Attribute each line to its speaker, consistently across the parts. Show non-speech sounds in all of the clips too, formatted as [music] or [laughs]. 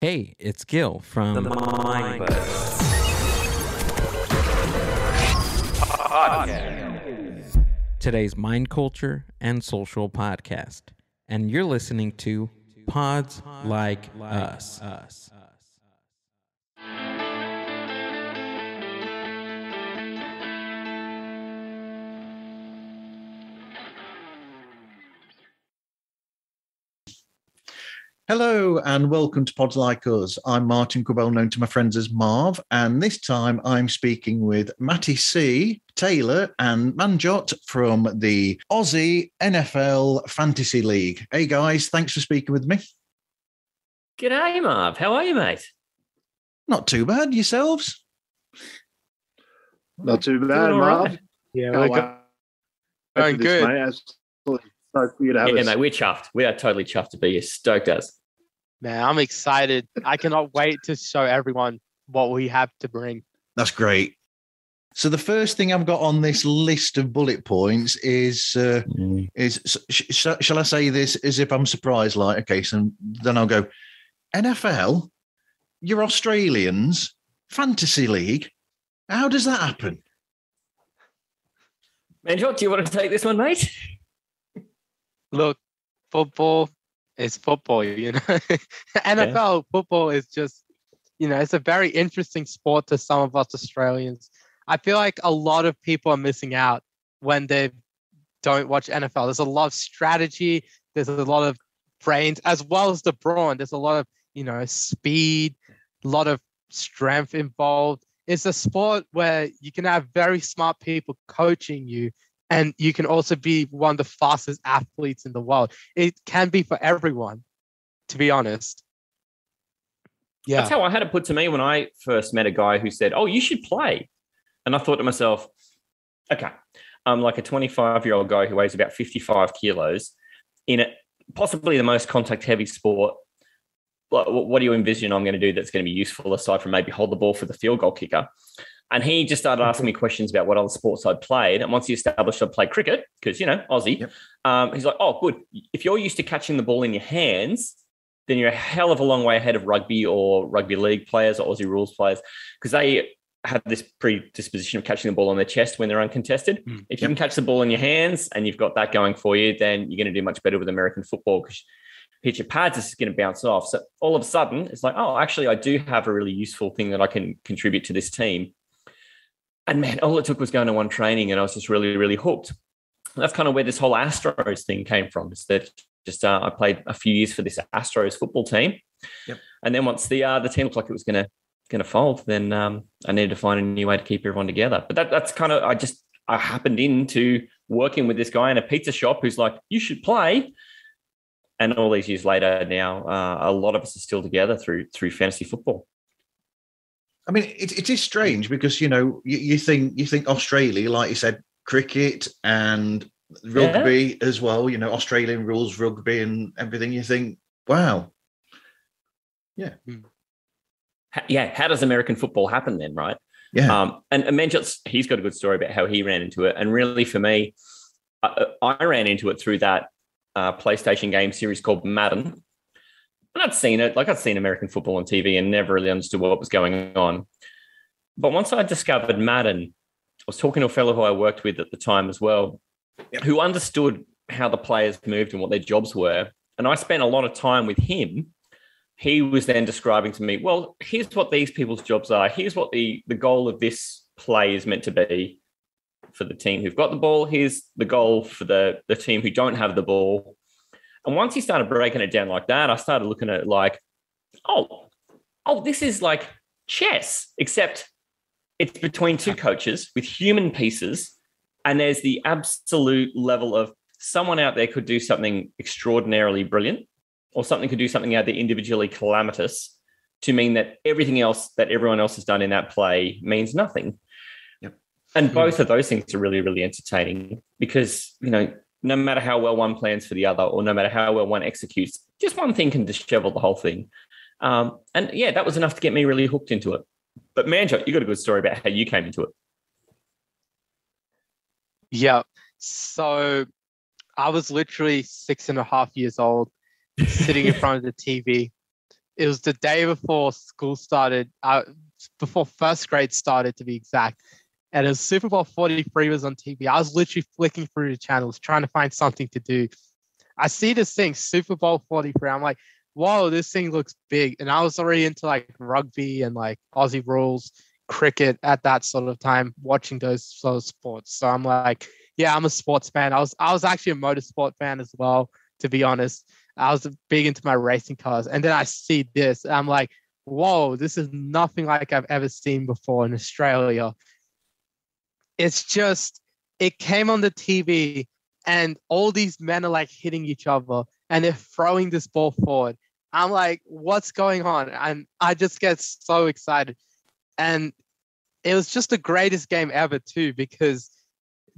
Speaker 1: Hey, it's Gil from
Speaker 2: The Mind Buzz Podcast.
Speaker 1: today's Mind Culture and Social Podcast, and you're listening to Pods Like Us.
Speaker 3: Hello and welcome to Pods Like Us. I'm Martin Quibell, known to my friends as Marv, and this time I'm speaking with Matty C, Taylor, and Manjot from the Aussie NFL Fantasy League. Hey guys, thanks for speaking with me.
Speaker 2: G'day, Marv. How are you, mate?
Speaker 3: Not too bad, yourselves?
Speaker 4: Not too bad,
Speaker 2: all
Speaker 4: Marv.
Speaker 2: right.
Speaker 5: Yeah,
Speaker 4: Can't
Speaker 5: we're
Speaker 4: wait
Speaker 5: go-
Speaker 4: for
Speaker 5: going
Speaker 4: this,
Speaker 5: good.
Speaker 4: Mate. Absolutely stoked for you to have
Speaker 2: Yeah,
Speaker 4: us.
Speaker 2: mate, we're chuffed. We are totally chuffed to be here. Stoked us.
Speaker 5: Man, I'm excited. I cannot wait to show everyone what we have to bring.
Speaker 3: That's great. So the first thing I've got on this list of bullet points is uh, is sh- sh- shall I say this as if I'm surprised? Like, okay, so then I'll go NFL. You're Australians, fantasy league. How does that happen?
Speaker 2: Manjot, do you want to take this one, mate?
Speaker 5: Look, football is football, you know. [laughs] NFL football is just, you know, it's a very interesting sport to some of us Australians. I feel like a lot of people are missing out when they don't watch NFL. There's a lot of strategy, there's a lot of brains, as well as the brawn. There's a lot of, you know, speed, a lot of strength involved. It's a sport where you can have very smart people coaching you, and you can also be one of the fastest athletes in the world. It can be for everyone, to be honest. Yeah.
Speaker 2: That's how I had it put to me when I first met a guy who said, Oh, you should play. And I thought to myself, okay, I'm like a 25 year old guy who weighs about 55 kilos in a, possibly the most contact heavy sport. What, what do you envision I'm going to do that's going to be useful aside from maybe hold the ball for the field goal kicker? And he just started asking me questions about what other sports I'd played. And once he established I'd played cricket, because, you know, Aussie,
Speaker 3: Yep.
Speaker 2: um, he's like, oh, good. If you're used to catching the ball in your hands, then you're a hell of a long way ahead of rugby or rugby league players or Aussie rules players because they have this predisposition of catching the ball on their chest when they're uncontested.
Speaker 5: Mm,
Speaker 2: If you can catch the ball in your hands and you've got that going for you, then you're going to do much better with American football because hit your pads, it's going to bounce off. So all of a sudden, it's like, oh, actually, I do have a really useful thing that I can contribute to this team. And man, all it took was going to one training, and I was just really, really hooked. That's kind of where this whole Astros thing came from. Is that just uh, I played a few years for this Astros football team,
Speaker 3: Yep.
Speaker 2: and then once the uh, the team looked like it was going to going to fold, then um, I needed to find a new way to keep everyone together. But that, that's kind of I just I happened into working with this guy in a pizza shop who's like, you should play. And all these years later, now uh, a lot of us are still together through through fantasy football.
Speaker 3: I mean, it, it is strange because you know you, you think you think Australia, like you said, cricket and rugby as well. You know, Australian rules rugby and everything. You think, wow,
Speaker 2: yeah, yeah, how does American football happen then, right?
Speaker 3: yeah,
Speaker 2: Um, and, and Manjot's, he's got a good story about how he ran into it. And really, for me, I, I ran into it through that uh, PlayStation game series called Madden. And I'd seen it, like I'd seen American football on TV and never really understood what was going on. But once I discovered Madden, I was talking to a fellow who I worked with at the time as well,
Speaker 3: Yep.
Speaker 2: who understood how the players moved and what their jobs were. And I spent a lot of time with him he was then describing to me, well, here's what these people's jobs are. Here's what the, the goal of this play is meant to be for the team who've got the ball. Here's the goal for the, the team who don't have the ball. And once he started breaking it down like that, I started looking at it like, oh, oh, this is like chess, except it's between two coaches with human pieces. And there's the absolute level of someone out there could do something extraordinarily brilliant or something could do something out there individually calamitous to mean that everything else that everyone else has done in that play means nothing.
Speaker 3: Yep.
Speaker 2: And hmm. both of those things are really, really entertaining because, you know, no matter how well one plans for the other or no matter how well one executes, just one thing can dishevel the whole thing. Um, and yeah, that was enough to get me really hooked into it. But Manjot, you got a good story about how you came into it.
Speaker 5: Yeah. So I was literally six and a half years old, sitting in front of the TV. it was the day before school started, uh, before first grade started to be exact. And was Super Bowl 43 was on TV. I was literally flicking through the channels trying to find something to do. I see this thing, Super Bowl 43. I'm like, whoa, this thing looks big. And I was already into like rugby and like Aussie rules, cricket at that sort of time, watching those sort of sports. So I'm like, yeah, I'm a sports fan. I was I was actually a motorsport fan as well, to be honest. I was big into my racing cars. And then I see this, I'm like, whoa, this is nothing like I've ever seen before in Australia. It's just, it came on the TV and all these men are like hitting each other and they're throwing this ball forward. I'm like, what's going on? And I just get so excited. And it was just the greatest game ever, too, because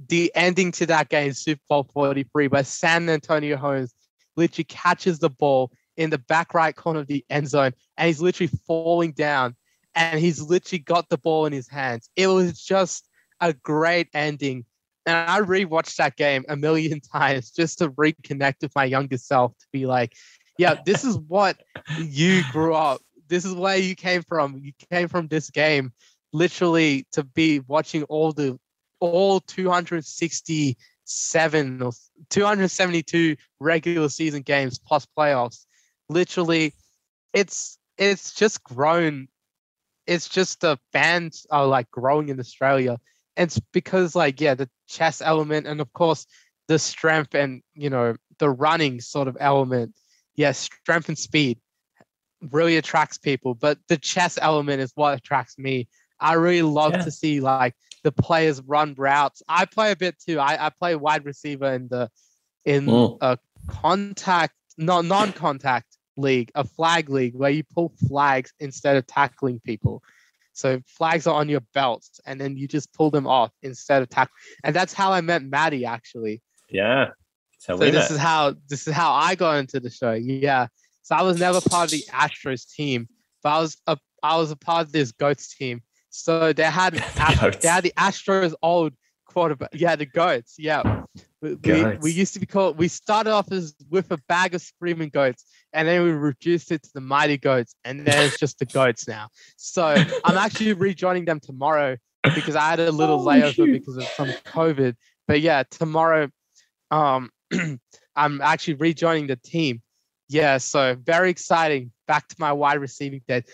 Speaker 5: the ending to that game, Super Bowl 43, where Santonio Holmes literally catches the ball in the back right corner of the end zone and he's literally falling down and he's literally got the ball in his hands. It was just a great ending. And I rewatched that game a million [laughs] times just to reconnect with my younger self to be like, yeah, this is what you grew up. This is where you came from. You came from this game literally to be watching all the all 267 or 272 regular season games plus playoffs. Literally, it's it's just grown. It's just the fans are like growing in Australia. It's because like yeah, the chess element and of course the strength and you know the running sort of element. Yes, yeah, strength and speed really attracts people, but the chess element is what attracts me. I really love yeah. to see like the players run routes. I play a bit too. I, I play wide receiver in the in mm. a contact, no non-contact league, a flag league where you pull flags instead of tackling people. So flags are on your belts, and then you just pull them off instead of tackling. And that's how I met Matty actually.
Speaker 2: Yeah.
Speaker 5: So this met. is how this is how I got into the show. Yeah. So I was never part of the Astros team, but I was a I was a part of this Goats team. So they had [laughs] they had the Astros old quarterback. Yeah, the goats. Yeah. We, we, we, used to be called we started off as with a bag of screaming goats and then we reduced it to the mighty goats and there's just the goats now. So I'm actually rejoining them tomorrow because I had a little oh, layover shoot. because of some COVID. But yeah, tomorrow um [clears throat] I'm actually rejoining the team. Yeah, so very exciting. Back to my wide receiving dead.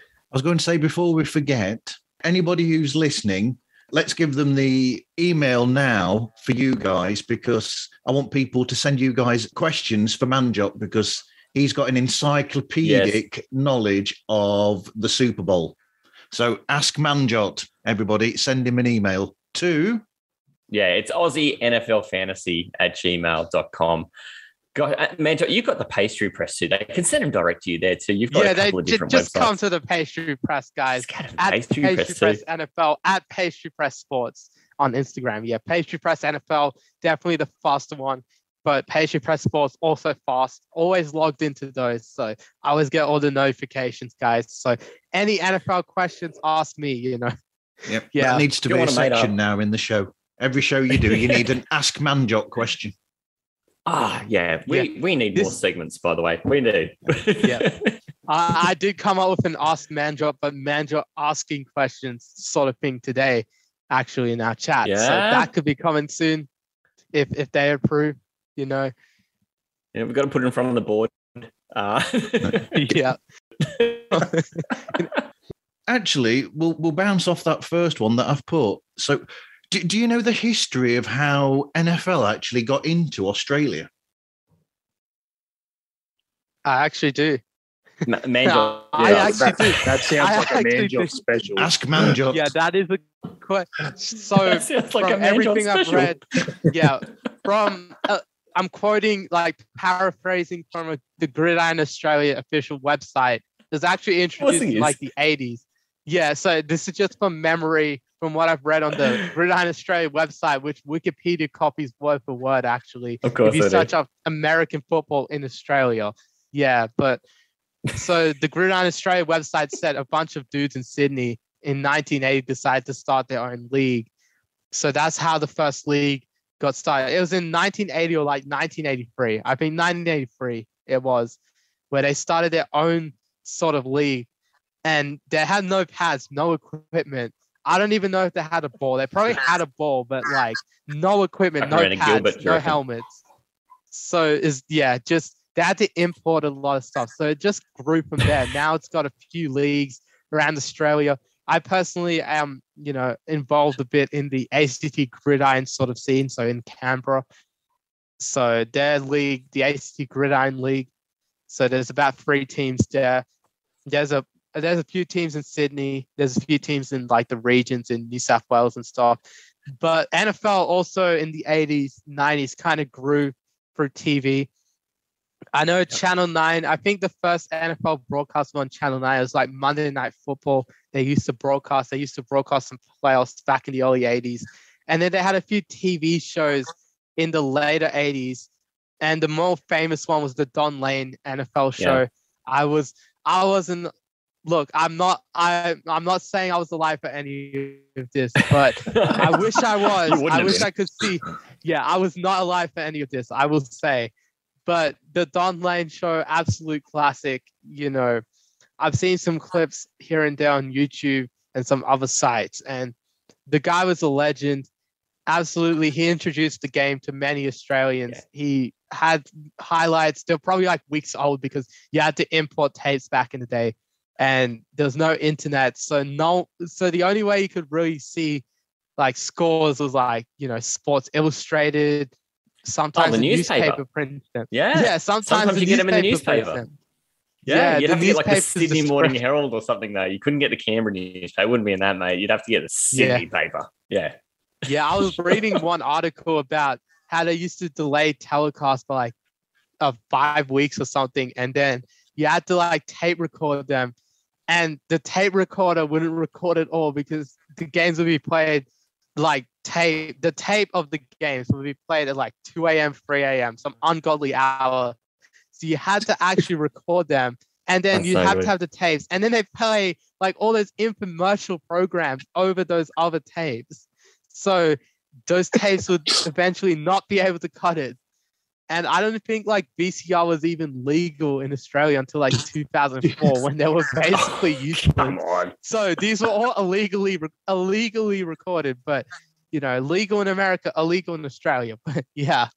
Speaker 3: I was going to say before we forget, anybody who's listening, let's give them the email now for you guys because I want people to send you guys questions for Manjot because he's got an encyclopedic yes. knowledge of the Super Bowl. So ask Manjot, everybody, send him an email to.
Speaker 2: Yeah, it's Aussie NFL Fantasy at gmail.com. God, uh, man, you've got the pastry press too. They can send them direct to you there too. You've got yeah, a couple they, of different
Speaker 5: just
Speaker 2: websites.
Speaker 5: come to the pastry press guys at pastry, pastry press, press NFL at pastry press sports on Instagram. Yeah, pastry press NFL definitely the faster one, but pastry press sports also fast. Always logged into those, so I always get all the notifications, guys. So any NFL questions, ask me. You know.
Speaker 3: Yep. Yeah. That needs to be a section now in the show. Every show you do, you need an [laughs] Ask Manjot question.
Speaker 2: Ah, yeah. We yeah. we need this, more segments, by the way. We do.
Speaker 5: yeah. [laughs] I, I, did come up with an ask Manjot, but Manjot asking questions sort of thing today, actually in our chat. Yeah. So that could be coming soon if if they approve, you know.
Speaker 2: Yeah, we've got to put it in front of the board. Uh. [laughs]
Speaker 5: yeah. [laughs]
Speaker 3: Actually, we'll we'll bounce off that first one that I've put. So do, do you know the history of how NFL actually got into Australia?
Speaker 5: I actually do.
Speaker 2: Ma- [laughs] Manjot.
Speaker 5: I actually
Speaker 4: that, do. That sounds I like a Manjot special.
Speaker 3: Ask Manjot.
Speaker 5: Yeah, that is a question. So like from everything I've read, yeah, from uh, I'm quoting like paraphrasing from a, the Gridiron Australia official website. It's actually introduced in like the 80s. Yeah, so this is just from memory from what I've read on the [laughs] Gridiron Australia website, which Wikipedia copies word for word, actually.
Speaker 2: Of course.
Speaker 5: If you search up American football in Australia. Yeah, but so the Gridiron Australia website said a bunch of dudes in Sydney in 1980 decided to start their own league. So that's how the first league got started. It was in 1980 or like 1983. I think 1983 it was, where they started their own sort of league, and they had no pads, no equipment. I don't even know if they had a ball. They probably [laughs] had a ball, but like no equipment, no pads, Gilbert, no helmets. So is yeah, just they had to import a lot of stuff. So it just grew from there. now it's got a few leagues around Australia. I personally am, you know, involved a bit in the ACT gridiron sort of scene. So in Canberra, so their league, the ACT Gridiron League. So there's about three teams there. There's a there's a few teams in Sydney. There's a few teams in like the regions in New South Wales and stuff. But NFL also in the 80s, 90s kind of grew through TV. I know Channel 9, I think the first NFL broadcast on Channel 9 was like Monday Night Football. They used to broadcast, they used to broadcast some playoffs back in the early 80s. And then they had a few TV shows in the later 80s. And the more famous one was the Don Lane NFL show. Yeah. I was I wasn't look, I'm not I I'm not saying I was alive for any of this, but [laughs] I wish I was. I wish been. I could see. Yeah, I was not alive for any of this, I will say. But the Don Lane show, absolute classic, you know. I've seen some clips here and there on YouTube and some other sites, and the guy was a legend. Absolutely, he introduced the game to many Australians. Yeah. He had highlights. They're probably like weeks old because you had to import tapes back in the day, and there was no internet. So no, so the only way you could really see like scores was like you know Sports Illustrated. Sometimes oh, the newspaper, newspaper prints them.
Speaker 2: Yeah,
Speaker 5: yeah. Sometimes, sometimes
Speaker 2: you get them in the newspaper. Yeah, yeah, you'd have to get like the Sydney Morning Herald or something though. You couldn't get the Canberra newspaper. It wouldn't be in that, mate. You'd have to get the Sydney yeah. paper. Yeah.
Speaker 5: Yeah, I was [laughs] reading one article about how they used to delay telecast by like uh, five weeks or something, and then you had to like tape record them, and the tape recorder wouldn't record it all because the games would be played like tape. The tape of the games would be played at like 2 a.m., 3 a.m., some ungodly hour. So you had to actually record them, and then you so have to have the tapes, and then they play like all those infomercial programs over those other tapes. So those tapes would [coughs] eventually not be able to cut it. And I don't think like VCR was even legal in Australia until like [laughs] 2004 when they were basically oh, useless. Come on. So these were all illegally illegally recorded, but you know, legal in America, illegal in Australia. [laughs] But yeah.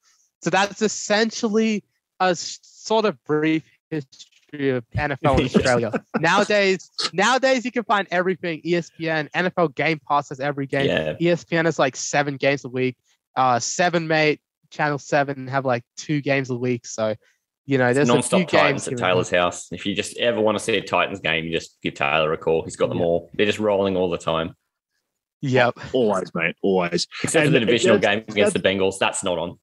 Speaker 5: So that's essentially a sort of brief history of NFL in Australia. [laughs] nowadays, nowadays you can find everything. ESPN, NFL Game Pass has every game. Yeah. ESPN is like seven games a week. Uh, seven mate, Channel Seven have like two games a week. So, you know, there's
Speaker 2: non stop Titans at Taylor's house. If you just ever want to see a Titans game, you just give Taylor a call. He's got them all. They're just rolling all the time.
Speaker 5: Yep.
Speaker 4: Always, mate. Always.
Speaker 2: Except and for the divisional game against the Bengals. That's not on.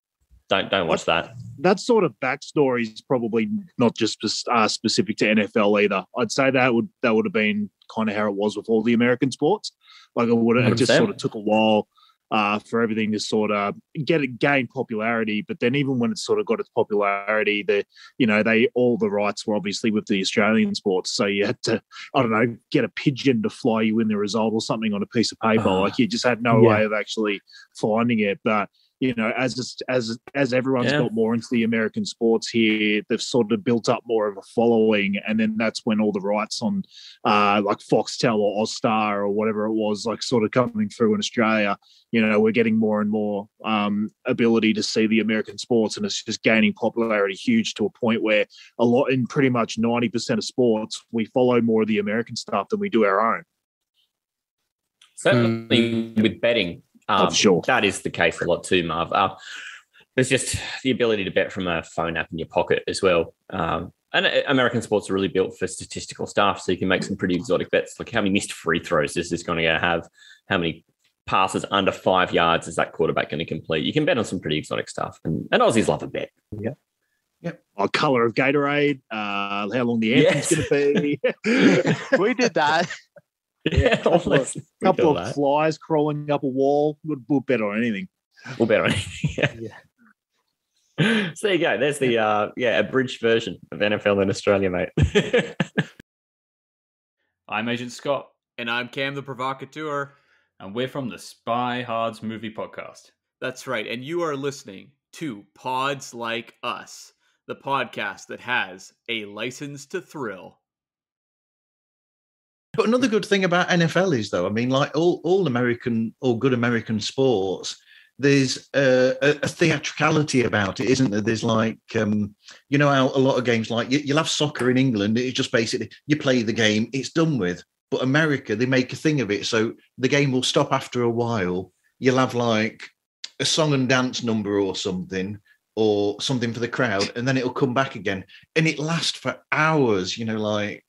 Speaker 2: Don't don't watch that.
Speaker 4: That sort of backstory is probably not just uh, specific to NFL either. I'd say that would that would have been kind of how it was with all the American sports. Like it would have just sort of took a while uh, for everything to sort of get it gain popularity. But then even when it sort of got its popularity, the you know they all the rights were obviously with the Australian sports, so you had to I don't know get a pigeon to fly you in the result or something on a piece of paper. Uh, like you just had no yeah. way of actually finding it, but you know, as as as everyone's yeah. got more into the American sports here, they've sort of built up more of a following, and then that's when all the rights on, uh, like Foxtel or Austar or whatever it was, like sort of coming through in Australia. You know, we're getting more and more um, ability to see the American sports, and it's just gaining popularity huge to a point where a lot in pretty much ninety percent of sports, we follow more of the American stuff than we do our own.
Speaker 2: Certainly mm. with betting, um, sure. That is the case a lot too, Marv. Uh, there's just the ability to bet from a phone app in your pocket as well. Um, and uh, American sports are really built for statistical stuff, so you can make some pretty exotic bets, like how many missed free throws is this going to have, how many passes under five yards is that quarterback going to complete. You can bet on some pretty exotic stuff, and, and Aussies love a bet.
Speaker 4: Yeah. Yep. Oh, color of Gatorade, uh, how long the anthem's yes. going to
Speaker 5: be. [laughs] [laughs] we did that.
Speaker 4: Yeah, a [laughs] couple of, couple of flies crawling up a wall would, would bet on anything.
Speaker 2: We'll bet on anything. [laughs] yeah. yeah. So there you go. There's the uh, yeah abridged version of NFL in Australia, mate. [laughs]
Speaker 6: I'm Agent Scott, and I'm Cam the Provocateur, and we're from the Spy Hards Movie Podcast. That's right, and you are listening to Pods Like Us, the podcast that has a license to thrill.
Speaker 3: But another good thing about NFL is, though, I mean, like all all American or good American sports, there's a, a, theatricality about it, isn't there? There's like, um, you know, how a lot of games, like you, will have soccer in England, it's just basically you play the game, it's done with. But America, they make a thing of it. So the game will stop after a while. You'll have like a song and dance number or something, or something for the crowd, and then it'll come back again. And it lasts for hours, you know, like,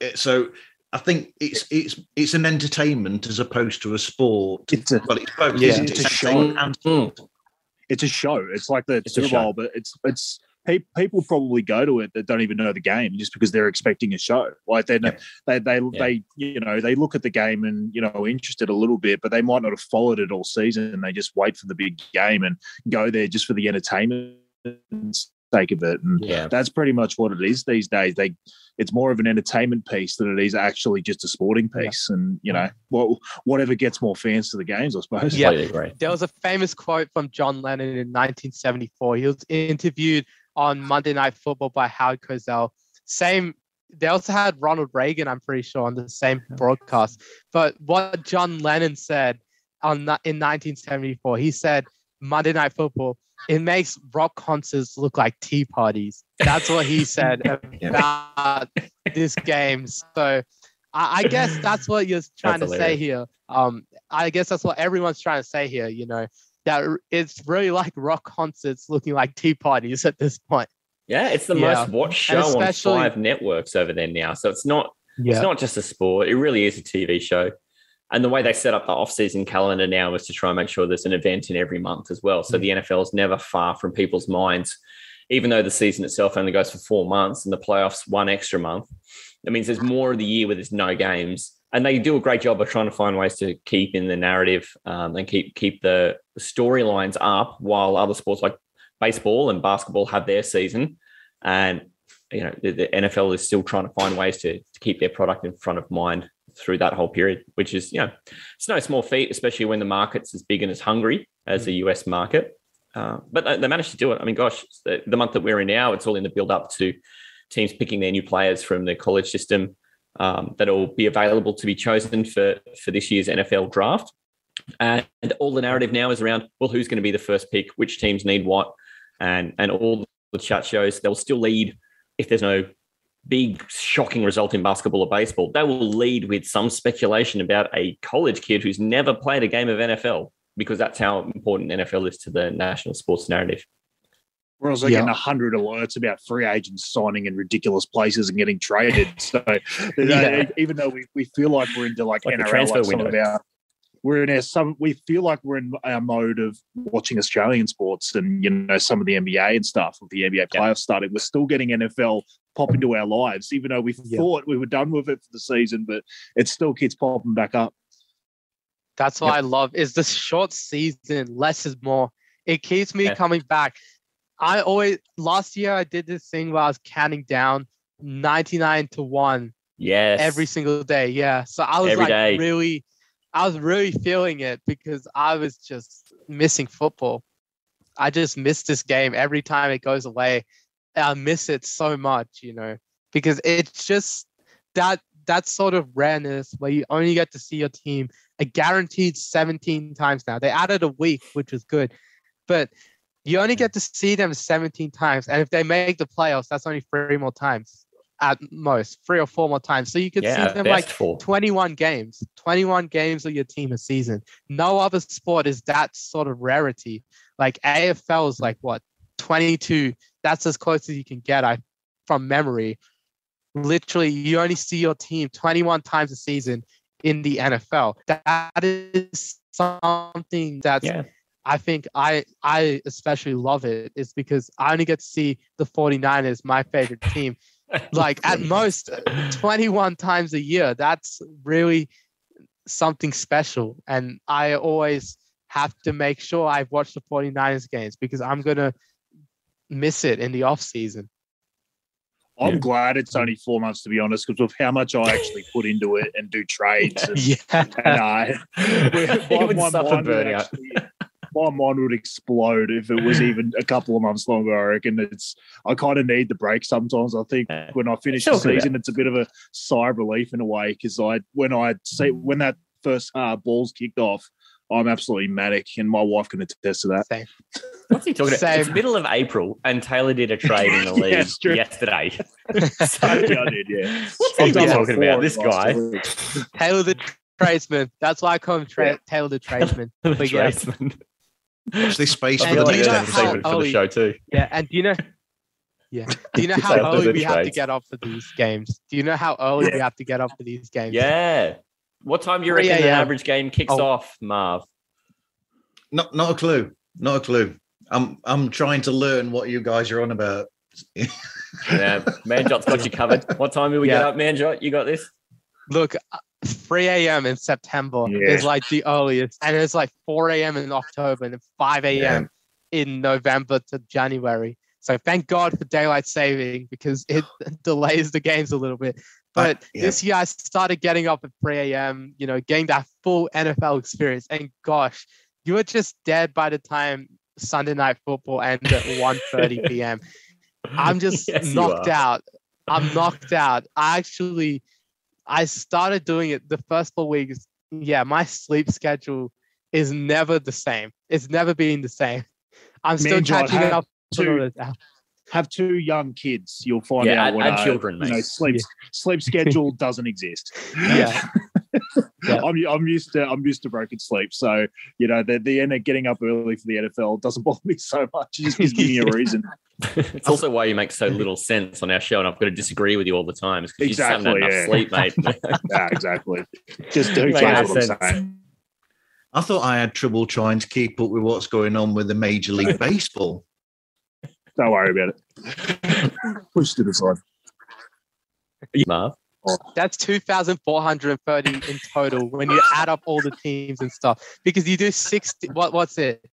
Speaker 3: eh, so I think it's it's it's an entertainment as opposed to a sport.
Speaker 4: It's a,
Speaker 3: well,
Speaker 4: it's both. Yeah, it's, it's a show. And mm. It's a show. It's like the it's Super Bowl, but it's it's people probably go to it that don't even know the game just because they're expecting a show. Like they yeah. they they yeah. they you know they look at the game and you know interested a little bit, but they might not have followed it all season. And they just wait for the big game and go there just for the entertainment sake of it. And yeah. that's pretty much what it is these days. They it's more of an entertainment piece than it is actually just a sporting piece. Yeah. And you mm. know, what whatever gets more fans to the games, I suppose.
Speaker 5: Yeah, there was a famous quote from John Lennon in 1974. He was interviewed on Monday Night Football by Howard Cosell. Same. They also had Ronald Reagan, I'm pretty sure, on the same broadcast. But what John Lennon said on in 1974, he said Monday Night Football it makes rock concerts look like tea parties. That's what he said [laughs] about this game. So I, I, guess that's what you're trying that's to hilarious. say here. Um, I guess that's what everyone's trying to say here. You know that it's really like rock concerts looking like tea parties at this point.
Speaker 2: Yeah, it's the yeah. most watched show on five networks over there now. So it's not yeah. it's not just a sport. It really is a TV show. And the way they set up the off-season calendar now is to try and make sure there's an event in every month as well. So mm-hmm. the NFL is never far from people's minds, even though the season itself only goes for four months and the playoffs one extra month. That means there's more of the year where there's no games, and they do a great job of trying to find ways to keep in the narrative um, and keep keep the storylines up while other sports like baseball and basketball have their season. And you know the, the NFL is still trying to find ways to, to keep their product in front of mind through that whole period, which is, you know, it's no small feat, especially when the market's as big and as hungry as the US market. Uh, but they, managed to do it. I mean, gosh, the, the, month that we're in now, it's all in the build up to teams picking their new players from the college system um, that will be available to be chosen for, for this year's NFL draft. And all the narrative now is around, well, who's going to be the first pick? Which teams need what? And, and all the chat shows, they'll still lead if there's no big shocking result in basketball or baseball, they will lead with some speculation about a college kid who's never played a game of NFL because that's how important NFL is to the national sports narrative.
Speaker 4: Whereas they're yeah. getting 100 alerts about free agents signing in ridiculous places and getting traded. [laughs] So [laughs] yeah. Uh, even though we, we feel like we're into like, like NRL, like some of our we're in our some we feel like we're in our mode of watching Australian sports and you know some of the NBA and stuff with the NBA playoffs starting. We're still getting NFL pop into our lives, even though we thought we were done with it for the season, but it still keeps popping back up.
Speaker 5: That's what yep. I love is this short season, less is more. It keeps me yeah. coming back. I always last year I did this thing where I was counting down 99 to 1
Speaker 2: Yes.
Speaker 5: Every single day. Yeah. So I was Every like day. really I was really feeling it because I was just missing football. I just miss this game every time it goes away. I miss it so much, you know, because it's just that that sort of rareness where you only get to see your team a guaranteed 17 times now. They added a week, which is good, but you only get to see them 17 times. And if they make the playoffs, that's only three more times at most three or four more times. So you could yeah, see them like four. 21 games, 21 games of your team a season. No other sport is that sort of rarity. Like AFL is like what 22. That's as close as you can get. I from memory. Literally, you only see your team 21 times a season in the NFL. That is something that's yeah. I think I I especially love it is because I only get to see the 49ers, my favorite team, [laughs] like at most 21 times a year. That's really something special. And I always have to make sure I've watched the 49ers games because I'm going to miss it in the off season.
Speaker 4: I'm yeah. glad it's only four months to be honest, because of how much I actually put into it and do trades. [laughs] And,
Speaker 5: yeah,
Speaker 4: and, uh, my, my, mind actually, my mind would explode if it was even a couple of months longer. I reckon it's. I kind of need the break sometimes. I think
Speaker 2: Yeah.
Speaker 4: when I finish
Speaker 2: Sure,
Speaker 4: the
Speaker 2: yeah.
Speaker 4: season, it's a bit of a sigh of relief in a way because I when I see when that first uh, ball's kicked off, I'm absolutely manic, and my wife can attest to that.
Speaker 5: Same.
Speaker 2: What's he talking about?
Speaker 5: Same.
Speaker 2: It's middle of April, and Taylor did a trade in [laughs] the
Speaker 4: Yeah,
Speaker 2: league
Speaker 4: it's true.
Speaker 2: yesterday.
Speaker 4: So, [laughs] yeah, I did. Yeah.
Speaker 2: What's he talking about? This
Speaker 4: in the last
Speaker 2: guy. [laughs]
Speaker 5: Taylor the tradesman. That's why I call him tra- Taylor the tradesman.
Speaker 2: The
Speaker 5: But yeah,
Speaker 2: tradesman.
Speaker 3: Watch this space
Speaker 2: I
Speaker 5: And
Speaker 3: for
Speaker 2: feel
Speaker 3: the
Speaker 5: do
Speaker 2: like
Speaker 5: you know
Speaker 2: that's
Speaker 3: next
Speaker 2: segment for the show too.
Speaker 5: yeah. And do you know? Yeah. Do you know how early
Speaker 2: the
Speaker 5: we have to get up for these games? Do you know how early we have to get up for these games?
Speaker 2: Yeah. What time do you reckon
Speaker 5: the
Speaker 2: average game kicks
Speaker 5: Oh.
Speaker 2: off, Marv?
Speaker 3: Not not a clue. Not a clue. I'm I'm trying to learn what you guys are on about. [laughs]
Speaker 2: Yeah, Manjot's got you covered. What time do we get
Speaker 5: Yeah.
Speaker 2: up, Manjot? You got this?
Speaker 5: Look, uh, 3 a.m. in September
Speaker 4: Yeah.
Speaker 5: is like the earliest, and it's like 4 a.m. in October and then 5 a.m. in November to January. So thank God for daylight saving because it [laughs] delays the games a little bit. But
Speaker 3: yeah.
Speaker 5: this year I started getting up at 3 a.m., you know, getting that full NFL experience. And gosh, you were just dead by the time Sunday night football ended at 1:30 [laughs] p.m. I'm just [laughs]
Speaker 2: Yes,
Speaker 5: knocked out. I'm knocked out. I actually I started doing it the first four weeks. Yeah, my sleep schedule is never the same. It's never been the same. I'm still
Speaker 4: Man, John,
Speaker 5: catching
Speaker 4: have
Speaker 5: up.
Speaker 4: two-
Speaker 5: on all this.
Speaker 4: Have two young kids, you'll find
Speaker 2: Yeah,
Speaker 4: out
Speaker 2: add-
Speaker 4: what
Speaker 2: add
Speaker 4: uh,
Speaker 2: children,
Speaker 4: You know,
Speaker 2: mate.
Speaker 4: sleep sleep [laughs] schedule doesn't exist.
Speaker 5: Yeah. [laughs] Yeah.
Speaker 4: I'm I'm used to I'm used to broken sleep, so you know the the end of getting up early for the NFL doesn't [laughs] bother me so much. It just gives me a reason.
Speaker 2: it's also why you make so little sense on our show, and I've got to disagree with you all the time. because you just haven't had enough
Speaker 4: yeah.
Speaker 2: sleep, mate.
Speaker 4: yeah, exactly. Just do
Speaker 2: Makes
Speaker 4: exactly what I'm saying.
Speaker 3: I thought I had trouble trying to keep up with what's going on with the Major League Baseball.
Speaker 4: Don't worry about it. [laughs] Push to the side.
Speaker 2: Marv.
Speaker 5: That's 2,430 in total when you add up all the teams and stuff. Because you do 60, what, what's it?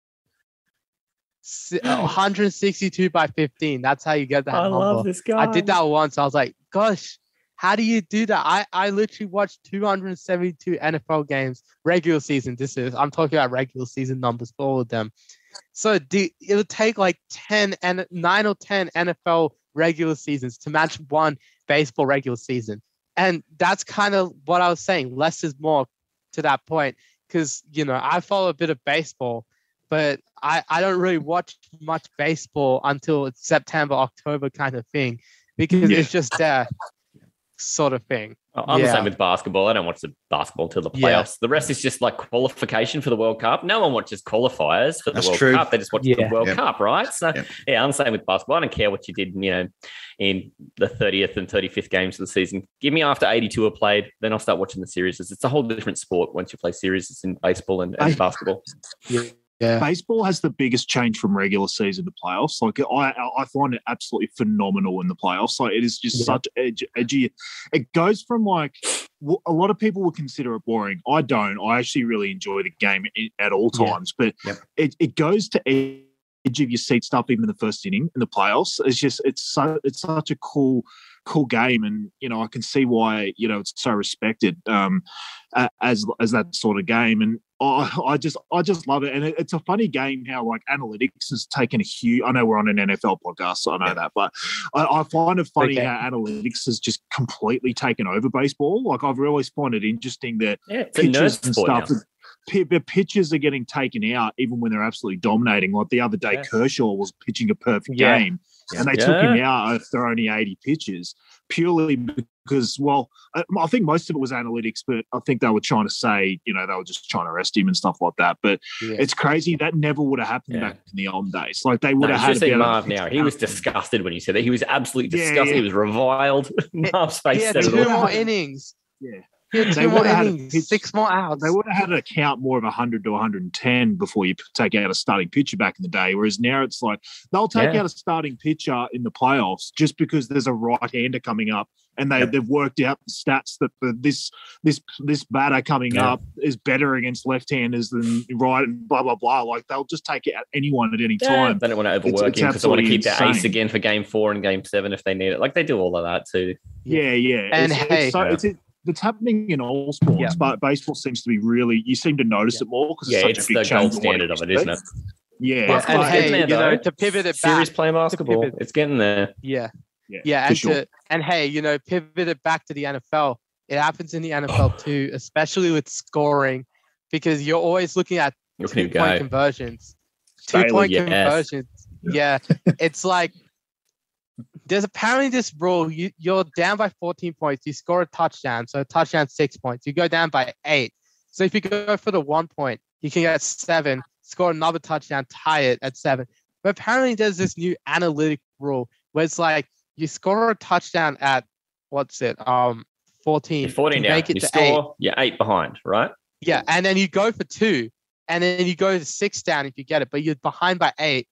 Speaker 5: Uh, 162 by 15. That's how you get that number.
Speaker 2: Love this guy.
Speaker 5: I did that once. I was like, gosh, how do you do that? I, I literally watched 272 NFL games, regular season. This is, I'm talking about regular season numbers for all of them. So do, it would take like 10 and nine or 10 NFL regular seasons to match one baseball regular season. And that's kind of what I was saying. Less is more to that point. Because, you know, I follow a bit of baseball, but I, I don't really watch much baseball until it's September, October kind of thing. Because
Speaker 4: Yeah.
Speaker 5: it's just there sort of thing.
Speaker 2: I'm the same with basketball. I don't watch the basketball till the
Speaker 5: Yeah.
Speaker 2: playoffs. The rest is just like qualification for the World Cup. No one watches qualifiers for the
Speaker 3: That's
Speaker 2: World
Speaker 3: true.
Speaker 2: Cup. They just watch the World
Speaker 3: Yeah.
Speaker 2: Cup, right? So
Speaker 3: Yeah.
Speaker 2: yeah. I'm the same with basketball. I don't care what you did, you know, in the 30th and 35th games of the season. Give me after 82 are played, then I'll start watching the series. It's a whole different sport once you play series in baseball and, and
Speaker 4: I-
Speaker 2: basketball.
Speaker 5: Yeah.
Speaker 4: Baseball has the biggest change from regular season to playoffs. Like I, I find it absolutely phenomenal in the playoffs. Like it is just
Speaker 5: Yeah.
Speaker 4: such edgy, edgy. It goes from like a lot of people would consider it boring. I don't. I actually really enjoy the game at all
Speaker 5: Yeah.
Speaker 4: times. But
Speaker 3: Yep.
Speaker 4: it, it goes to edge of your seat stuff even in the first inning in the playoffs. It's just it's so it's such a cool cool game and you know I can see why you know it's so respected um as as that sort of game and I, I just I just love it and it, it's a funny game how like analytics has taken a huge I know we're on an NFL podcast so I know
Speaker 3: Yeah.
Speaker 4: that but I, I find it funny
Speaker 5: Okay.
Speaker 4: how analytics has just completely taken over baseball like I've always found it interesting that
Speaker 2: Yeah, it's a nerd
Speaker 4: pitches and
Speaker 2: now.
Speaker 4: stuff. The pitches are getting taken out even when they're absolutely dominating. Like the other day,
Speaker 2: Yeah.
Speaker 4: Kershaw was pitching a perfect
Speaker 5: Yeah.
Speaker 4: game, and they took him out after only 80 pitches purely because, well, I, I think most of it was analytics, but I think they were trying to say, you know, they were just trying to arrest him and stuff like that. But
Speaker 5: Yeah.
Speaker 4: it's crazy that never would have happened
Speaker 2: Yeah.
Speaker 4: back in the old days. Like they would
Speaker 2: you
Speaker 4: have had
Speaker 2: have seen Marv now. He was disgusted when he said that. He was absolutely disgusted.
Speaker 4: yeah.
Speaker 2: He was reviled. [laughs] Marv's face
Speaker 5: He had
Speaker 2: said it
Speaker 5: two
Speaker 2: all.
Speaker 5: more innings.
Speaker 4: Yeah.
Speaker 5: He
Speaker 4: They would've had
Speaker 5: innings,
Speaker 4: pitch-
Speaker 5: six more outs.
Speaker 4: They would have had to count more of 100 to 110 before you take out a starting pitcher back in the day. Whereas now it's like they'll take
Speaker 2: Yeah.
Speaker 4: out a starting pitcher in the playoffs just because there's a right hander coming up and they,
Speaker 3: Yep.
Speaker 4: they've worked out the stats that the, this this this batter coming
Speaker 2: Yeah.
Speaker 4: up is better against left-handers than right and blah blah blah. Like they'll just take out anyone at any
Speaker 2: Yeah,
Speaker 4: time.
Speaker 2: They don't want to
Speaker 4: It's-
Speaker 2: overwork
Speaker 4: it's
Speaker 2: him because they want to
Speaker 4: absolutely
Speaker 2: keep their ace again for game four and game seven if they need it. Like they do all of that too.
Speaker 4: Yeah, yeah.
Speaker 5: And
Speaker 4: it's,
Speaker 5: hey-
Speaker 4: it's so,
Speaker 2: Yeah.
Speaker 4: it's, that's happening in all sports,
Speaker 5: Yeah.
Speaker 4: but baseball seems to be really. You seem to notice it more because
Speaker 2: Yeah,
Speaker 4: it's
Speaker 2: it's
Speaker 4: such a
Speaker 2: the
Speaker 4: big
Speaker 2: gold
Speaker 4: change. from what
Speaker 2: standard of it,
Speaker 4: used
Speaker 2: isn't it?
Speaker 4: Yeah,
Speaker 5: Yeah, and hey,
Speaker 2: there,
Speaker 5: you know, to pivot it
Speaker 2: Serious
Speaker 5: back,
Speaker 2: play basketball. It's getting there.
Speaker 5: yeah,
Speaker 4: yeah,
Speaker 5: yeah, and
Speaker 4: sure.
Speaker 5: to, and hey, you know, pivot it back to the NFL. It happens in the NFL [sighs] too, especially with scoring, because you're always looking at
Speaker 2: Look
Speaker 5: two point
Speaker 2: go.
Speaker 5: conversions. Two
Speaker 4: Bailey,
Speaker 5: point
Speaker 2: yes.
Speaker 5: conversions. Yeah, it's like there's apparently this rule. You you're down by 14 points. You score a touchdown, so a touchdown six points. You go down by eight. So if you go for the one point, you can get seven. Score another touchdown, tie it at seven. But apparently there's this new analytic rule where it's like you score a touchdown at what's it um 14.
Speaker 2: You're 14
Speaker 5: to
Speaker 2: down.
Speaker 5: make it
Speaker 2: You
Speaker 5: to eight.
Speaker 2: score, you're eight behind, right?
Speaker 5: Yeah, and then you go for two, and then you go to six down if you get it, but you're behind by eight.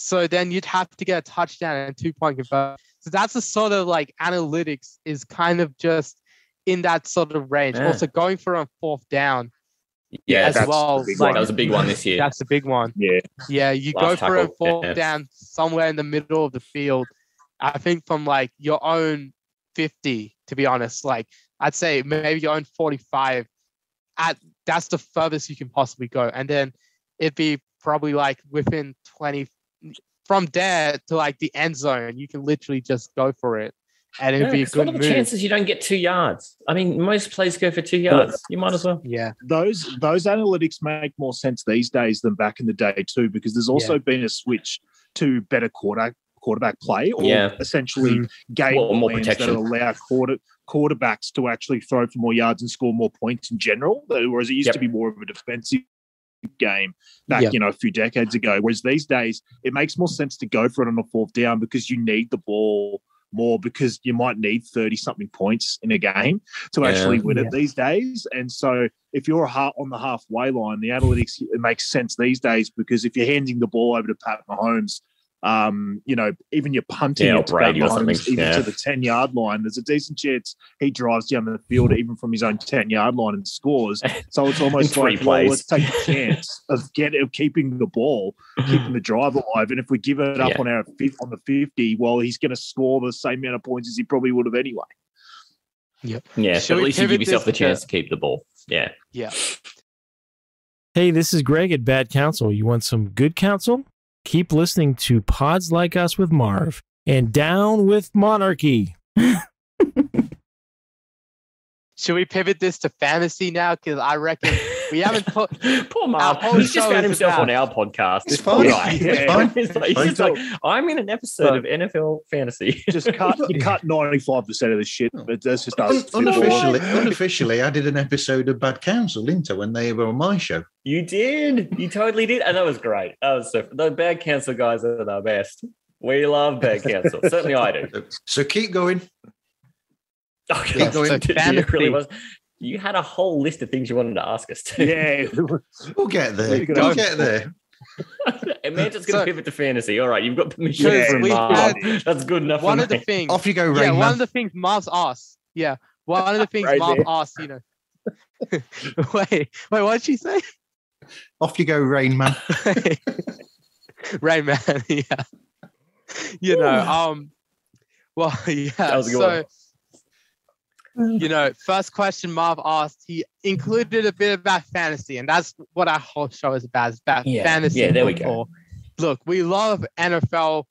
Speaker 5: So then you'd have to get a touchdown and two point conversion. So that's the sort of like analytics is kind of just in that sort of range.
Speaker 2: Yeah.
Speaker 5: Also going for a fourth down
Speaker 2: Yeah,
Speaker 5: as
Speaker 4: that's
Speaker 5: well. like,
Speaker 2: that was a big one this year.
Speaker 5: That's a big one.
Speaker 4: Yeah,
Speaker 5: Yeah, you go
Speaker 2: Last
Speaker 5: for a fourth
Speaker 2: yeah.
Speaker 5: down somewhere in the middle of the field. I think from like your own 50, to be honest. Like I'd say maybe your own 45. At that's the furthest you can possibly go. And then it'd be probably like within 20 from there to like the end zone. You can literally just go for it. And it'd
Speaker 2: Yeah,
Speaker 5: be a
Speaker 2: 'cause what
Speaker 5: good
Speaker 2: are the
Speaker 5: move.
Speaker 2: chances you don't get two yards? I mean, most plays go for two yards. You might as well.
Speaker 5: Yeah.
Speaker 4: those those analytics make more sense these days than back in the day too, because there's also been a switch to better quarter quarterback play, or
Speaker 2: Yeah.
Speaker 4: essentially hmm. game
Speaker 2: Well, more
Speaker 4: plans that
Speaker 2: protection.
Speaker 4: allow quarter quarterbacks to actually throw for more yards and score more points in general. Whereas it used
Speaker 2: Yep.
Speaker 4: to be more of a defensive game back,
Speaker 5: Yeah.
Speaker 4: you know, a few decades ago. Whereas these days, it makes more sense to go for it on a fourth down because you need the ball more because you might need 30 something points in a game to
Speaker 2: Yeah.
Speaker 4: actually win
Speaker 5: Yeah.
Speaker 4: it these days. And so if you're a ha- on the halfway line, the analytics it makes sense these days because if you're handing the ball over to Pat Mahomes, um, you know, even you're punting
Speaker 2: Yeah, or
Speaker 4: it to
Speaker 2: Brady or something,
Speaker 4: even
Speaker 2: yeah.
Speaker 4: to the 10 yard line, there's a decent chance he drives down the field even from his own 10 yard line and scores. [laughs] So it's almost like, well, let's take a chance of getting of keeping the ball, keeping the drive alive. And if we give it up
Speaker 2: Yeah.
Speaker 4: on our fifth on the 50, well, he's going to score the same amount of points as he probably would have anyway. Yep.
Speaker 2: Yeah,
Speaker 5: Shall
Speaker 2: but at least you give yourself the
Speaker 5: this to-
Speaker 2: chance to keep the ball. Yeah.
Speaker 5: Yeah.
Speaker 7: Hey, this is Greg at Bad Counsel. You want some good counsel? Keep listening to Pods Like Us with Marv and Down with Monarchy. [laughs]
Speaker 5: Should we pivot this to fantasy now? Because I reckon [laughs] we haven't put [laughs]
Speaker 2: Poor
Speaker 5: Our
Speaker 2: Mark. He's just found
Speaker 5: is
Speaker 2: himself on our podcast.
Speaker 3: It's
Speaker 2: This poor
Speaker 3: fine.
Speaker 2: guy.
Speaker 4: Yeah.
Speaker 3: fine.
Speaker 2: He's like, he's just like, I'm in an episode of NFL fantasy. [laughs]
Speaker 4: Just cut, you [laughs] cut 95% of the shit, oh. but that's just us.
Speaker 3: Unofficially, unofficially, I did an episode of Bad Counsel, didn't I, when they were on my show?
Speaker 2: You did. You totally did. And that was great. That was so the Bad Counsel guys are the best. We love Bad Counsel. Certainly I do.
Speaker 3: So keep going.
Speaker 2: Oh,
Speaker 3: Keep
Speaker 2: God.
Speaker 3: going.
Speaker 2: Dude,
Speaker 5: Fantasy.
Speaker 2: it really was. You had a whole list of things you wanted to ask us too.
Speaker 4: Yeah. [laughs]
Speaker 3: We'll get there.
Speaker 4: We're gonna-
Speaker 3: We'll get there.
Speaker 2: Amanda's going to
Speaker 5: So-
Speaker 2: pivot to fantasy. All right, you've got permission
Speaker 4: Yeah,
Speaker 2: from
Speaker 5: we
Speaker 2: Marv.
Speaker 5: had-
Speaker 2: That's good enough.
Speaker 5: one
Speaker 2: for
Speaker 5: of the things.
Speaker 3: Off you go,
Speaker 5: yeah,
Speaker 3: Rain
Speaker 5: one of the things Marv's asked. Yeah, one of the [laughs] things
Speaker 4: Right
Speaker 5: Marv
Speaker 4: there.
Speaker 5: asked. You know. [laughs] wait, wait, what did she say?
Speaker 3: Off you go, Rain Man.
Speaker 5: Rain Man. Yeah. You know. Um. Well, yeah.
Speaker 2: That was a good
Speaker 5: so. You know, first question Marv asked, he included a bit about fantasy, and that's what our whole show is about. It's about
Speaker 2: Yeah,
Speaker 5: fantasy
Speaker 2: yeah, there we go.
Speaker 5: football. Look, we love NFL,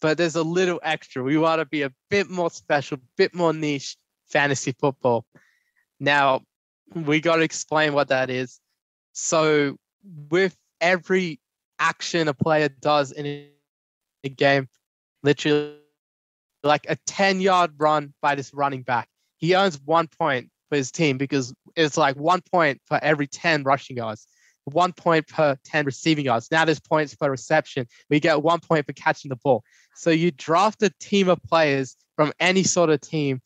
Speaker 5: but there's a little extra. We want to be a bit more special, bit more niche fantasy football. Now, we got to explain what that is. So, with every action a player does in a- a game, literally like a 10 yard run by this running back, he earns one point for his team because it's like one point for every 10 rushing yards, one point per 10 receiving yards. Now there's points per reception. We get one point for catching the ball. So you draft a team of players from any sort of team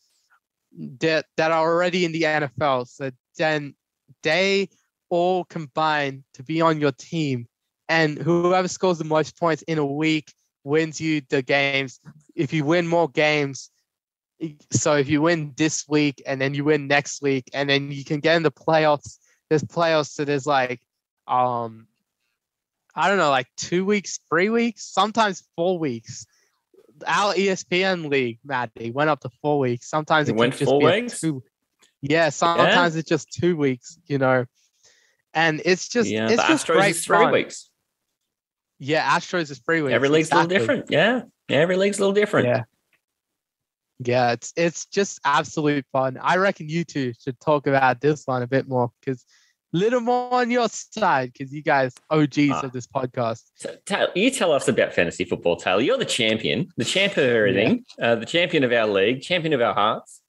Speaker 5: that, that are already in the NFL. So then they all combine to be on your team. And whoever scores the most points in a week wins you the games. If you win more games, so if you win this week and then you win next week and then you can get in the playoffs there's playoffs so there's like um i don't know like two weeks three weeks sometimes four weeks our espn league Matty went up to four weeks sometimes
Speaker 2: It
Speaker 5: it,
Speaker 2: went
Speaker 5: just
Speaker 2: four
Speaker 5: be
Speaker 2: weeks?
Speaker 5: two Yeah, sometimes yeah. it's just two weeks, you know. And it's just
Speaker 2: yeah,
Speaker 5: it's just
Speaker 2: Astros
Speaker 5: great
Speaker 2: is three
Speaker 5: fun.
Speaker 2: weeks.
Speaker 5: Yeah, Astros is three weeks.
Speaker 2: Every league's
Speaker 5: exactly.
Speaker 2: a little different. Yeah. yeah, every league's a little different.
Speaker 5: Yeah. Yeah, it's it's just absolute fun. I reckon you two should talk about this one a bit more because a little more on your side because you guys OGs
Speaker 2: Ah.
Speaker 5: of this podcast.
Speaker 2: So, Taylor, you tell us about fantasy football, Taylor. You're the champion, the champion of everything, uh, the champion of our league, champion of our hearts.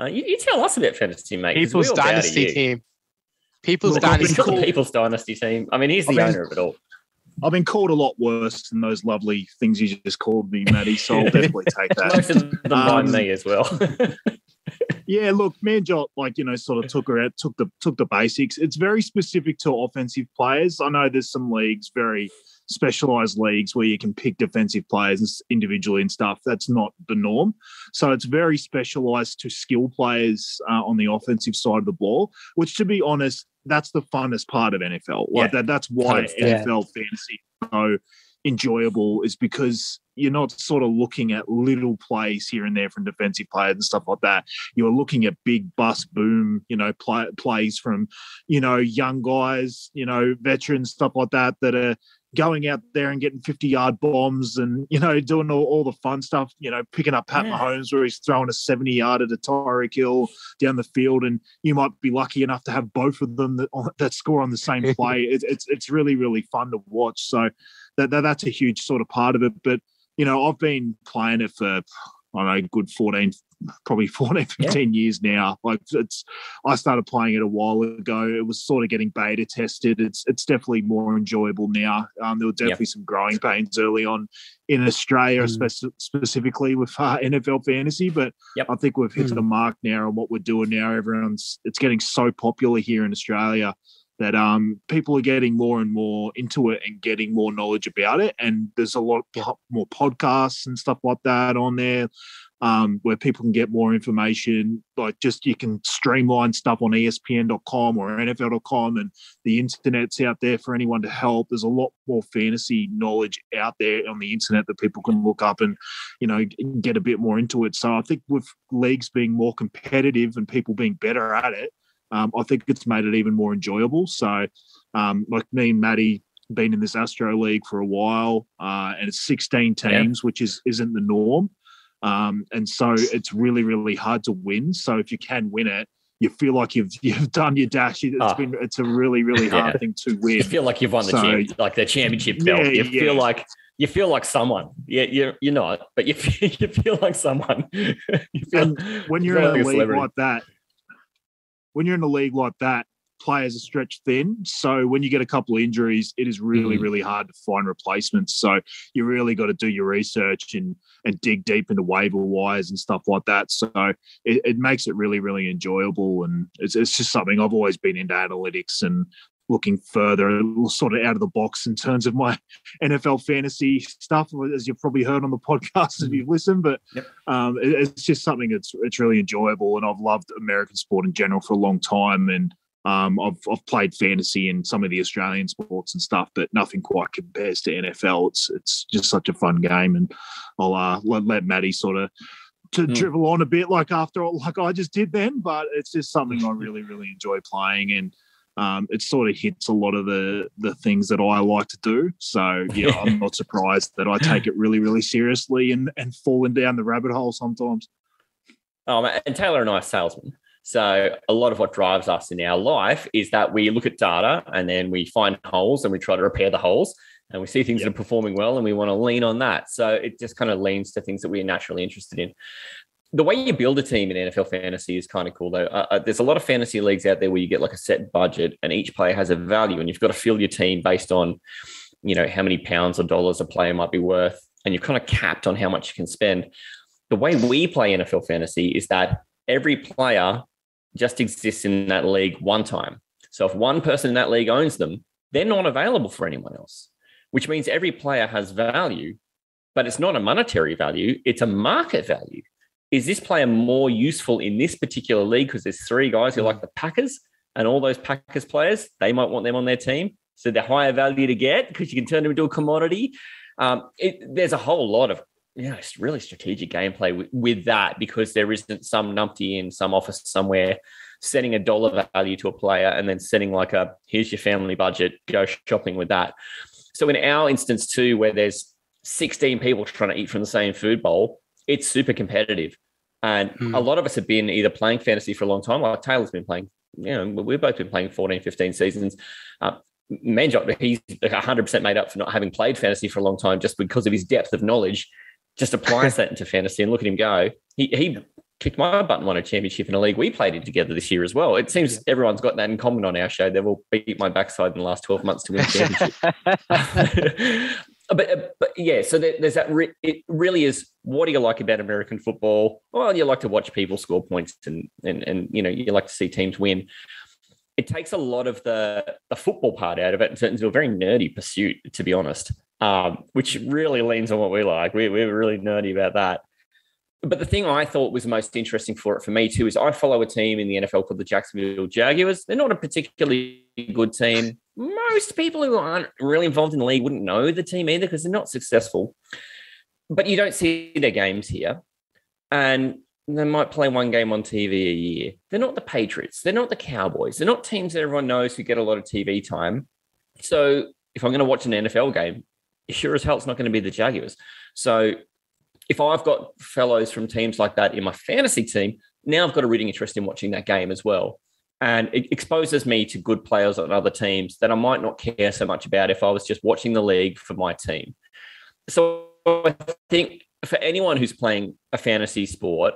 Speaker 2: Uh, you, you tell us about fantasy, mate.
Speaker 5: People's
Speaker 2: we all bow to
Speaker 5: dynasty team. People's
Speaker 4: Look, I've been
Speaker 2: He's
Speaker 5: dynasty.
Speaker 2: People's Dynasty team. I mean, he's the
Speaker 4: I mean-
Speaker 2: owner of it all.
Speaker 4: I've been called a lot worse than those lovely things you just called me, Matty. So I'll [laughs] definitely take that.
Speaker 2: Most of them by
Speaker 4: Um,
Speaker 2: me as well. [laughs]
Speaker 4: Yeah, look, me and Jot, like you know, sort of took her out, took the took the basics. It's very specific to offensive players. I know there's some leagues, very specialized leagues, where you can pick defensive players individually and stuff. That's not the norm. So it's very specialized to skill players uh, on the offensive side of the ball. Which, to be honest, that's the funnest part of NFL. Like
Speaker 2: Yeah.
Speaker 4: that, that's why
Speaker 2: 100%.
Speaker 4: NFL fantasy so enjoyable is because you're not sort of looking at little plays here and there from defensive players and stuff like that you're looking at big bust boom, you know, play, plays from, you know, young guys, you know, veterans, stuff like that, that are going out there and getting 50 yard bombs and, you know, doing all, all the fun stuff, you know, picking up Pat
Speaker 2: Yeah.
Speaker 4: Mahomes where he's throwing a 70 yard at a Tyreek Hill down the field. And you might be lucky enough to have both of them that, that score on the same [laughs] play. It's, it's, it's really, really fun to watch. So that, that, that's a huge sort of part of it. But, you know, I've been playing it for, I don't know, good 14, probably [laughs] 14, 15 years now. Like it's, I started playing it a while ago. It was sort of getting beta tested. It's, it's definitely more enjoyable now. Um, there were definitely some growing pains early on in Australia,
Speaker 5: Mm.
Speaker 4: spec- specifically with uh, [laughs] NFL fantasy. But
Speaker 2: Yep.
Speaker 4: I think we've hit
Speaker 5: Mm.
Speaker 4: the mark now on what we're doing now. Everyone's, it's getting so popular here in Australia that um, people are getting more and more into it and getting more knowledge about it. And there's a lot more podcasts and stuff like that on there um, where people can get more information. Like just you can streamline stuff on ESPN.com or NFL.com, and the internet's out there for anyone to help. There's a lot more fantasy knowledge out there on the internet that people can look up and you know get a bit more into it. So I think with leagues being more competitive and people being better at it, um, I think it's made it even more enjoyable. So um, like me and Matty been in this Astro League for a while, uh, and it's 16
Speaker 2: Yeah.
Speaker 4: teams, which is isn't the norm. Um, and so it's really, really hard to win. So if you can win it, you feel like you've [laughs] you've done your dash. It's
Speaker 2: Ah.
Speaker 4: been it's a really, really [laughs] hard
Speaker 2: Yeah.
Speaker 4: thing to win.
Speaker 2: you feel like you've won the
Speaker 4: So-
Speaker 2: champ, like the championship belt.
Speaker 4: Yeah,
Speaker 2: you
Speaker 4: yeah.
Speaker 2: feel like you feel like someone. Yeah, you're you're not, but you feel, [laughs] you feel like someone. you feel,
Speaker 4: And when
Speaker 2: you
Speaker 4: you're in
Speaker 2: like
Speaker 4: a league
Speaker 2: celebrity.
Speaker 4: like that, when you're in a league like that, players are stretched thin. So when you get a couple of injuries, it is really,
Speaker 2: Mm.
Speaker 4: really hard to find replacements. So you really got to do your research and and dig deep into waiver wires and stuff like that. So it, it makes it really, really enjoyable. And it's, it's just something I've always been into analytics and looking further, sort of out of the box in terms of my [laughs] NFL fantasy stuff, as you've probably heard on the [laughs] podcast if you've listened. But um, it- it's just something that's it's really enjoyable, and I've loved American sport in general for a long time. And um, I've I've played fantasy in some of the Australian sports and stuff, but nothing quite compares to NFL. It's it's just such a fun game, and I'll uh, let, let Matty sort of to
Speaker 2: Hmm.
Speaker 4: dribble on a bit like after all, like I just did then. But it's just something I [laughs] really really enjoy playing, and um, it sort of hits a lot of the the things that I like to do. So yeah, I'm [laughs] not surprised that I take it really really seriously and and falling down the rabbit hole sometimes.
Speaker 2: Um, and Talor and I are salesmen. So a lot of what drives us in our life is that we look at data and then we find holes and we try to repair the holes and we see things that are performing well and we want to lean on that. So it just kind of leans to things that we're naturally interested in. The way you build a team in NFL fantasy is kind of cool though. Uh, uh, there's a lot of fantasy leagues out there where you get like a set budget and each player has a value and you've got to fill your team based on, you know, how many pounds or dollars a player might be worth. And you're kind of capped on how much you can spend. The way we play NFL fantasy is that every player just exists in that league one time. So if one person in that league owns them, they're not available for anyone else, which means every player has value, but it's not a monetary value, it's a market value. Is this player more useful in this particular league because there's three guys who like the Packers and all those Packers players, they might want them on their team. So they're higher value to get because you can turn them into a commodity. Um, it, there's a whole lot of you know, it's really strategic gameplay with, with that because there isn't some numpty in some office somewhere setting a dollar value to a player and then setting like a here's your family budget, go shopping with that. So in our instance too, where there's 16 people trying to eat from the same food bowl, it's super competitive. And mm. a lot of us have been either playing fantasy for a long time, like Talor's been playing, you know, we've both been playing 14, 15 seasons. Uh, Manjot, he's 100% made up for not having played fantasy for a long time just because of his depth of knowledge. Just applies [laughs] that into fantasy and look at him go. He, he kicked my butt and won a championship in a league we played in together this year as well. It seems yeah. everyone's got that in common on our show. They've all beat my backside in the last 12 months to win a championship. [laughs] [laughs] but, uh, but yeah, so there's that. Re- it really is. What do you like about American football? Well, you like to watch people score points, and and and you know you like to see teams win. It takes a lot of the the football part out of it, and turns into a very nerdy pursuit, to be honest. Um, which really leans on what we like. We, we're really nerdy about that. But the thing I thought was most interesting for it for me too is I follow a team in the NFL called the Jacksonville Jaguars. They're not a particularly good team. Most people who aren't really involved in the league wouldn't know the team either because they're not successful. But you don't see their games here. And they might play one game on TV a year. They're not the Patriots. They're not the Cowboys. They're not teams that everyone knows who get a lot of TV time. So if I'm going to watch an NFL game, sure as hell it's not going to be the Jaguars. So if I've got fellows from teams like that in my fantasy team, now I've got a rooting interest in watching that game as well. And it exposes me to good players on other teams that I might not care so much about if I was just watching the league for my team. So I think for anyone who's playing a fantasy sport,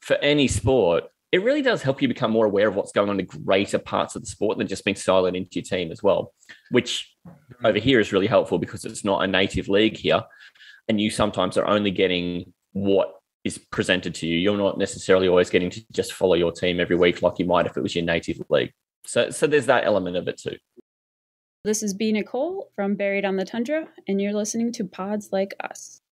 Speaker 2: for any sport, it really does help you become more aware of what's going on in greater parts of the sport than just being silent into your team as well, which mm. over here is really helpful because it's not a native league here and you sometimes are only getting what is presented to you. You're not necessarily always getting to just follow your team every week like you might if it was your native league. So, so there's that element of it too.
Speaker 8: This is B. Nicole from Buried on the Tundra, and you're listening to Pods Like Us.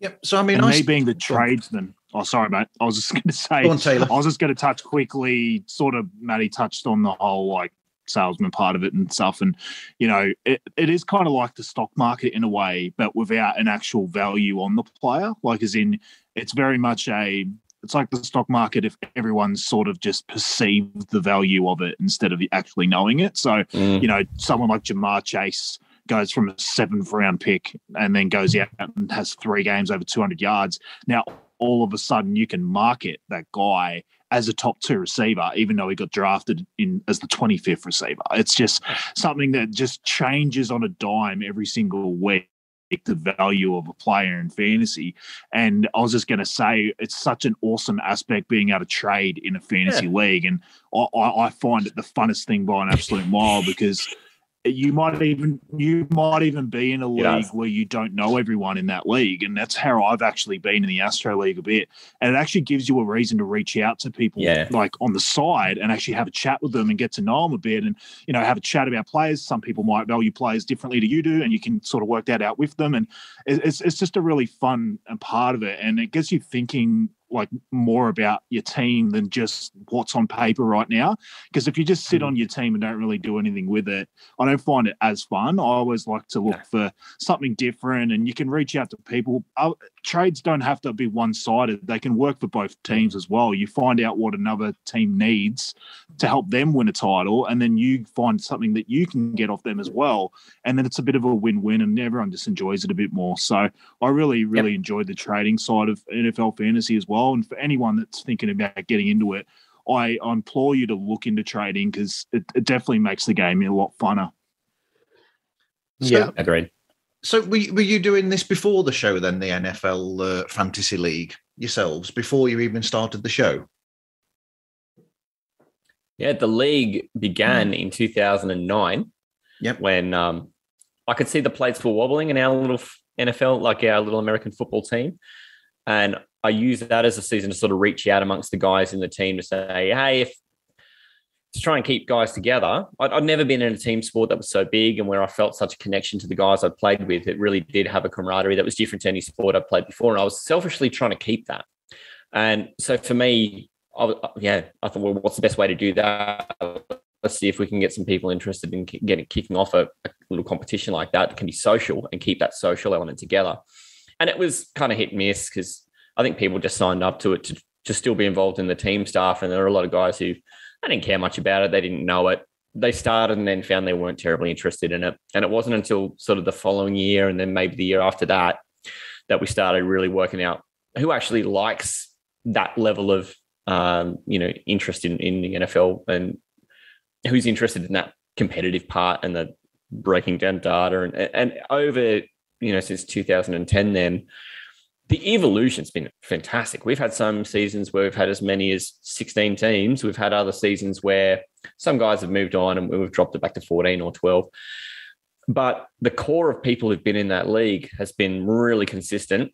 Speaker 3: Yep. So I mean,
Speaker 4: and
Speaker 3: I
Speaker 4: me being the tradesman. Oh, sorry, mate. I was just going to say.
Speaker 3: On,
Speaker 4: I was just going to touch quickly. Sort of, Matty touched on the whole like salesman part of it and stuff. And, you know, it, it is kind of like the stock market in a way, but without an actual value on the player. Like, as in, it's very much a, it's like the stock market if everyone sort of just perceived the value of it instead of actually knowing it. So, mm. you know, someone like Ja'Marr Chase goes from a seventh round pick and then goes out and has three games over 200 yards. Now, all of a sudden, you can market that guy as a top two receiver, even though he got drafted in as the 25th receiver. It's just something that just changes on a dime every single week the value of a player in fantasy. And I was just going to say, it's such an awesome aspect being able to trade in a fantasy yeah. league. And I, I, find it the funnest thing by an absolute mile because you might even you might even be in a league where you don't know everyone in that league and that's how i've actually been in the astro league a bit. And it actually gives you a reason to reach out to people yeah. like on the side and actually have a chat with them and get to know them a bit and you know have a chat about players. Some people might value players differently to you do and you can sort of work that out with them. And it's, it's just a really fun part of it and it gets you thinking like more about your team than just what's on paper right now. Because if you just sit mm. on your team and don't really do anything with it, I don't find it as fun. I always like to look yeah. for something different, and you can reach out to people. Trades don't have to be one sided; they can work for both teams as well. You find out what another team needs to help them win a title, and then you find something that you can get off them as well, and then it's a bit of a win win, and everyone just enjoys it a bit more. So I really, really yep. enjoyed the trading side of NFL fantasy as well well. And for anyone that's thinking about getting into it, I, implore you to look into trading because it, it, definitely makes the game a lot funner.
Speaker 2: So, yeah, agreed.
Speaker 3: So were, were you doing this before the show then, the NFL uh, Fantasy League yourselves, before you even started the show?
Speaker 2: Yeah, the league began mm. in 2009.
Speaker 3: Yep.
Speaker 2: When um, I could see the plates were wobbling in our little NFL, like our little American football team. And I use that as a season to sort of reach out amongst the guys in the team to say, hey, if to try and keep guys together. I'd, I'd, never been in a team sport that was so big and where I felt such a connection to the guys I'd played with. It really did have a camaraderie that was different to any sport I'd played before. And I was selfishly trying to keep that. And so for me, I, yeah, I thought, well, what's the best way to do that? Let's see if we can get some people interested in getting kicking off a, a little competition like that. It can be social and keep that social element together. and it was kind of hit and miss because I think people just signed up to it to, to still be involved in the team staff. And there are a lot of guys who they didn't care much about it. They didn't know it. They started and then found they weren't terribly interested in it. And it wasn't until sort of the following year and then maybe the year after that that we started really working out who actually likes that level of um, you know interest in, in the NFL and who's interested in that competitive part and the breaking down data and and over you know since 2010 then the evolution's been fantastic. We've had some seasons where we've had as many as 16 teams. We've had other seasons where some guys have moved on and we've dropped it back to 14 or 12. But the core of people who've been in that league has been really consistent.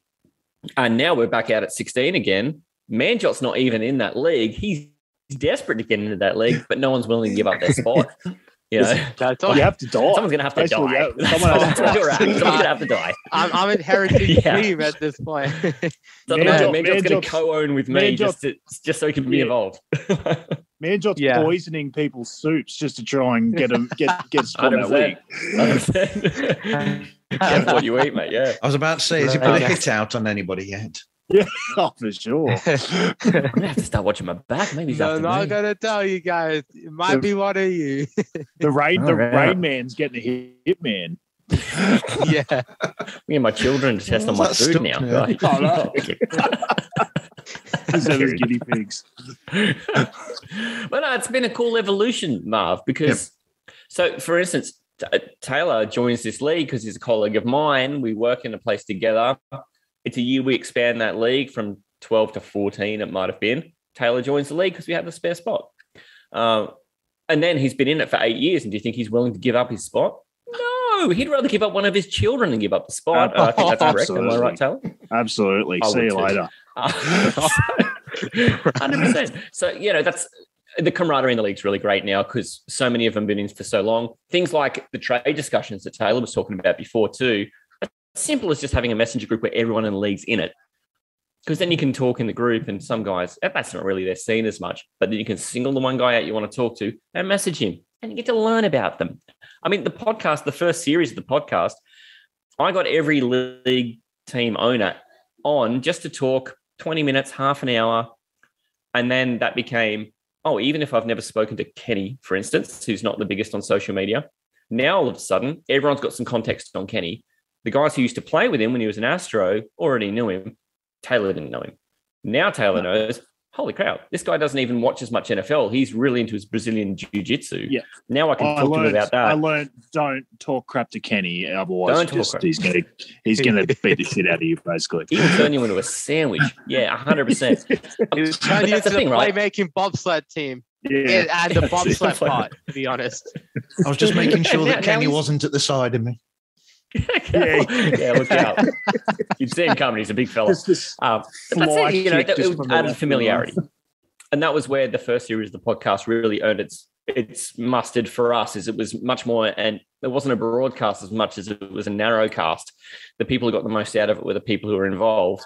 Speaker 2: And now we're back out at 16 again. Manjot's not even in that league. He's desperate to get into that league, but no one's willing to give up their spot. [laughs] You [laughs] know,
Speaker 4: That's all. You have to die.
Speaker 2: someone's gonna have to
Speaker 4: Basically,
Speaker 2: die.
Speaker 4: yeah, someone has to [laughs] die.
Speaker 2: Someone's gonna have to die. [laughs]
Speaker 5: I'm, I'm inheriting
Speaker 2: Yeah.
Speaker 5: team at this point.
Speaker 2: So
Speaker 4: Man-
Speaker 2: Manjot,
Speaker 4: Man-
Speaker 2: Manjot's gonna co-own with me
Speaker 4: Manjot-
Speaker 2: just to, just so he can be
Speaker 4: Yeah.
Speaker 2: involved.
Speaker 4: Manjot's
Speaker 5: Yeah.
Speaker 4: poisoning people's soups just to try and get them get get spot in that
Speaker 2: 100%.
Speaker 4: league.
Speaker 2: 100%. That's what you eat, mate. Yeah.
Speaker 3: I was about to say, has he put a hit out on anybody yet? [laughs]
Speaker 4: Oh, for sure. [laughs]
Speaker 2: I'm gonna have to start watching my back. Maybe he's
Speaker 5: no,
Speaker 2: after
Speaker 5: not gonna tell you guys. It might
Speaker 4: The-
Speaker 5: be one of you. [laughs]
Speaker 4: The rain, the
Speaker 2: All right.
Speaker 4: rain man's getting a hit, hit man.
Speaker 5: yeah.
Speaker 2: Me and my children to test on my food
Speaker 3: stuck
Speaker 2: now.
Speaker 3: now.
Speaker 2: guys.
Speaker 4: Oh, no. Instead of guinea pigs.
Speaker 2: but no, it's been a cool evolution, Marv, because so for instance, T- uh, Talor joins this league because he's a colleague of mine. We work in a place together. It's a year we expand that league from 12 to 14, it might have been. Talor joins the league because we have the spare spot. Um, and then he's been in it for eight years. And do you think he's willing to give up his spot? No, he'd rather give up one of his children than give up the spot. Uh, I think that's correct. Am I right, Talor?
Speaker 4: Absolutely.
Speaker 2: I
Speaker 4: See you
Speaker 2: too.
Speaker 4: later. [laughs]
Speaker 2: Hundred percent. So you know that's the camaraderie in the league's really great now because so many of them have been in for so long. Things like the trade discussions that Talor was talking about before too. Simple as just having a messenger group where everyone in the league's in it. Because then you can talk in the group, and some guys that's not really their scene as much. But then you can single the one guy out you want to talk to and message him, and you get to learn about them. I mean, the podcast, the first series of the podcast, I got every league team owner on just to talk 20 minutes, half an hour. And then that became, oh, even if I've never spoken to Kenny, for instance, who's not the biggest on social media, now all of a sudden, everyone's got some context on Kenny. The guys who used to play with him when he was an Astro already knew him. Talor didn't know him. Now Talor knows, holy crap, this guy doesn't even watch as much NFL. He's really into his Brazilian jiu jitsu.
Speaker 4: Yeah.
Speaker 2: Now I can
Speaker 4: I
Speaker 2: talk to him
Speaker 4: learned,
Speaker 2: about
Speaker 4: I learned don't talk crap to Kenny, otherwise
Speaker 2: Don't talk
Speaker 4: just,
Speaker 2: crap.
Speaker 4: he's gonna he's gonna [laughs] beat the shit out of you basically.
Speaker 2: He will turn you into a sandwich. Yeah, 100%. [laughs]
Speaker 5: He was trying to
Speaker 2: That's
Speaker 5: use
Speaker 2: the
Speaker 5: the
Speaker 2: thing, right?
Speaker 5: playmaking bobsled team
Speaker 4: Yeah.
Speaker 5: and, and the [laughs] bobsled part, to be honest.
Speaker 3: I was just making sure that
Speaker 2: now
Speaker 3: Kenny
Speaker 2: he's-
Speaker 3: wasn't at the side of me. [laughs]
Speaker 2: yeah, yeah, look out. You'd see him coming. He's a big fella. Um, that's it, you know, that, it added familiarity. And that was where the first series of the podcast really earned its its mustard for us is it was much more and it wasn't a broadcast as much as it was a narrow cast. The people who got the most out of it were the people who were involved.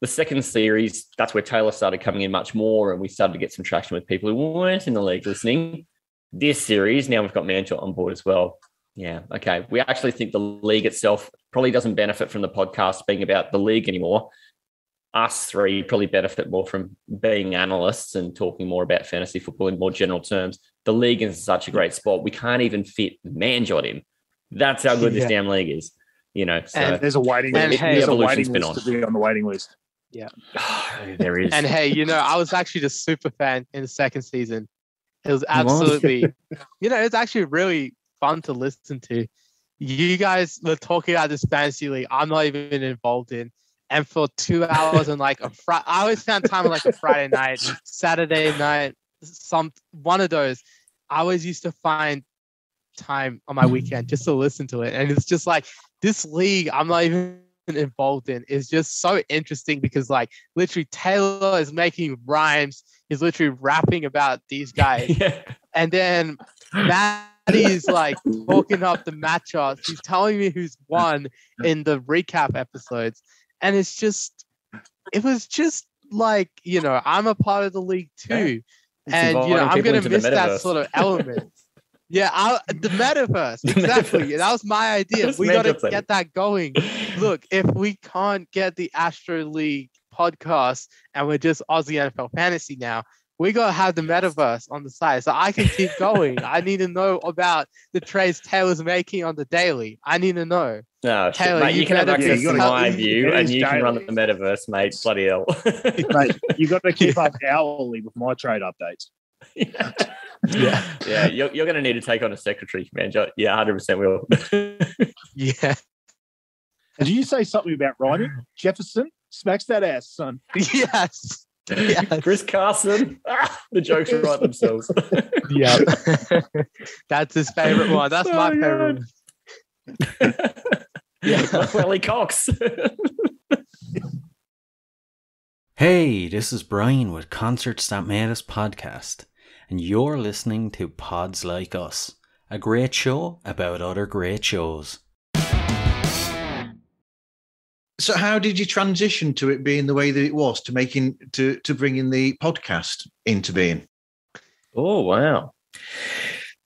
Speaker 2: The second series, that's where Talor started coming in much more, and we started to get some traction with people who weren't in the league listening. This series, now we've got Manjot on board as well. Yeah, okay. We actually think the league itself probably doesn't benefit from the podcast being about the league anymore. Us three probably benefit more from being analysts and talking more about fantasy football in more general terms. The league is such a great spot. We can't even fit Manjot in. That's how good this damn league is. You know, so
Speaker 5: And-
Speaker 4: there's a waiting
Speaker 5: And
Speaker 4: list.
Speaker 5: hey-
Speaker 4: there's a
Speaker 2: Evolution's
Speaker 4: waiting
Speaker 2: been
Speaker 4: list to be on the waiting list. Yeah. [sighs]
Speaker 2: There is.
Speaker 5: And hey, you know, I was actually the super fan in the second season. It was
Speaker 2: was?
Speaker 5: absolutely, [laughs] you know, it's actually really fun to listen to. You guys were talking about this fantasy league I'm not even involved in. And for two hours and like a [laughs] Friday, I always found time on like a Friday night, Saturday night, some one of those. I always used to find time on my weekend just to listen to it. And it's just like this league I'm not even involved in is just so interesting because like literally Talor is making rhymes. He's literally rapping about these guys. [laughs]
Speaker 2: yeah.
Speaker 5: And then [laughs] Matty's like talking up the matchups. He's telling me who's won in the recap episodes. And it's just, it was just like, you know, I'm a part of the league too.
Speaker 2: It's
Speaker 5: and, you know, I'm going to miss that sort of element. Yeah, I, the metaverse. [laughs]
Speaker 2: The
Speaker 5: Exactly.
Speaker 2: metaverse.
Speaker 5: That was my idea.
Speaker 2: That's
Speaker 5: we got to get that going. Look, if we can't get the Astro League podcast and we're just Aussie NFL fantasy now, we got to have the metaverse on the side so I can keep going. I need to know about the trades Talor's making on the daily. I need to know.
Speaker 2: No,
Speaker 5: Talor,
Speaker 2: mate,
Speaker 5: you
Speaker 2: you can have
Speaker 5: better
Speaker 2: access to my view and
Speaker 4: is
Speaker 2: you can run the metaverse, mate. Bloody hell. [laughs] [laughs]
Speaker 4: Mate, you got to [laughs] keep up hourly with my trade updates.
Speaker 2: yeah. Yeah. You're, you're going to need to take on a secretary, man. Yeah, 100% will.
Speaker 5: Yeah.
Speaker 4: And did you say something about writing? Jefferson? Smacks that ass, son.
Speaker 5: yes. Yes. [laughs]
Speaker 2: Chris Carson. Ah, the jokes write themselves. [laughs]
Speaker 5: Yeah. [laughs] That's his favorite one. That's my
Speaker 2: Oh,
Speaker 5: favorite.
Speaker 2: God.
Speaker 5: one.
Speaker 2: yeah. Welly Cox.
Speaker 1: Hey, this is Brian with Concerts That Made Us podcast, and you're listening to Pods Like Us, a great show about other great shows.
Speaker 3: So, how did you transition to it being the way that it was to making to to bringing the podcast into being?
Speaker 2: Oh, wow.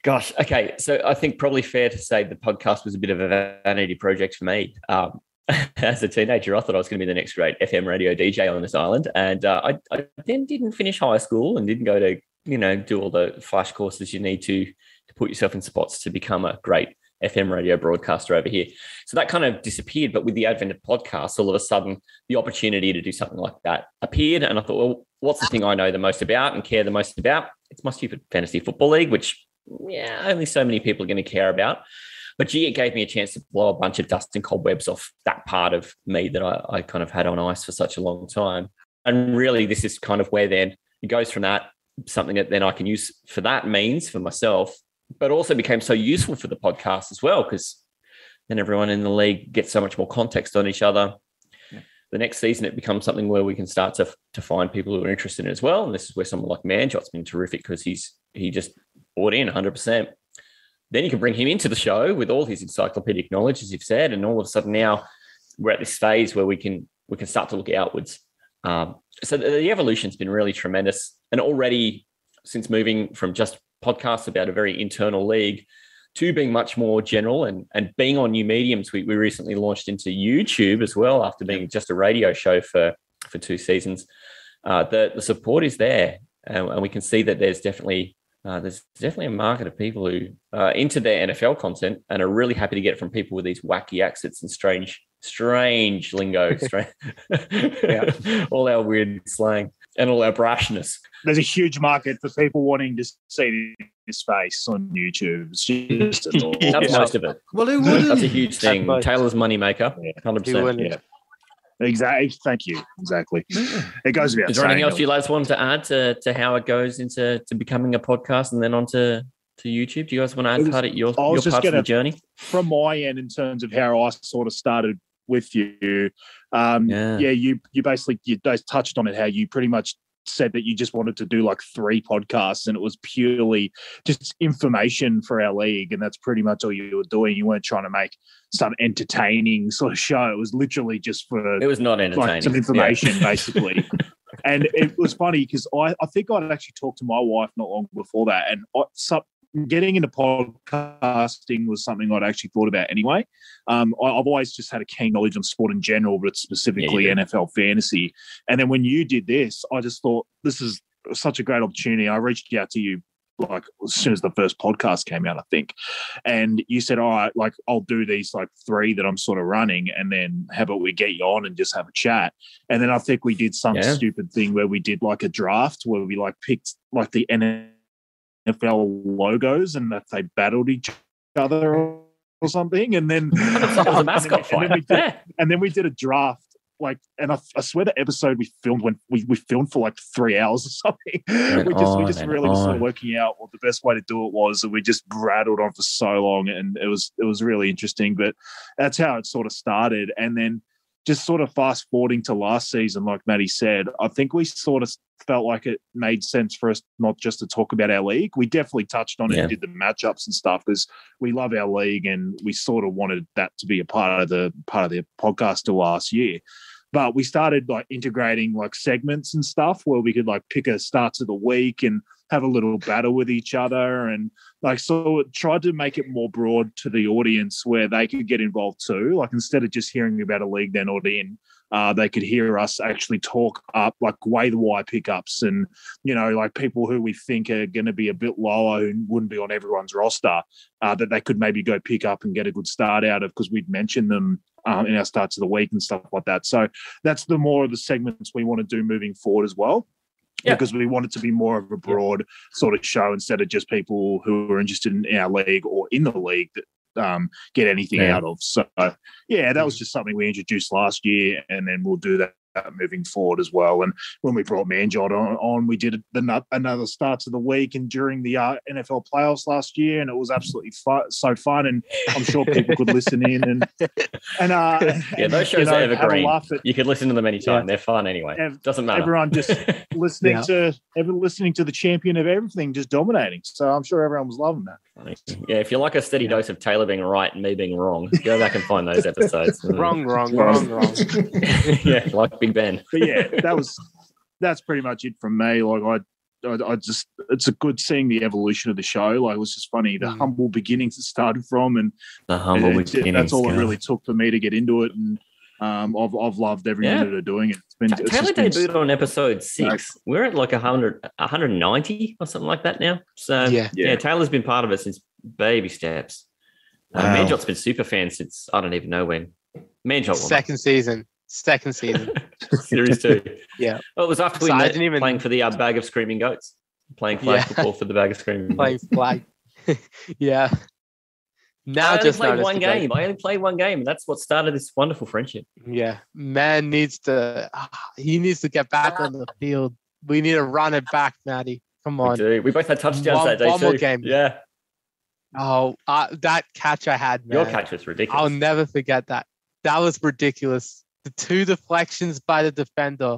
Speaker 2: Gosh. Okay. So I think probably fair to say the podcast was a bit of a vanity project for me. Um, [laughs] as a teenager, I thought I was going to be the next great FM radio DJ on this island. And uh, I, I then didn't finish high school and didn't go to, you know, do all the flash courses you need to to put yourself in spots to become a great FM radio broadcaster over here. So that kind of disappeared. But with the advent of podcasts, all of a sudden the opportunity to do something like that appeared. And I thought, well, what's the thing I know the most about and care the most about? It's my stupid fantasy football league, which, yeah, only so many people are going to care about. But gee, it gave me a chance to blow a bunch of dust and cobwebs off that part of me that I, I kind of had on ice for such a long time. And really, this is kind of where then it goes from that, something that then I can use for that means for myself, but also became so useful for the podcast as well, because then everyone in the league gets so much more context on each other. The next season, it becomes something where we can start to, to find people who are interested in it as well. And this is where someone like Manjot's been terrific because he's he just bought in 100%. Then you can bring him into the show with all his encyclopedic knowledge, as you've said, and all of a sudden now we're at this phase where we can we can start to look outwards. Um, so the, the evolution's been really tremendous, and already since moving from just podcasts about a very internal league to being much more general and and being on new mediums, we, we recently launched into YouTube as well after being just a radio show for for two seasons. Uh, the the support is there, and, and we can see that there's definitely uh, there's definitely a market of people who are into their NFL content and are really happy to get it from people with these wacky accents and strange, strange lingo, [laughs] strange, [laughs] all our weird slang and all our brashness.
Speaker 4: There's a huge market for people wanting to see his face on YouTube. It's just [laughs] adorable.
Speaker 2: That's most of it.
Speaker 3: Well, who
Speaker 2: That's a huge thing.
Speaker 5: most.
Speaker 2: Talor's moneymaker,
Speaker 4: Yeah.
Speaker 2: hundred
Speaker 5: He
Speaker 2: percent.
Speaker 4: Yeah. Exactly. Thank you. Exactly. It goes without
Speaker 2: Is there anything else you guys wanted to add to, to how it goes into to becoming a podcast and then onto to YouTube? Do you guys want to add
Speaker 4: It was-
Speaker 2: part of your,
Speaker 4: I was
Speaker 2: your
Speaker 4: just
Speaker 2: part of the journey?
Speaker 4: from my end in terms of how I sort of started with you. Um,
Speaker 2: Yeah.
Speaker 4: yeah. you you basically you touched on it how you pretty much said that you just wanted to do like three podcasts and it was purely just information for our league and that's pretty much all you were doing. You weren't trying to make some entertaining sort of show. It was literally just for
Speaker 2: It was not entertaining.
Speaker 4: like some
Speaker 2: Yeah.
Speaker 4: information [laughs] basically. and it was funny because I, I think I'd actually talked to my wife not long before that, and I, some, getting into podcasting was something I'd actually thought about anyway. Um, I, I've always just had a keen knowledge on sport in general, but specifically
Speaker 2: Yeah,
Speaker 4: NFL fantasy. And then when you did this, I just thought this is such a great opportunity. I reached out to you like as soon as the first podcast came out, I think. And you said, All right, like I'll do these like three that I'm sort of running, and then how about we get you on and just have a chat? And then I think we did some
Speaker 2: Yeah.
Speaker 4: stupid thing where we did like a draft where we like picked like the NFL logos and that they battled each other or or something. And then, [laughs]
Speaker 2: It was a
Speaker 4: and [laughs]
Speaker 2: mascot
Speaker 4: then- and then we
Speaker 2: fight.
Speaker 4: did-
Speaker 2: Yeah.
Speaker 4: and then we did a draft like and I, I swear the episode we filmed when we, we filmed for like three hours or [laughs] something
Speaker 2: Went
Speaker 4: we just we just really were sort of working out what the best way to do it was and we just rattled on for so long and it was it was really interesting but that's how it sort of started and then just sort of fast forwarding to last season like Matty said I think we sort of felt like it made sense for us not just to talk about our league we definitely touched on it
Speaker 2: Yeah.
Speaker 4: and did the matchups and stuff because we love our league and we sort of wanted that to be a part of the part of the podcast till last year but we started like integrating like segments and stuff where we could like pick a starts of the week and have a little battle with each other and like so it tried to make it more broad to the audience where they could get involved too. Like instead of just hearing about a league they're not in uh, they could hear us actually talk up like waiver wire pickups and you know like people who we think are going to be a bit lower who wouldn't be on everyone's roster uh, that they could maybe go pick up and get a good start out of because we'd mentioned them um, in our starts of the week and stuff like that. So that's the more of the segments we want to do moving forward as well
Speaker 2: Yeah.
Speaker 4: because we want it to be more of a broad sort of show instead of just people who are interested in our league or in the league that um, get anything
Speaker 2: Yeah.
Speaker 4: out of. So, yeah, that was just something we introduced last year, and then we'll do that moving forward as well. And when we brought Manjot on, on we did the, another starts of the week and during the uh, NFL playoffs last year, and it was absolutely fu- so fun. And I'm sure [laughs] people could listen in and and uh, [laughs]
Speaker 2: Yeah,
Speaker 4: and,
Speaker 2: those shows
Speaker 4: you know,
Speaker 2: are evergreen.
Speaker 4: laugh at
Speaker 2: You could listen to them anytime. They're fun anyway.
Speaker 4: Ev-
Speaker 2: Doesn't matter.
Speaker 4: everyone just [laughs] listening
Speaker 5: Yeah.
Speaker 4: to ever listening to the champion of everything, just dominating. So I'm sure everyone was loving that.
Speaker 2: yeah, if you like a steady dose of Talor being right and me being wrong, go back and find those episodes.
Speaker 5: Wrong, wrong, wrong, wrong.
Speaker 2: yeah, like Big Ben. [laughs]
Speaker 4: but yeah, that was that's pretty much it from me. Like I, I, I just it's a good seeing the evolution of the show. Like it was just funny the
Speaker 5: Mm.
Speaker 4: humble beginnings it started from, and
Speaker 2: The humble
Speaker 4: it- it-
Speaker 2: beginnings.
Speaker 4: that's all it really took for me to get into it. And um, I've I've loved every
Speaker 2: Yeah.
Speaker 4: minute of doing it. It's been it's
Speaker 2: Talor
Speaker 4: just been-
Speaker 2: debuted on episode six. We're at like 100, 190 or something like that now. So
Speaker 5: Yeah.
Speaker 2: yeah,
Speaker 4: Yeah.
Speaker 2: Talor's been part of it since baby steps. Uh, Manjot's been super fan since I don't even know when. Manjot was
Speaker 5: Second season. Second season. [laughs]
Speaker 2: series two.
Speaker 5: Yeah.
Speaker 2: Well, it was after we
Speaker 5: So I
Speaker 2: met
Speaker 5: didn't even-
Speaker 2: playing for the uh, bag of screaming goats, playing flag
Speaker 5: Yeah.
Speaker 2: football for the bag of screaming
Speaker 5: Playing
Speaker 2: goats.
Speaker 5: flag. [laughs] yeah. Now
Speaker 2: I only
Speaker 5: just
Speaker 2: played one
Speaker 5: the great-
Speaker 2: game. I only played one game, and that's what started this wonderful friendship.
Speaker 5: Yeah, man needs to. ah, He needs to get back on the field. We need to run it back, Matty. Come
Speaker 2: We,
Speaker 5: on.
Speaker 2: do. we both had touchdowns
Speaker 5: One-
Speaker 2: that day
Speaker 5: one more game.
Speaker 2: Yeah,
Speaker 5: Oh, uh, that catch I had, man.
Speaker 2: your catch was ridiculous.
Speaker 5: I'll never forget that. That was ridiculous. The two deflections by the defender,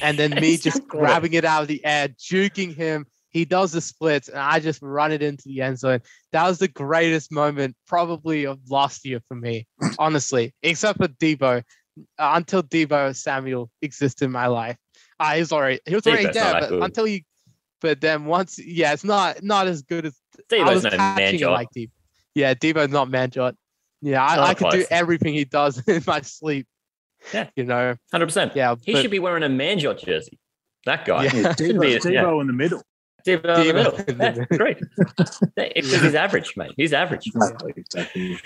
Speaker 5: and then [laughs] me just grabbing it out of the air, juking him. He does the splits, and I just run it into the end zone. That was the greatest moment, probably of last year for me, [laughs] honestly, except for Deebo. Uh, until Deebo Samuel existed in my life, uh, he was already he was already
Speaker 2: Deebo's not
Speaker 5: there, but
Speaker 2: good.
Speaker 5: until you, but then once, yeah, it's not not as good as I was
Speaker 2: no
Speaker 5: catching it like Deebo. Yeah, Deebo's not Manjot. Yeah, I, I could do everything he does [laughs] in my sleep.
Speaker 2: Yeah.
Speaker 5: You know,
Speaker 2: Hundred percent.
Speaker 5: yeah.
Speaker 2: He
Speaker 5: but
Speaker 2: should be wearing a Manjot jersey. That guy.
Speaker 5: Yeah.
Speaker 4: Yeah,
Speaker 2: Should be-
Speaker 4: Devo,
Speaker 2: yeah.
Speaker 4: In the middle.
Speaker 2: Devo in the
Speaker 5: Devo
Speaker 2: middle.
Speaker 5: in the middle.
Speaker 2: great. Because he's average, mate. He's average. [laughs]
Speaker 4: Exactly, exactly.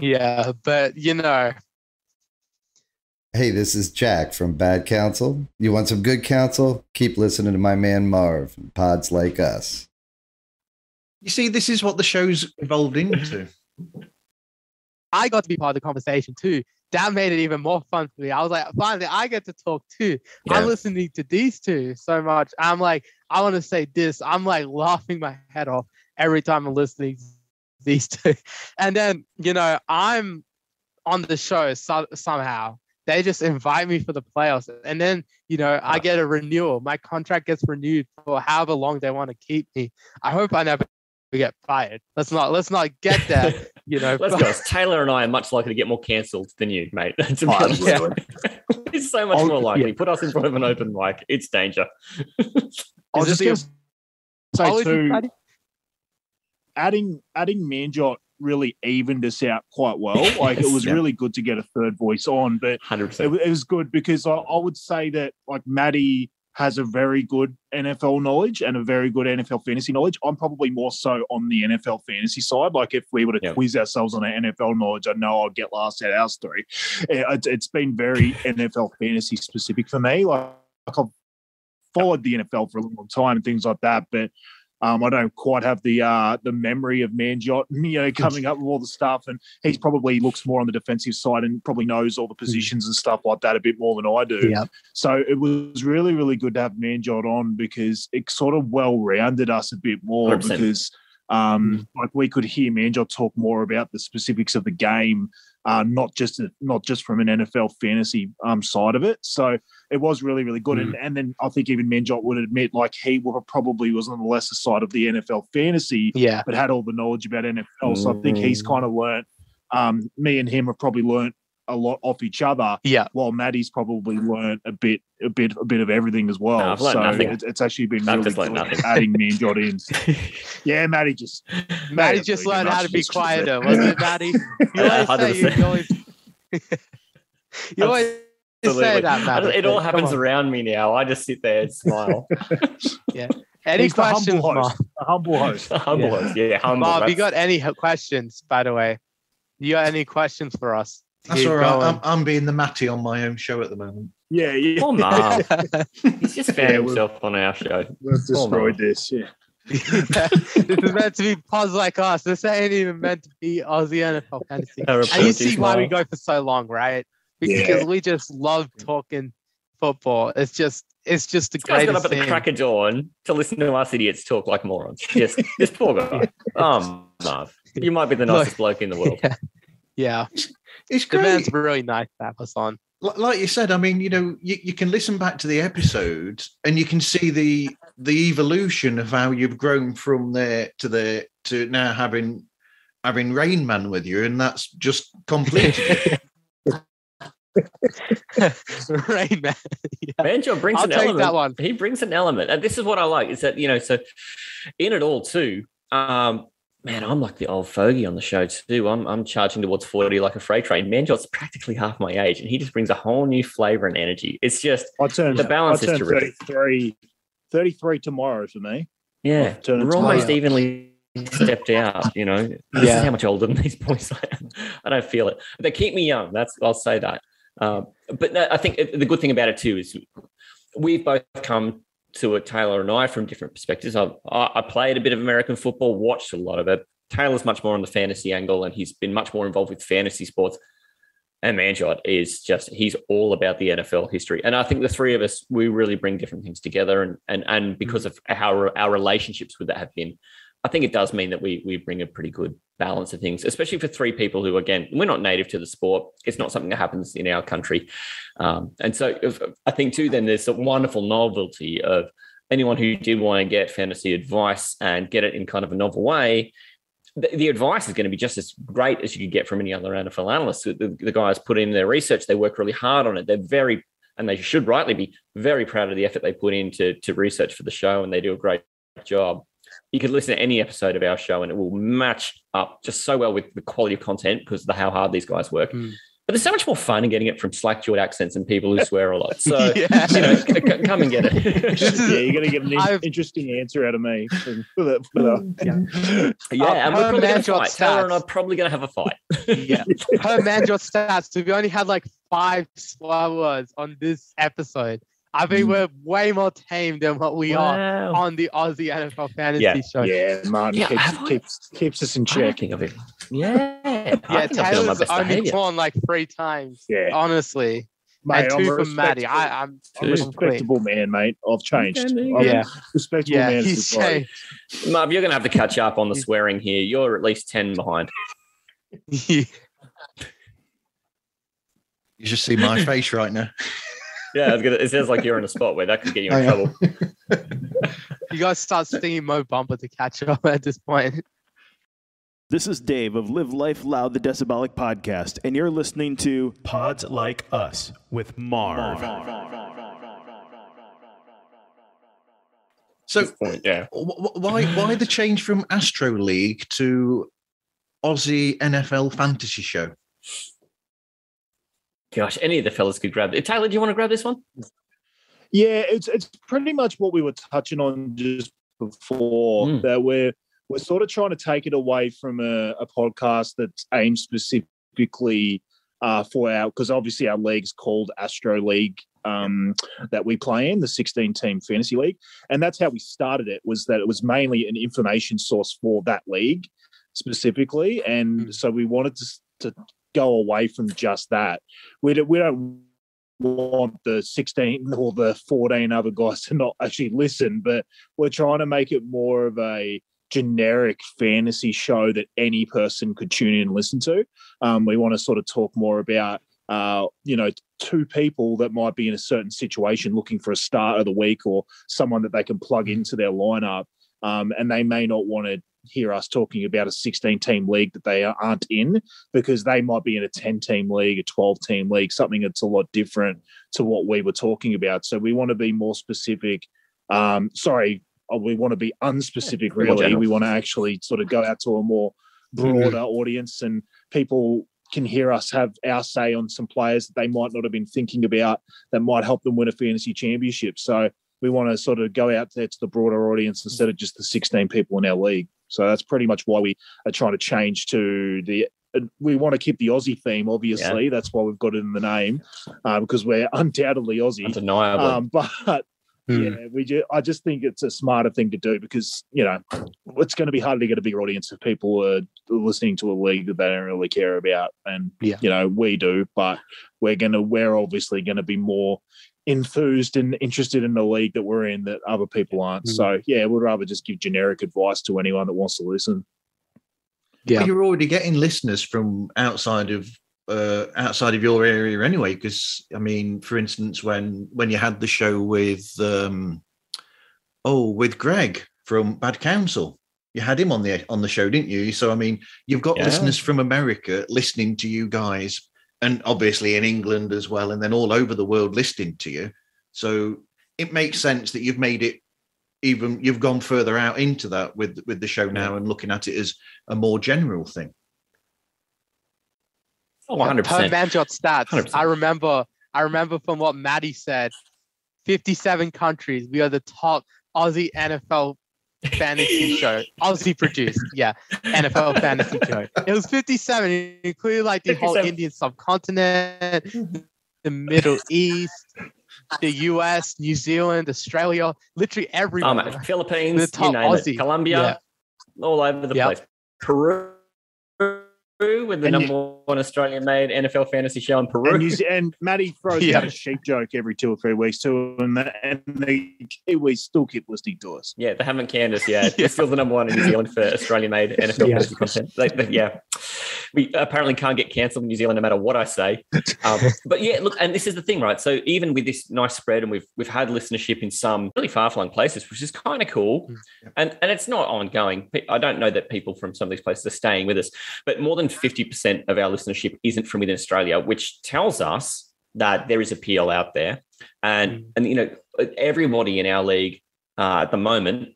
Speaker 5: yeah, but you know,
Speaker 9: Hey, this is Jack from Bad Counsel. You want some good counsel? Keep listening to my man Marv, and Pods Like Us.
Speaker 3: You see, this is what the show's evolved into. [laughs]
Speaker 5: I got to be part of the conversation too. That made it even more fun for me. I was like, finally, I get to talk too.
Speaker 2: Yeah.
Speaker 5: I'm listening to these two so much. I'm like, I want to say this. I'm like laughing my head off every time I'm listening to these [laughs] two. And then, you know, I'm on the show so- somehow. They just invite me for the playoffs. And then, you know, I get a renewal. My contract gets renewed for however long they want to keep me. I hope I never get fired. Let's not let's not get there. [laughs] You know,
Speaker 2: Let's
Speaker 5: but-
Speaker 2: be honest. Talor and I are much likely to get more cancelled than you, mate. [laughs] to be
Speaker 4: Oh,
Speaker 2: honest.
Speaker 4: absolutely. [laughs]
Speaker 2: it's so much
Speaker 4: I'll-
Speaker 2: more likely.
Speaker 5: yeah.
Speaker 2: Put us in front of an open mic. It's danger. [laughs]
Speaker 4: I'll
Speaker 5: Is
Speaker 4: just
Speaker 5: it
Speaker 4: going
Speaker 5: the
Speaker 4: to say
Speaker 5: apology,
Speaker 4: too,
Speaker 5: Paddy?
Speaker 4: adding adding Manjot really evened us out quite well. Like it was
Speaker 2: Yeah.
Speaker 4: really good to get a third voice on, but
Speaker 2: Hundred
Speaker 4: it,
Speaker 2: percent.
Speaker 4: wa- it was good because I, I would say that like Matty has a very good NFL knowledge and a very good NFL fantasy knowledge. I'm probably more so on the NFL fantasy side. Like if we were to
Speaker 2: Yeah.
Speaker 4: quiz ourselves on our NFL knowledge, I know I'll get last at our three. It's- it's been very [laughs] NFL fantasy specific for me. Like I've followed the NFL for a long time and things like that, but um, I don't quite have the uh, the memory of Manjot, [laughs] you know, coming up with all the stuff. And he's probably looks more on the defensive side and probably knows all the positions and stuff like that a bit more than I do.
Speaker 5: Yeah.
Speaker 4: So it was really, really good to have Manjot on because it sort of well rounded us a bit more
Speaker 2: 100%.
Speaker 4: because um, like we could hear Manjot talk more about the specifics of the game, uh, not just not just from an NFL fantasy um, side of it. So it was really, really good. And, and then I think even Manjot would admit like he would probably was on the lesser side of the NFL fantasy
Speaker 5: Yeah.
Speaker 4: but had all the knowledge about NFL. So I think he's
Speaker 2: Mm.
Speaker 4: kind of learnt. Um, me and him have probably learnt a lot off each other.
Speaker 5: Yeah.
Speaker 4: While Matty's probably learned a bit, a bit, a bit of everything as well.
Speaker 2: No, I've
Speaker 4: so
Speaker 2: nothing.
Speaker 4: it's, it's actually been
Speaker 2: I've
Speaker 4: really
Speaker 2: just learned
Speaker 4: good
Speaker 2: nothing.
Speaker 4: adding me and Jot in. [laughs] Yeah, Matty just
Speaker 5: Matty just
Speaker 4: really
Speaker 5: learned how to be quieter, wasn't it, Matty? [laughs] You
Speaker 2: Yeah,
Speaker 5: always say
Speaker 2: 100%.
Speaker 5: you always [laughs] you always say
Speaker 2: Absolutely.
Speaker 5: that, Matty.
Speaker 2: It all happens around me now. I just sit there and smile. Yeah.
Speaker 5: Any
Speaker 4: He's the humble
Speaker 5: questions,
Speaker 4: host.
Speaker 5: Marv?
Speaker 4: A humble host.
Speaker 2: The humble,
Speaker 5: Yeah.
Speaker 2: host. yeah, humble.
Speaker 5: Marv, you got any questions, by the way? You got any questions for us? To
Speaker 3: That's all right. I'm, I'm being the Matty on my own show at the moment.
Speaker 4: Yeah, yeah.
Speaker 2: Oh, poor Marv. [laughs] He's just found
Speaker 4: Yeah,
Speaker 2: himself on our show.
Speaker 4: We've
Speaker 2: Poor oh, Marv.
Speaker 4: destroyed this. Yeah. [laughs]
Speaker 5: this is meant to be pods like us. This ain't even meant to be Aussie NFL fantasy.
Speaker 2: Our
Speaker 5: And you see why we go for so long, right?
Speaker 4: Yeah.
Speaker 5: Because we just love talking football. It's just, it's just the
Speaker 2: This guy's got up at the crack of dawn to listen to us idiots talk like morons. Just this poor guy. Oh, [laughs] Marv. You might be the
Speaker 5: Look.
Speaker 2: nicest bloke in the world.
Speaker 5: Yeah. yeah,
Speaker 3: It's
Speaker 5: the
Speaker 3: great.
Speaker 5: man's really nice to have us on.
Speaker 3: Like you said, I mean, you know, you, you can listen back to the episodes and you can see the the evolution of how you've grown from there to the to now having having Rain Man with you, and that's just completed. [laughs] [laughs]
Speaker 5: Rain man. Yeah.
Speaker 2: Manjot brings
Speaker 5: I'll
Speaker 2: an
Speaker 5: take
Speaker 2: element.
Speaker 5: that one.
Speaker 2: He brings an element, and this is what I like. Is that you know, so in it all too. Um, man, I'm like the old fogey on the show too. I'm I'm charging towards forty like a freight train. Manjot's practically half my age, and he just brings a whole new flavor and energy. It's just
Speaker 4: I turned
Speaker 2: The balance
Speaker 4: I
Speaker 2: is
Speaker 4: turned
Speaker 2: terrific.
Speaker 4: 33, 33 tomorrow for me.
Speaker 2: yeah, we're almost evenly stepped out. You know, this
Speaker 5: Yeah.
Speaker 2: is how much older than these boys I am. I don't feel it. They keep me young. That's I'll say that. Um, but no, I think the good thing about it too is we've both come to it, Talor and I, from different perspectives. I've, I, I played a bit of American football, watched a lot of it. Talor's much more on the fantasy angle, and he's been much more involved with fantasy sports. And Manjot is just he's all about the NFL history. And I think the three of us, we really bring different things together. And and and because mm. of how our relationships with that have been, I think it does mean that we we bring a pretty good balance of things, especially for three people who, again, we're not native to the sport. It's not something that happens in our country. Um, and so if, I think too, then there's a wonderful novelty of anyone who did want to get fantasy advice and get it in kind of a novel way. The, the advice is going to be just as great as you could get from any other NFL analyst. The, the guys put in their research, they work really hard on it. They're very, and they should rightly be very proud of the effort they put in to, to research for the show, and they do a great job. You could listen to any episode of our show, and it will match up just so well with the quality of content because of the, how hard these guys work.
Speaker 5: Mm.
Speaker 2: But there's so much more fun in getting it from slack jawed accents and people who swear a lot. [laughs] So
Speaker 5: Yeah.
Speaker 2: you know, c- c- come and get it. [laughs]
Speaker 4: Yeah, you're going to get an in-
Speaker 5: I've-
Speaker 4: interesting answer out of me. For the, for the, [laughs]
Speaker 2: yeah,
Speaker 5: Uh,
Speaker 2: and we're probably going to fight. Talor and I
Speaker 5: stats.
Speaker 2: are probably going to have a fight.
Speaker 5: yeah. Per Manjot stats, we only had like five swear words on this episode. I think mm. we're way more tame than what we are on the Aussie NFL fantasy
Speaker 2: Yeah.
Speaker 5: show.
Speaker 4: yeah, Martin
Speaker 2: Yeah,
Speaker 4: keeps,
Speaker 2: I-
Speaker 4: keeps, keeps us in
Speaker 2: I
Speaker 4: check.
Speaker 2: think of it. Yeah. [laughs]
Speaker 5: Yeah,
Speaker 2: think I'm Talor's
Speaker 5: only
Speaker 2: behavior.
Speaker 5: torn like three times.
Speaker 4: Yeah.
Speaker 5: Honestly.
Speaker 4: Mate,
Speaker 5: and
Speaker 4: I'm
Speaker 5: two from
Speaker 4: Matty.
Speaker 5: I, I'm,
Speaker 4: I'm a
Speaker 5: I'm clean.
Speaker 4: respectable man, mate. I've changed.
Speaker 2: Okay, there you
Speaker 4: I'm
Speaker 5: go.
Speaker 4: a respectable
Speaker 5: Yeah,
Speaker 4: man.
Speaker 5: he's
Speaker 4: since
Speaker 5: changed.
Speaker 2: Marv, you're going to have to catch up on the swearing here. You're at least 10 behind. [laughs] yeah.
Speaker 3: you just see my face right now. [laughs]
Speaker 2: Yeah, gonna, it sounds like you're in a spot where that could get you in
Speaker 3: I know.
Speaker 2: trouble. [laughs]
Speaker 5: you guys start singing Mo Bumper to catch up at this point.
Speaker 10: This is Dave of Live Life Loud, the Decibelic podcast, and you're listening to
Speaker 7: Pods Like Us with Marv.
Speaker 3: So,
Speaker 2: Point, yeah.
Speaker 3: wh- wh- why why the change from Astro League to Aussie NFL Fantasy Show?
Speaker 2: Gosh, any of the fellas could grab it. Talor, do you want to grab this one?
Speaker 4: Yeah, it's it's pretty much what we were touching on just before
Speaker 2: Mm.
Speaker 4: that we're we're sort of trying to take it away from a, a podcast that's aimed specifically uh, for our because obviously our league's called Astro League um, that we play in the 16 team fantasy league, and that's how we started it. Was that it was mainly an information source for that league specifically, and
Speaker 5: Mm.
Speaker 4: so we wanted to to go away from just that. We don't, we don't want the 16 [laughs] or the 14 other guys to not actually listen, but we're trying to make it more of a generic fantasy show that any person could tune in and listen to. Um, we want to sort of talk more about, uh, you know, two people that might be in a certain situation looking for a start of the week or someone that they can plug into their lineup. Um, and they may not want to hear us talking about a 16 team league that they aren't in because they might be in a 10 team league, a 12 team league, something that's a lot different to what we were talking about. So we want to be more specific. Um, sorry, uh, we want to be unspecific, really. We want to actually sort of go out to a more broader mm-hmm. audience and people can hear us have our say on some players that they might not have been thinking about that might help them win a fantasy championship. So we want to sort of go out there to the broader audience instead of just the 16 people in our league. So that's pretty much why we are trying to change to the. We want to keep the Aussie theme, obviously. Yeah. That's why we've got it in the name, uh, because we're [laughs] undoubtedly Aussie.
Speaker 2: Undeniable.
Speaker 4: Um, [laughs] but Hmm. Yeah, we just, I just think it's a smarter thing to do because you know it's going to be hard to get a bigger audience if people are listening to a league that they don't really care about, and yeah. you know we do, but we're gonna we're obviously going to be more enthused and interested in the league that we're in that other people aren't. Mm. So yeah, we'd rather just give generic advice to anyone that wants to listen.
Speaker 3: Yeah, well, you're already getting listeners from outside of uh, outside of your area anyway. Because I mean, for instance, when when you had the show with um, oh with Greg from Bad Counsel, you had him on the on the show, didn't you? So I mean, you've got yeah. listeners from America listening to you guys, and obviously in England as well, and then all over the world listening to you. So it makes sense that you've made it even you've gone further out into that with with the show now and looking at it as a more general thing.
Speaker 2: Oh, 100%.
Speaker 5: Per Manjot stats. 100%. I remember I remember from what Matty said, 57 countries. We are the top Aussie NFL fantasy show. Aussie produced, yeah, NFL fantasy show. It was 57, including like the 57. whole Indian subcontinent, the Middle East, the US, New Zealand, Australia, literally everywhere.
Speaker 2: Um, Philippines, the top you name Aussie. It. Colombia, yeah. all over the yep. place. Peru with the and number you, one Australian made NFL fantasy show in Peru.
Speaker 4: And, you, and Matty [laughs] throws yeah. out a sheep joke every two or three weeks too, and the, and the Kiwis still keep listening to us.
Speaker 2: Yeah, they haven't canned us yet. [laughs] yeah. We're still the number one in New Zealand for Australian made NFL yeah. fantasy content. Yeah, we apparently can't get cancelled in New Zealand no matter what I say. Um, [laughs] but yeah, look, and this is the thing, right? So even with this nice spread, and we've we've had listenership in some really far flung places, which is kind of cool, mm, and and it's not ongoing. I don't know that people from some of these places are staying with us, but more than 50% of our listenership isn't from within Australia, which tells us that there is appeal out there. And, mm. and you know, everybody in our league uh, at the moment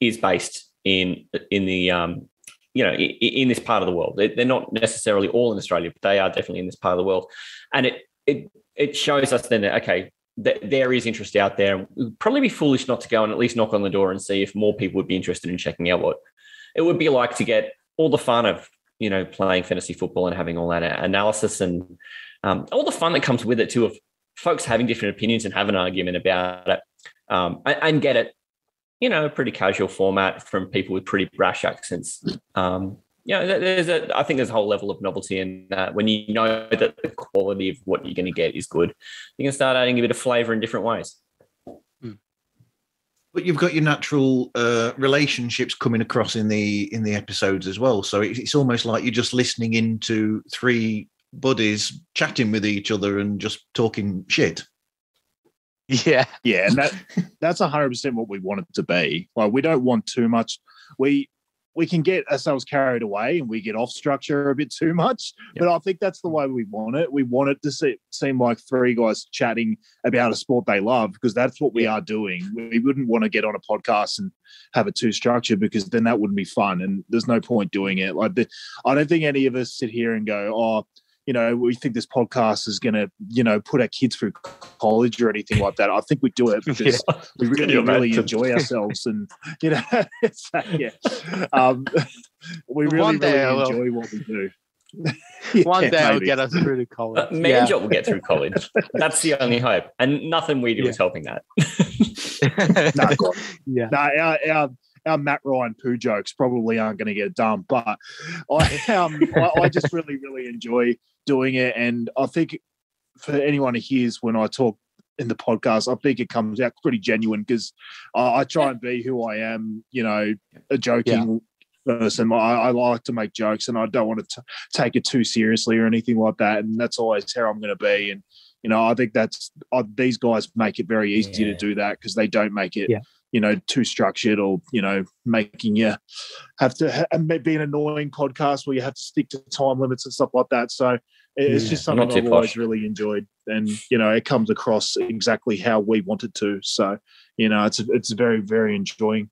Speaker 2: is based in in the um, you know in, this part of the world. They're not necessarily all in Australia, but they are definitely in this part of the world. And it it it shows us then that okay, that there is interest out there. It would probably be foolish not to go and at least knock on the door and see if more people would be interested in checking out what it would be like to get all the fun of you know, playing fantasy football and having all that analysis and um, all the fun that comes with it too of folks having different opinions and have an argument about it um, and, get it, you know, a pretty casual format from people with pretty brash accents. Um, you know, there's a, I think there's a whole level of novelty in that when you know that the quality of what you're going to get is good, you can start adding a bit of flavor in different ways
Speaker 3: but you've got your natural uh, relationships coming across in the in the episodes as well. So it's almost like you're just listening into three buddies chatting with each other and just talking shit.
Speaker 5: Yeah,
Speaker 4: yeah, and that that's hundred percent what we want it to be. Like we don't want too much. We we can get ourselves carried away and we get off structure a bit too much. Yep. But I think that's the way we want it. We want it to see, seem like three guys chatting about a sport they love because that's what we are doing. We wouldn't want to get on a podcast and have it too structured because then that wouldn't be fun and there's no point doing it. Like the, I don't think any of us sit here and go, oh, you know, we think this podcast is going to, you know, put our kids through college or anything like that. I think we do it [laughs] because yeah. we really, really enjoy ourselves, and [laughs] you know, [laughs] it's, yeah, um, we really, One day really enjoy what we do.
Speaker 5: yeah, One day it'll get us through to college. Uh,
Speaker 2: me yeah. and Joe will get through college. That's the only hope, and nothing we do yeah. is helping that.
Speaker 4: no, yeah, no, our, our our Matt Ryan poo jokes probably aren't going to get done. But I, um, I, I, just really, really enjoy doing it. And I think for anyone who hears when I talk in the podcast, I think it comes out pretty genuine because I, I, try and be who I am, you know, a joking yeah. person. I, I, like to make jokes and I don't want to t- take it too seriously or anything like that. And that's always how I'm going to be. And, you know, I think that's uh, these guys make it very easy yeah. to do that because they don't make it. Yeah you know too structured or you know making you have to ha- be an annoying podcast where you have to stick to time limits and stuff like that. So it's
Speaker 2: Yeah,
Speaker 4: just something I've always
Speaker 2: posh.
Speaker 4: really enjoyed, and you know it comes across exactly how we wanted to. So you know it's it's very very enjoying.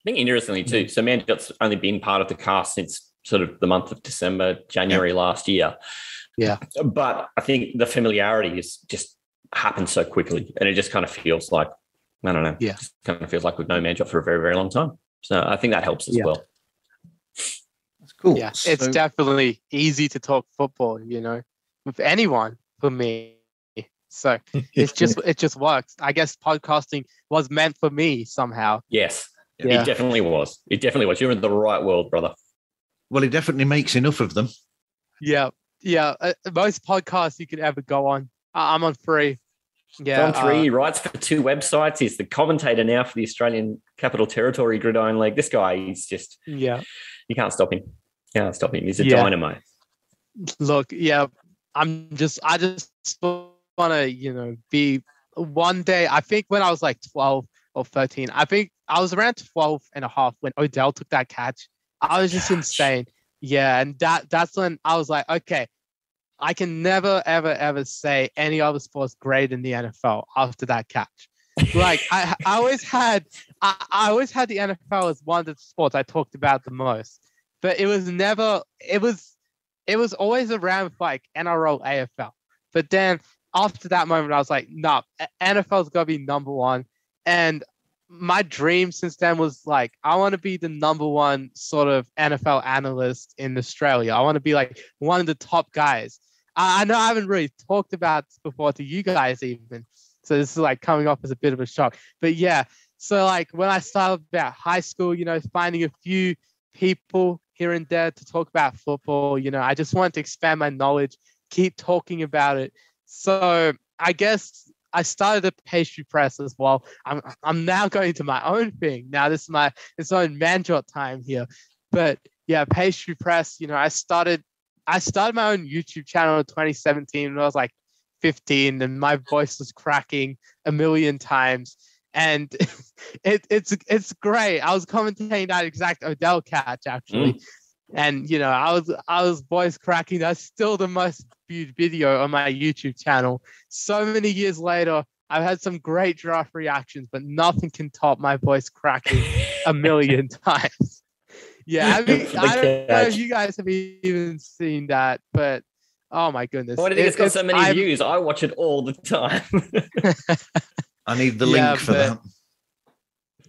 Speaker 2: I think interestingly too, mm. so Manjot's only been part of the cast since sort of the month of December, January last year.
Speaker 5: Yeah.
Speaker 2: But I think the familiarity is just happened so quickly. And it just kind of feels like, I don't know.
Speaker 5: Yeah.
Speaker 2: Just kind of feels like we've known Manjot for a very, very long time. So I think that helps as
Speaker 5: Yeah.
Speaker 2: well.
Speaker 3: That's cool.
Speaker 5: Yeah, it's definitely easy to talk football, you know, with anyone for me. So [laughs] it's just it just works. I guess podcasting was meant for me somehow.
Speaker 2: Yes.
Speaker 5: Yeah.
Speaker 2: It definitely was. It definitely was. You're in the right world, brother.
Speaker 3: well, it definitely makes enough of them.
Speaker 5: Yeah, yeah. Uh, most podcasts you could ever go on. I- I'm on three. Yeah,
Speaker 2: John Three
Speaker 5: uh,
Speaker 2: he writes for two websites. He's the commentator now for the Australian Capital Territory Gridiron League. This guy, he's just,
Speaker 5: yeah.
Speaker 2: you can't stop him. You can't stop him. He's a
Speaker 5: Yeah.
Speaker 2: dynamo.
Speaker 5: look yeah i'm just i just want to you know be one day i think when i was like 12 or 13 i think i was around 12 and a half when odell took that catch i was just insane yeah and that that's when i was like okay i can never ever ever say any other sport's great in the nfl after that catch like I, [laughs] I always had I, I always had the nfl as one of the sports i talked about the most but it was never it was it was always around like NRL, AFL. But then after that moment, I was like, nah, A- NFL's got to be number one. And my dream since then was like, I want to be the number one sort of NFL analyst in Australia. I want to be like one of the top guys. I, I know I haven't really talked about this before to you guys even. So this is like coming off as a bit of a shock. But yeah, so like when I started about high school, you know, finding a few people here and there to talk about football. You know, I just wanted to expand my knowledge, keep talking about it. So I guess I started a pastry press as well. I'm I'm now going to my own thing. Now this is my its own manjot time here. But yeah, pastry press, you know, I started I started my own YouTube channel in 2017 when I was like 15 and my voice was cracking a million times and [laughs] it, it's it's great. I was commentating that exact Odell catch actually, mm. and you know I was I was voice cracking. That's still the most viewed video on my YouTube channel. So many years later, I've had some great draft reactions, but nothing can top my voice cracking a million [laughs] times. Yeah, I [laughs] mean I don't know if you guys have even seen that, but oh my goodness,
Speaker 2: Why do you think
Speaker 5: It-
Speaker 2: it's got so many
Speaker 5: I'm-
Speaker 2: views? I watch it all the time. [laughs]
Speaker 3: I need the
Speaker 5: Yeah,
Speaker 3: link for
Speaker 5: but-
Speaker 3: that.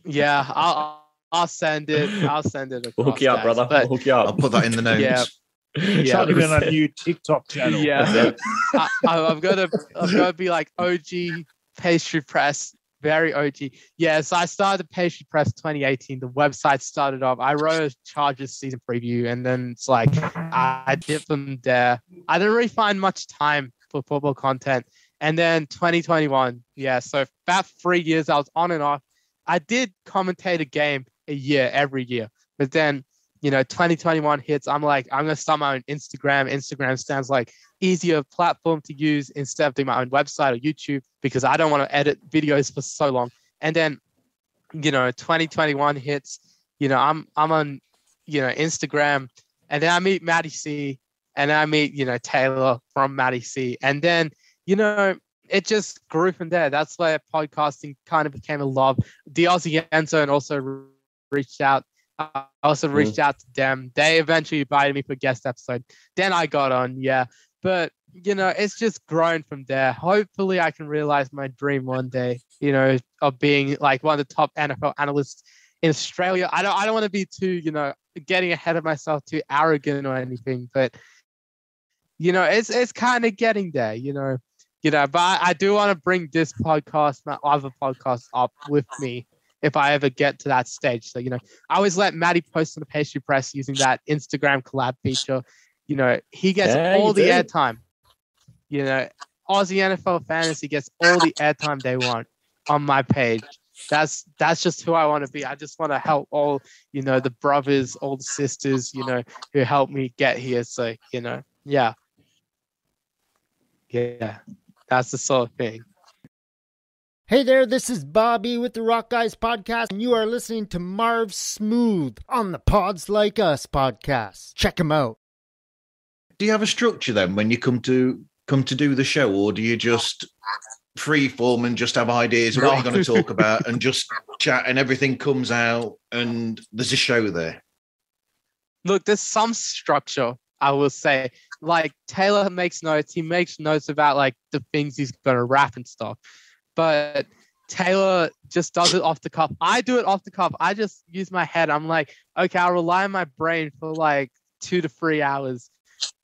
Speaker 5: Yeah, I'll I'll send it. I'll send it.
Speaker 2: we'll hook you up,
Speaker 5: across,
Speaker 2: brother. We'll hook you up.
Speaker 3: I'll put that in the [laughs] notes.
Speaker 5: Yeah.
Speaker 4: It's
Speaker 5: Yeah.
Speaker 4: not even a new TikTok channel.
Speaker 5: yeah, I, I, I'm gonna I'm gonna be like OG pastry press, very OG. Yeah, so I started pastry press 2018. The website started off. I wrote a Chargers season preview, and then it's like I, I did from there. I didn't really find much time for football content. And then 2021, yeah, so about three years I was on and off. I did commentate a game a year every year, but then you know 2021 hits. I'm like I'm gonna start my own Instagram. Instagram stands like easier platform to use instead of doing my own website or YouTube because I don't want to edit videos for so long. And then, you know, 2021 hits, you know, I'm I'm on, you know, Instagram and then I meet Matty C and I meet, you know, Talor from Matty C. And then, you know, it just grew from there. That's where podcasting kind of became a love. The Aussie End Zone also reached out. I also
Speaker 2: Mm.
Speaker 5: reached out to them. They eventually invited me for a guest episode. Then I got on, yeah but you know it's just grown from there. Hopefully i can realize my dream one day you know of being like one of the top nfl analysts in australia. I don't i don't want to be too you know getting ahead of myself too arrogant or anything but you know it's it's kind of getting there you know you know but i, do want to bring this podcast my other podcast up with me if i ever get to that stage. So you know i always let Matty post on the pastry press using that instagram collab feature you know, he gets
Speaker 2: Yeah,
Speaker 5: all
Speaker 2: you
Speaker 5: the
Speaker 2: do.
Speaker 5: airtime. You know, Aussie NFL fantasy gets all the airtime they want on my page. That's that's just who I want to be. I just want to help all, you know, the brothers, all the sisters, you know, who helped me get here. So, you know, yeah. Yeah. That's the sort of thing.
Speaker 11: Hey there, this is Bobby with the Rock Guys podcast, and you are listening to Marv Smooth on the Pods Like Us podcast. Check him out.
Speaker 3: Do you have a structure then when you come to come to do the show, or do you just free form and just have ideas of what you're going to talk about and just chat and everything comes out and there's a show there?
Speaker 5: Look, there's some structure, I will say. Like Talor makes notes, he makes notes about like the things he's gonna rap and stuff but Talor just does it off the cuff. I do it off the cuff. I just use my head. I'm like, okay, I'll rely on my brain for like two to three hours.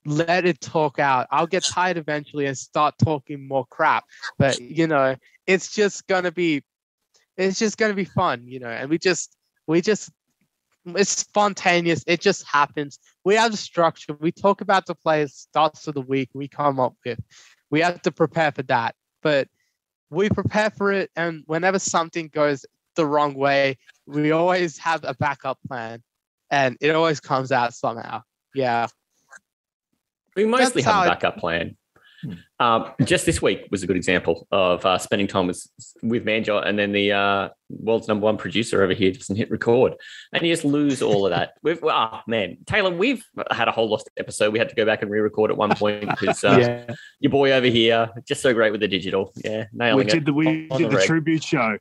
Speaker 5: Let it talk out. I'll get tired eventually and start talking more crap. But you know, it's just gonna be it's just gonna be fun, you know, and we just we just it's spontaneous. It just happens. We have a structure. We talk about the players starts of the week we come up with. We have to prepare for that. But we prepare for it, and whenever something goes the wrong way, we always have a backup plan, and it always comes out somehow. Yeah.
Speaker 2: We mostly That's have a backup plan. Um, just this week was a good example of uh, spending time with with Manjot, and then the uh, world's number one producer over here doesn't hit record, and you just lose all of that. [laughs] We've ah oh, man, Talor, we've had a whole lost episode. We had to go back and re-record at one point [laughs] because uh, yeah. your boy over here just so great with the digital. Yeah, nailing
Speaker 4: we did the we did the, the tribute show.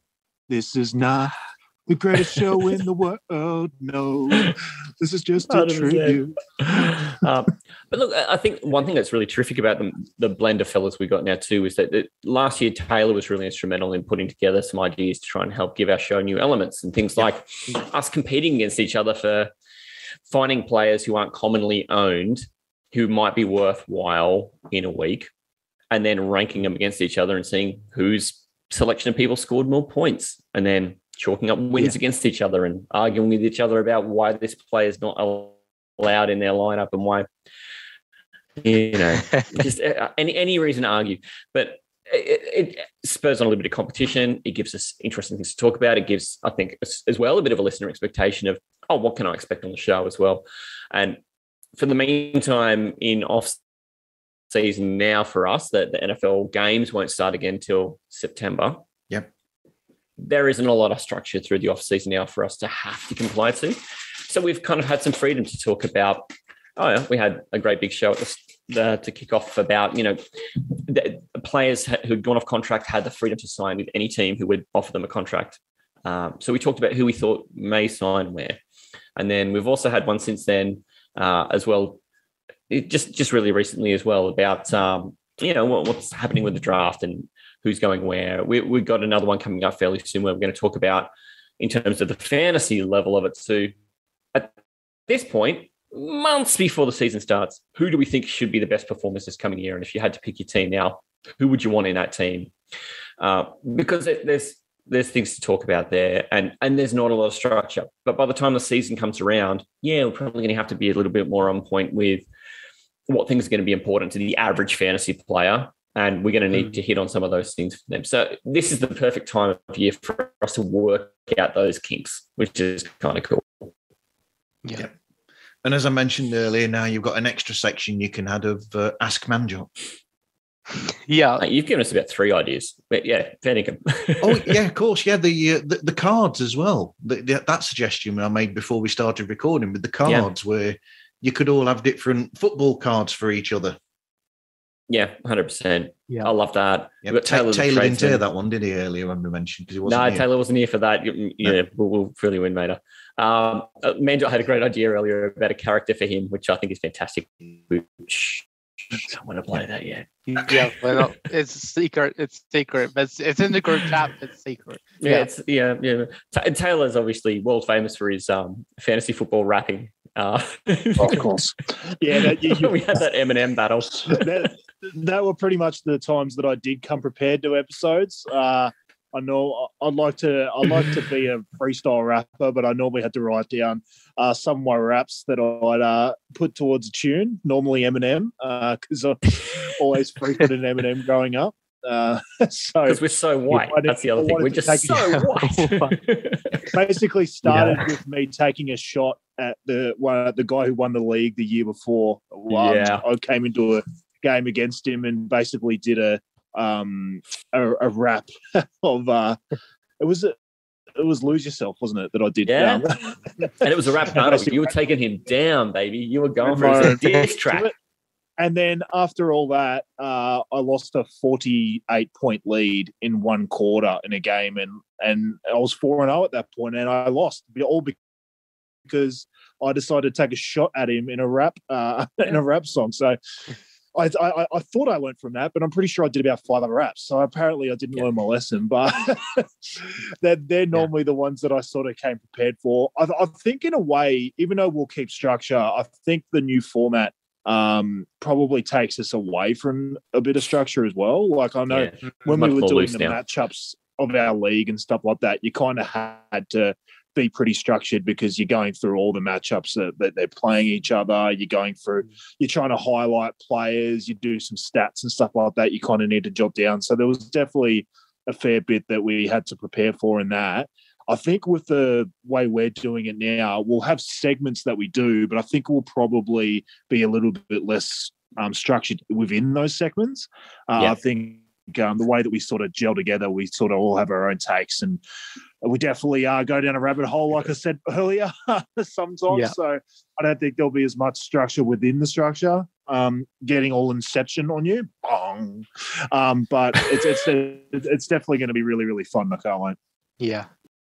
Speaker 4: This is not the greatest show [laughs] in the world. No, this is just a tribute. [laughs]
Speaker 2: um, but look, I think one thing that's really terrific about the, the blend of fellas we got now too is that, that last year Talor was really instrumental in putting together some ideas to try and help give our show new elements and things like us competing against each other for finding players who aren't commonly owned who might be worthwhile in a week and then ranking them against each other and seeing whose selection of people scored more points and then chalking up wins yeah. against each other and arguing with each other about why this player is not allowed in their lineup and why you know [laughs] just uh, any any reason to argue. But it, it, spurs on a little bit of competition. It gives us interesting things to talk about. It gives i think as well a bit of a listener expectation of oh what can i expect on the show as well? And for the meantime in off season now for us that the nfl games won't start again till september.
Speaker 3: Yep
Speaker 2: there isn't a lot of structure through the off season now for us to have to comply to. So we've kind of had some freedom to talk about. Oh, yeah, we had a great big show at the, the, to kick off about you know players who'd gone off contract had the freedom to sign with any team who would offer them a contract. Um, so we talked about who we thought may sign where, and then we've also had one since then uh, as well. It just just really recently as well about um, you know what, what's happening with the draft and who's going where. We, we've got another one coming up fairly soon where we're going to talk about in terms of the fantasy level of it too. At this point, months before the season starts, who do we think should be the best performers this coming year? And if you had to pick your team now, who would you want in that team? Uh, because there's there's things to talk about there, and and there's not a lot of structure. But by the time the season comes around, yeah, we're probably going to have to be a little bit more on point with what things are going to be important to the average fantasy player and we're going to need mm. to hit on some of those things for them. So this is the perfect time of year for us to work out those kinks, which is kind of cool.
Speaker 3: Yeah. yeah. And as I mentioned earlier, now you've got an extra section you can add of uh, Ask Manjot.
Speaker 5: Yeah,
Speaker 2: you've given us about three ideas, but yeah, Fennigan.
Speaker 3: oh [laughs] yeah, of course, yeah. The uh, the, the, cards as well. The, the, that suggestion I made before we started recording with the cards, yeah. where you could all have different football cards for each other.
Speaker 2: Yeah, hundred percent. Yeah, I love that.
Speaker 3: Yeah, but Talor, Talor didn't hear that one, did he? Earlier when we mentioned because he wasn't.
Speaker 2: No,
Speaker 3: here.
Speaker 2: Talor wasn't here for that. Yeah, no. we'll, we'll really win later. Um, uh, Mandel had a great idea earlier about a character for him, which I think is fantastic. Which I don't want to play that yet.
Speaker 5: Yeah, well, it's secret. It's secret. It's, it's in the group chat. It's secret.
Speaker 2: Yeah, yeah. it's yeah, yeah. Talor's obviously world famous for his um, fantasy football rapping. Uh,
Speaker 4: of course. [laughs] Yeah, that,
Speaker 2: you, you, we [laughs] had that Eminem battle.
Speaker 4: That, that were pretty much the times that I did come prepared to episodes. Uh, I know I'd like to I'd like to be a freestyle rapper, but I normally had to write down uh, some of my raps that I'd uh, put towards a tune. Normally Eminem, because uh, I always frequented Eminem growing up. Uh, [laughs] so
Speaker 2: because we're so white, that's the other thing. We're just so white. [laughs]
Speaker 4: Basically, started yeah. with me taking a shot at the one the guy who won the league the year before. Um,
Speaker 2: yeah,
Speaker 4: I came into a game against him and basically did a um, a, a rap [laughs] of uh, it was it was lose yourself, wasn't it? That I did.
Speaker 2: Yeah.
Speaker 4: Um, [laughs]
Speaker 2: and it was a rap battle. You were taking him down, baby. You were going for his diss track.
Speaker 4: And then after all that, uh, I lost a 48 point lead in one quarter in a game, and and I was four and zero at that point, and I lost all because I decided to take a shot at him in a rap uh, [laughs] in a rap song. So. I, I, I, thought I learned from that, but I'm pretty sure I did about five other raps. So apparently I didn't yeah. learn my lesson, but [laughs] they're, they're normally yeah. the ones that I sort of came prepared for. I, I, think in a way, even though we'll keep structure, I think the new format um, probably takes us away from a bit of structure as well. Like I know yeah, when we were doing the now. matchups of our league and stuff like that, you kind of had to be pretty structured because you're going through all the matchups that, that, they're playing each other. You're going through, mm. you're trying to highlight players, you do some stats and stuff like that. You kind of need to jot down. So there was definitely a fair bit that we had to prepare for in that. I think with the way we're doing it now, we'll have segments that we do, but I think we'll probably be a little bit less um, structured within those segments. Uh, yeah. I think um, the way that we sort of gel together, we sort of all have our own takes, and we definitely uh, go down a rabbit hole, like I said earlier, [laughs] sometimes. Yeah. So I don't think there'll be as much structure within the structure. Um, getting all inception on you, bong. Um, but it's it's it's definitely going to be really really fun. I can't wait.
Speaker 5: Yeah,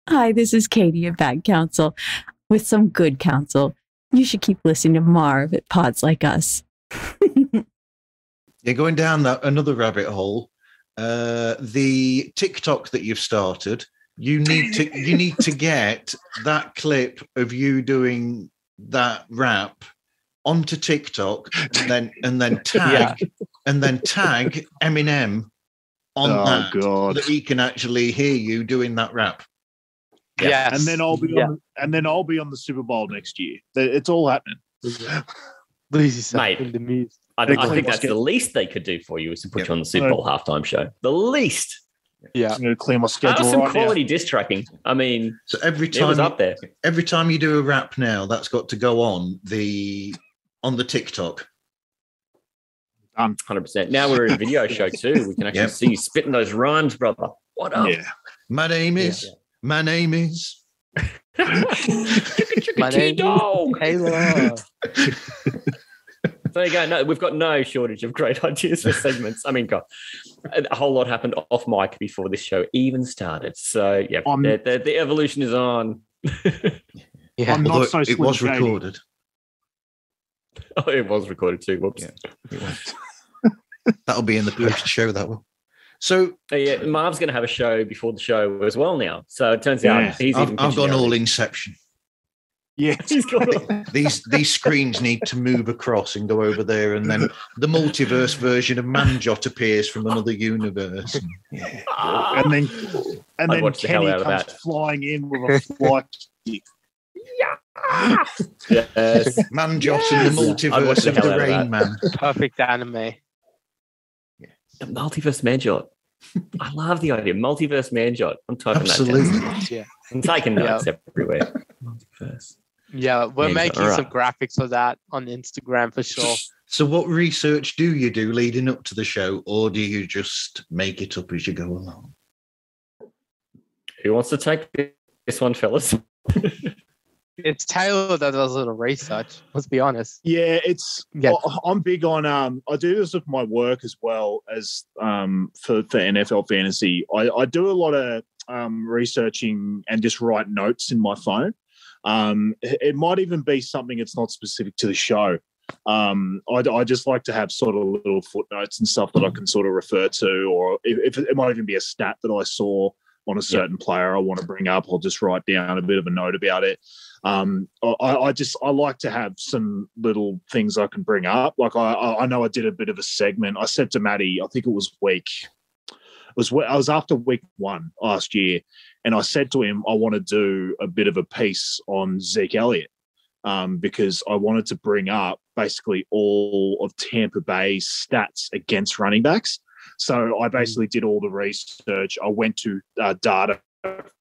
Speaker 12: Hi, this is Katie at Bad Counsel with some good counsel. You should keep listening to Marv at Pods Like Us. [laughs]
Speaker 3: You're going down that another rabbit hole. Uh, the TikTok that you've started, you need to you need to [laughs] get that clip of you doing that rap onto TikTok and then and then [laughs] tag yeah. and then tag Eminem on oh, that God. that he can actually hear you doing that rap.
Speaker 4: Yeah, and then I'll be yeah. on, and then I'll be on the Super Bowl next year. It's all happening. [laughs]
Speaker 2: Mate, I, I think that's the least they could do for you is to put yep. you on the Super Bowl halftime show. The least.
Speaker 4: Yeah, I'm going to clear my schedule.
Speaker 2: That's some right quality now. diss tracking. I mean,
Speaker 3: so every time
Speaker 2: was up there.
Speaker 3: Every time you do a rap now, that's got to go on the on the TikTok.
Speaker 2: Done. Hundred percent. Now we're in a video [laughs] show too. We can actually yep. see you spitting those rhymes, brother. What up? Yeah.
Speaker 3: My name is. Yeah. My name is. [laughs]
Speaker 2: My name dog. Talor. [laughs] there you go. No, we've got no shortage of great [laughs] ideas for segments. I mean, God, a whole lot happened off mic before this show even started. So yeah, um, the, the, the, evolution is on. [laughs]
Speaker 3: yeah, I'm not so it was recorded. [laughs]
Speaker 2: Oh, it was recorded too. Whoops. Yeah,
Speaker 3: That'll be in the post show. That will. So
Speaker 2: uh, yeah, Marv's going to have a show before the show as well now. So it turns yeah, out he's
Speaker 3: I've, I've gone all Inception.
Speaker 4: Yeah, [laughs] [laughs]
Speaker 3: these these screens need to move across and go over there, and then the multiverse version of Manjot appears from another universe. [laughs]
Speaker 4: Yeah. Ah. and then and I'd then Kenny the comes flying in with a flight kick.
Speaker 2: Yeah. yes.
Speaker 3: Manjot yes. in the multiverse the of the Rain Man.
Speaker 5: Perfect anime.
Speaker 2: the Multiverse Manjot. I love the idea. Multiverse Manjot. I'm typing
Speaker 3: Absolutely.
Speaker 2: that Yeah. I'm taking notes yeah. everywhere. Multiverse.
Speaker 5: Yeah, we're making right. some graphics for that on Instagram for sure.
Speaker 3: So, what research do you do leading up to the show, or do you just make it up as you go along?
Speaker 2: Who wants to take this one, fellas? [laughs]
Speaker 5: it's Talor that does a little research. Let's be honest.
Speaker 4: Yeah, it's. Yeah. I'm big on. Um, I do this with my work as well as um for for NFL fantasy. I, I do a lot of um researching and just write notes in my phone. Um, it might even be something that's not specific to the show. Um, I, I just like to have sort of little footnotes and stuff that I can sort of refer to, or if, if it might even be a stat that I saw on a certain player I want to bring up, I'll just write down a bit of a note about it. Um, I, I, just I like to have some little things I can bring up. Like I, I know I did a bit of a segment. I said to Matty, I think it was week, it was I was after week one last year, and I said to him, I want to do a bit of a piece on Zeke Elliott. Um, because I wanted to bring up basically all of Tampa Bay's stats against running backs. So I hmm. basically did all the research. I went to uh, data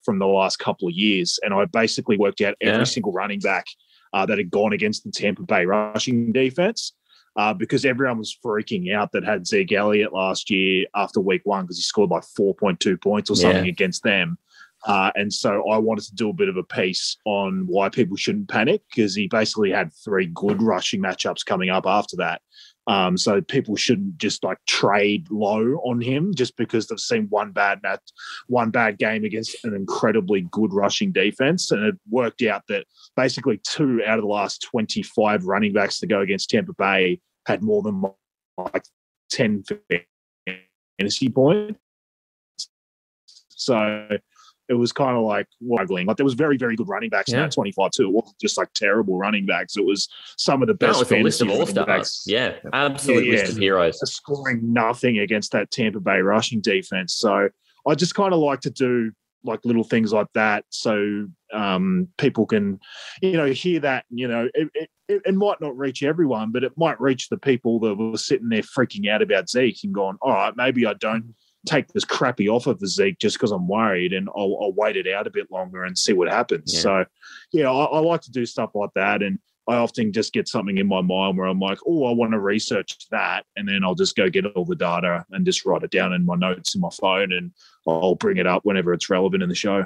Speaker 4: from the last couple of years, and I basically worked out every yeah. single running back uh, that had gone against the Tampa Bay rushing defense. uh, because everyone was freaking out that had Zeke Elliott last year after week one because he scored like 4.2 points or something
Speaker 2: Yeah.
Speaker 4: against them. Uh, and so I wanted to do a bit of a piece on why people shouldn't panic because he basically had three good rushing matchups coming up after that. Um, so people shouldn't just like trade low on him just because they've seen one bad match, one bad game against an incredibly good rushing defense. And it worked out that basically two out of the last 25 running backs to go against Tampa Bay had more than like 10 fantasy points. So it was kind of like struggling. Like there was very, very good running backs in that 25 too. It wasn't just like terrible running backs. It was some of the best
Speaker 2: was a list of all stars. Yeah, absolute
Speaker 4: Yeah,
Speaker 2: list
Speaker 4: yeah.
Speaker 2: of heroes.
Speaker 4: Scoring nothing against that Tampa Bay rushing defense. So I just kind of like to do like little things like that so um, people can, you know, hear that. You know, it, it, it might not reach everyone, but it might reach the people that were sitting there freaking out about Zeke and going, all right, maybe I don't take this crappy off of the Zeke just because I'm worried and I'll, I'll wait it out a bit longer and see what happens.
Speaker 2: Yeah.
Speaker 4: So, yeah, I, I like to do stuff like that. And I often just get something in my mind where I'm like, oh, I want to research that. And then I'll just go get all the data and just write it down in my notes in my phone and I'll bring it up whenever it's relevant in the show.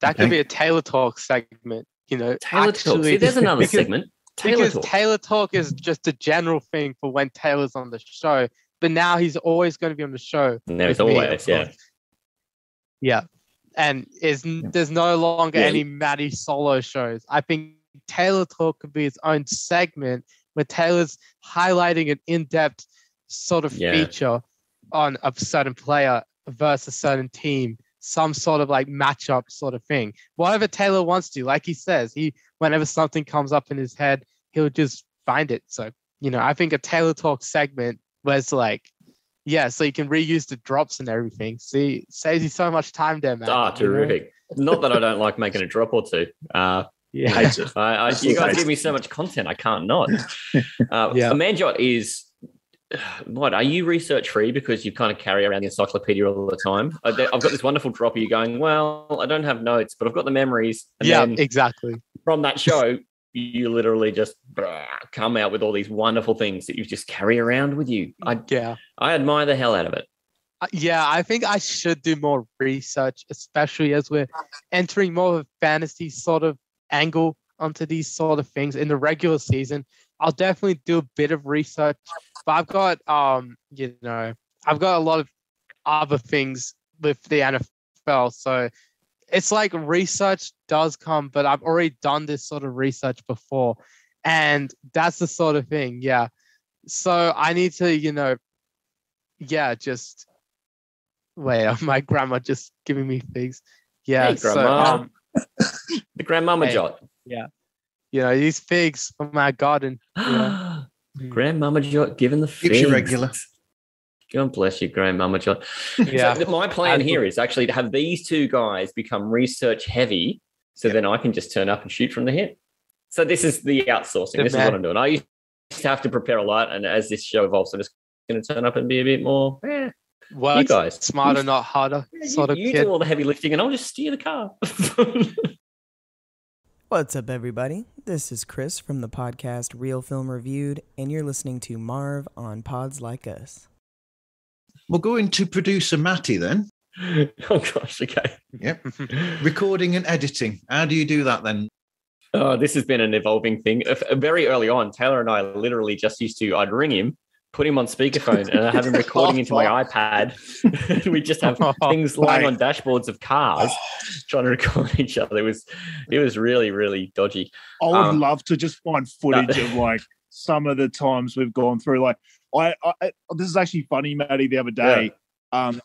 Speaker 5: That could
Speaker 4: Okay.
Speaker 5: be a Talor Talk segment. You know,
Speaker 2: Talor Talk. See, there's another [laughs]
Speaker 5: because-
Speaker 2: segment. Talor
Speaker 5: because
Speaker 2: Talk.
Speaker 5: Talor Talk is just a general thing for when Talor's on the show. But now he's always going to be on the show.
Speaker 2: Now he's
Speaker 5: with me,
Speaker 2: always, yeah.
Speaker 5: Yeah. And is there's no longer
Speaker 2: Yeah.
Speaker 5: any Matty solo shows. I think Talor Talk could be its own segment where Talor's highlighting an in-depth sort of
Speaker 2: Yeah.
Speaker 5: feature on a certain player versus a certain team, some sort of like matchup sort of thing. Whatever Talor wants to, like he says, he whenever something comes up in his head, he'll just find it. So, you know, I think a Talor Talk segment was like, yeah, so you can reuse the drops and everything. See, saves you so much time there, man.
Speaker 2: Ah,
Speaker 5: you know?
Speaker 2: terrific. Not that I don't like making a drop or two. Uh,
Speaker 5: Yeah.
Speaker 4: Hates.
Speaker 2: I, I, you
Speaker 4: Absolutely
Speaker 2: guys give me so much content, I can't not. [laughs] Uh,
Speaker 5: Yeah.
Speaker 2: A Manjot is [sighs] what? Are you research free because you kind of carry around the encyclopedia all the time? I- I've got this wonderful drop. You're going, well, I don't have notes, but I've got the memories. And
Speaker 5: yeah,
Speaker 2: then
Speaker 5: exactly.
Speaker 2: from that show, you literally just brah, come out with all these wonderful things that you just carry around with you. I,
Speaker 5: Yeah.
Speaker 2: I admire the hell out of it.
Speaker 5: Uh, Yeah, I think I should do more research, especially as we're entering more of a fantasy sort of angle onto these sort of things in the regular season. I'll definitely do a bit of research, but I've got um, you know, I've got a lot of other things with the NFL, so it's like research does come, but I've already done this sort of research before, and that's the sort of thing, yeah. So I need to, you know, yeah, just wait. [laughs] My grandma just giving me things. Yeah,
Speaker 2: Hey,
Speaker 5: so um, [laughs]
Speaker 2: The grandmama
Speaker 5: Hey.
Speaker 2: Jot.
Speaker 5: yeah, you know these figs from my garden. You know. [gasps]
Speaker 2: Grandmama Jot giving the
Speaker 3: Keeps you
Speaker 2: figs.
Speaker 3: regular. [laughs]
Speaker 2: God bless you, Grandmama Jot.
Speaker 5: Yeah.
Speaker 2: So my plan
Speaker 5: And-
Speaker 2: here is actually to have these two guys become research heavy, so then I can just turn up and shoot from the hip. So this is the outsourcing.
Speaker 5: Good
Speaker 2: this is what I'm doing. I used to have to prepare a lot, and as this show evolves, I'm just going to turn up and be a bit more. Eh,
Speaker 5: Works
Speaker 2: guys.
Speaker 5: smarter, not harder.
Speaker 2: you
Speaker 5: Sort of
Speaker 2: you
Speaker 5: kid.
Speaker 2: do all the heavy lifting, and I'll just steer the car. [laughs]
Speaker 13: What's up, everybody? This is Chris from the podcast Real Film Reviewed, and you're listening to Marv on Pods Like Us.
Speaker 3: We'll go into producer Matty then. [laughs]
Speaker 2: oh gosh, okay.
Speaker 3: Yep. [laughs] Recording and editing. How do you do that then?
Speaker 2: Oh, this has been an evolving thing. Very early on, Talor and I literally just used to, I'd ring him, put him on speakerphone, and I have him recording into my [laughs] iPad. we just have things lying on dashboards of cars [sighs] trying to record each other. It was, it was really, really dodgy.
Speaker 4: I would
Speaker 2: Um,
Speaker 4: love to just find footage of like some of the times we've gone through. Like, I, I this is actually funny, Matty. The other day, um,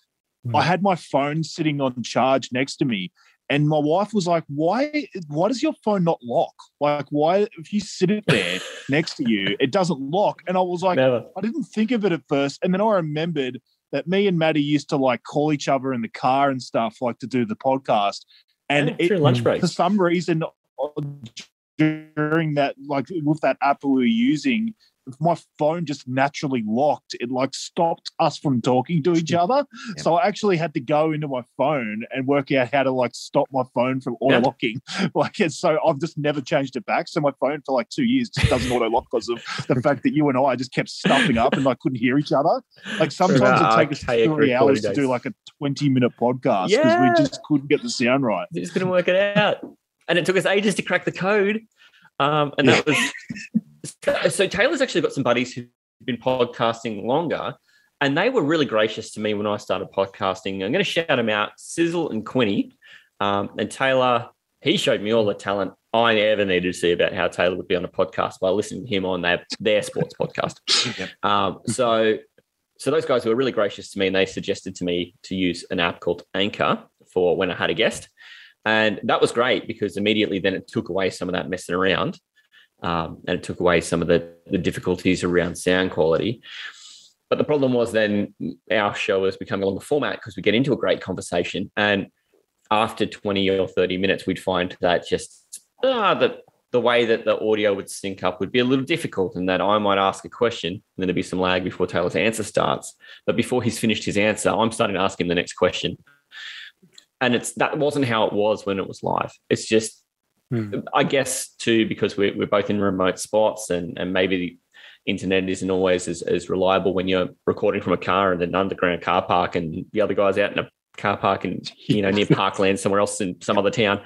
Speaker 4: I had my phone sitting on charge next to me, and my wife was like, "Why? Why does your phone not lock? Like, why if you sit it there [laughs] next to you, it doesn't lock?" And I was like,
Speaker 2: Never.
Speaker 4: I didn't think of it at first, and then I remembered that me and Matty used to like call each other in the car and stuff, like to do the podcast. And
Speaker 2: Yeah, during lunch breaks.
Speaker 4: for some reason, during that, like with that app we were using, my phone just naturally locked. It like stopped us from talking to each [laughs] other. So I actually had to go into my phone and work out how to like stop my phone from auto locking. [laughs] Like, and so I've just never changed it back. So my phone for like two years just doesn't auto lock because of the [laughs] fact that you and I just kept stuffing up and like couldn't hear each other. Like sometimes it takes us three hours to do like a 20 minute podcast because
Speaker 2: Yeah.
Speaker 4: we just couldn't get the sound right.
Speaker 2: Just couldn't work it out. And it took us ages to crack the code. Um, and that was so, Talor's actually got some buddies who've been podcasting longer, and they were really gracious to me when I started podcasting. I'm going to shout them out, Sizzle and Quinny. Um, and Talor, he showed me all the talent I ever needed to see about how Talor would be on a podcast by listening to him on their, their sports podcast. [laughs] Um, so, so those guys were really gracious to me, and they suggested to me to use an app called Anchor for when I had a guest, and that was great because immediately then it took away some of that messing around, um, and it took away some of the the difficulties around sound quality. But the problem was then our show was becoming a longer format because we get into a great conversation, and after 20 or 30 minutes, we'd find that just ah, the the way that the audio would sync up would be a little difficult, and that I might ask a question, and then there'd be some lag before Talor's answer starts. But before he's finished his answer, I'm starting to ask him the next question, and it's that wasn't how it was when it was live. It's just, I guess, too, because we're we're both in remote spots, and and maybe the internet isn't always as, as reliable when you're recording from a car in an underground car park, and the other guy's out in a car park and you know near [laughs] Parkland somewhere else in some other town.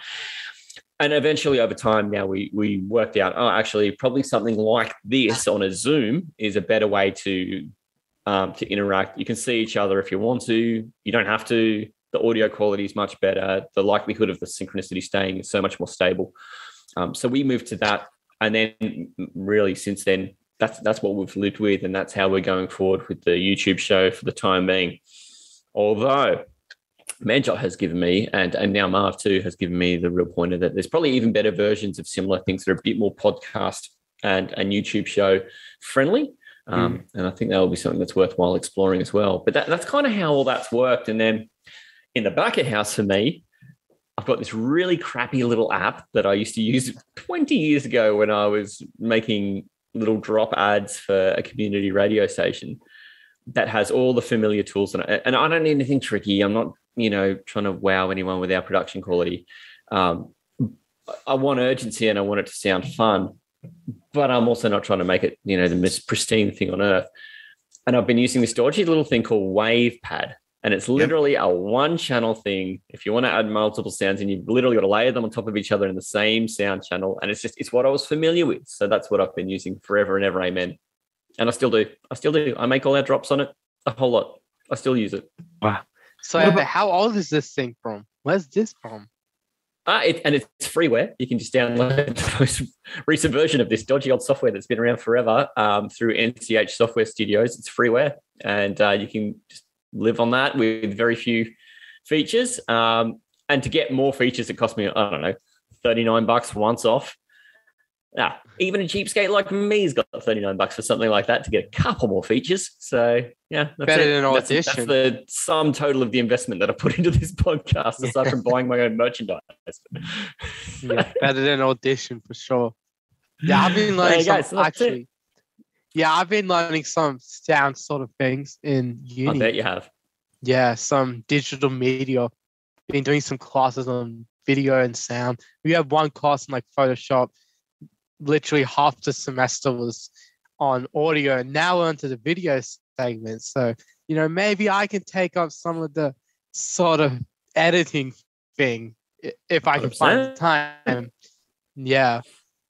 Speaker 2: And eventually over time now we we worked out oh actually probably something like this on a zoom is a better way to um, to interact. You can see each other if you want to. You don't have to the audio quality is much better the likelihood of the synchronicity staying is so much more stable um, so we moved to that and then really since then that's that's what we've lived with and that's how we're going forward with the youtube show for the time being although Manjot has given me, and and now Marv too has given me the real pointer that there's probably even better versions of similar things that are a bit more podcast and and YouTube show friendly. Um, And I think that will be something that's worthwhile exploring as well. But that, that's kind of how all that's worked. And then in the back of house for me, I've got this really crappy little app that I used to use 20 years ago when I was making little drop ads for a community radio station that has all the familiar tools in it. And I don't need anything tricky. I'm not, you know, trying to wow anyone with our production quality. Um, I want urgency and I want it to sound fun, but I'm also not trying to make it, you know, the most pristine thing on earth. And I've been using this dodgy little thing called WavePad. And it's literally a one channel thing. If you want to add multiple sounds and you've literally got to layer them on top of each other in the same sound channel. And it's just, it's what I was familiar with. So that's what I've been using forever and ever. Amen. And I still do. I still do. I make all our drops on it a whole lot. I still use it.
Speaker 5: Wow. So
Speaker 2: What about-
Speaker 5: how old is this thing from? Where's this from?
Speaker 2: Uh, it, and it's freeware. You can just download [laughs] the most recent version of this dodgy old software that's been around forever um, through NCH Software Studios. It's freeware, and uh, you can just live on that with very few features. Um, and to get more features, it cost me I don't know, thirty nine bucks once off. Ah, even a cheapskate like me's got 39 bucks for something like that to get a couple more features. So yeah, that's
Speaker 5: Better
Speaker 2: it.
Speaker 5: than
Speaker 2: that's, that's the sum total of the investment that I put [laughs] into this podcast, aside from buying my own merchandise.
Speaker 5: Yeah, better than audition for sure. Yeah, I've been learning some
Speaker 2: so that's it.
Speaker 5: Yeah, I've been learning some sound sort of things in uni.
Speaker 2: I bet you have.
Speaker 5: Yeah, some digital media. Been doing some classes on video and sound. We have one class in like Photoshop. Literally half the semester was on audio, and now we're onto the video segment. So you know, maybe I can take up some of the sort of editing thing if I can find the
Speaker 2: 100%.
Speaker 5: time. Yeah,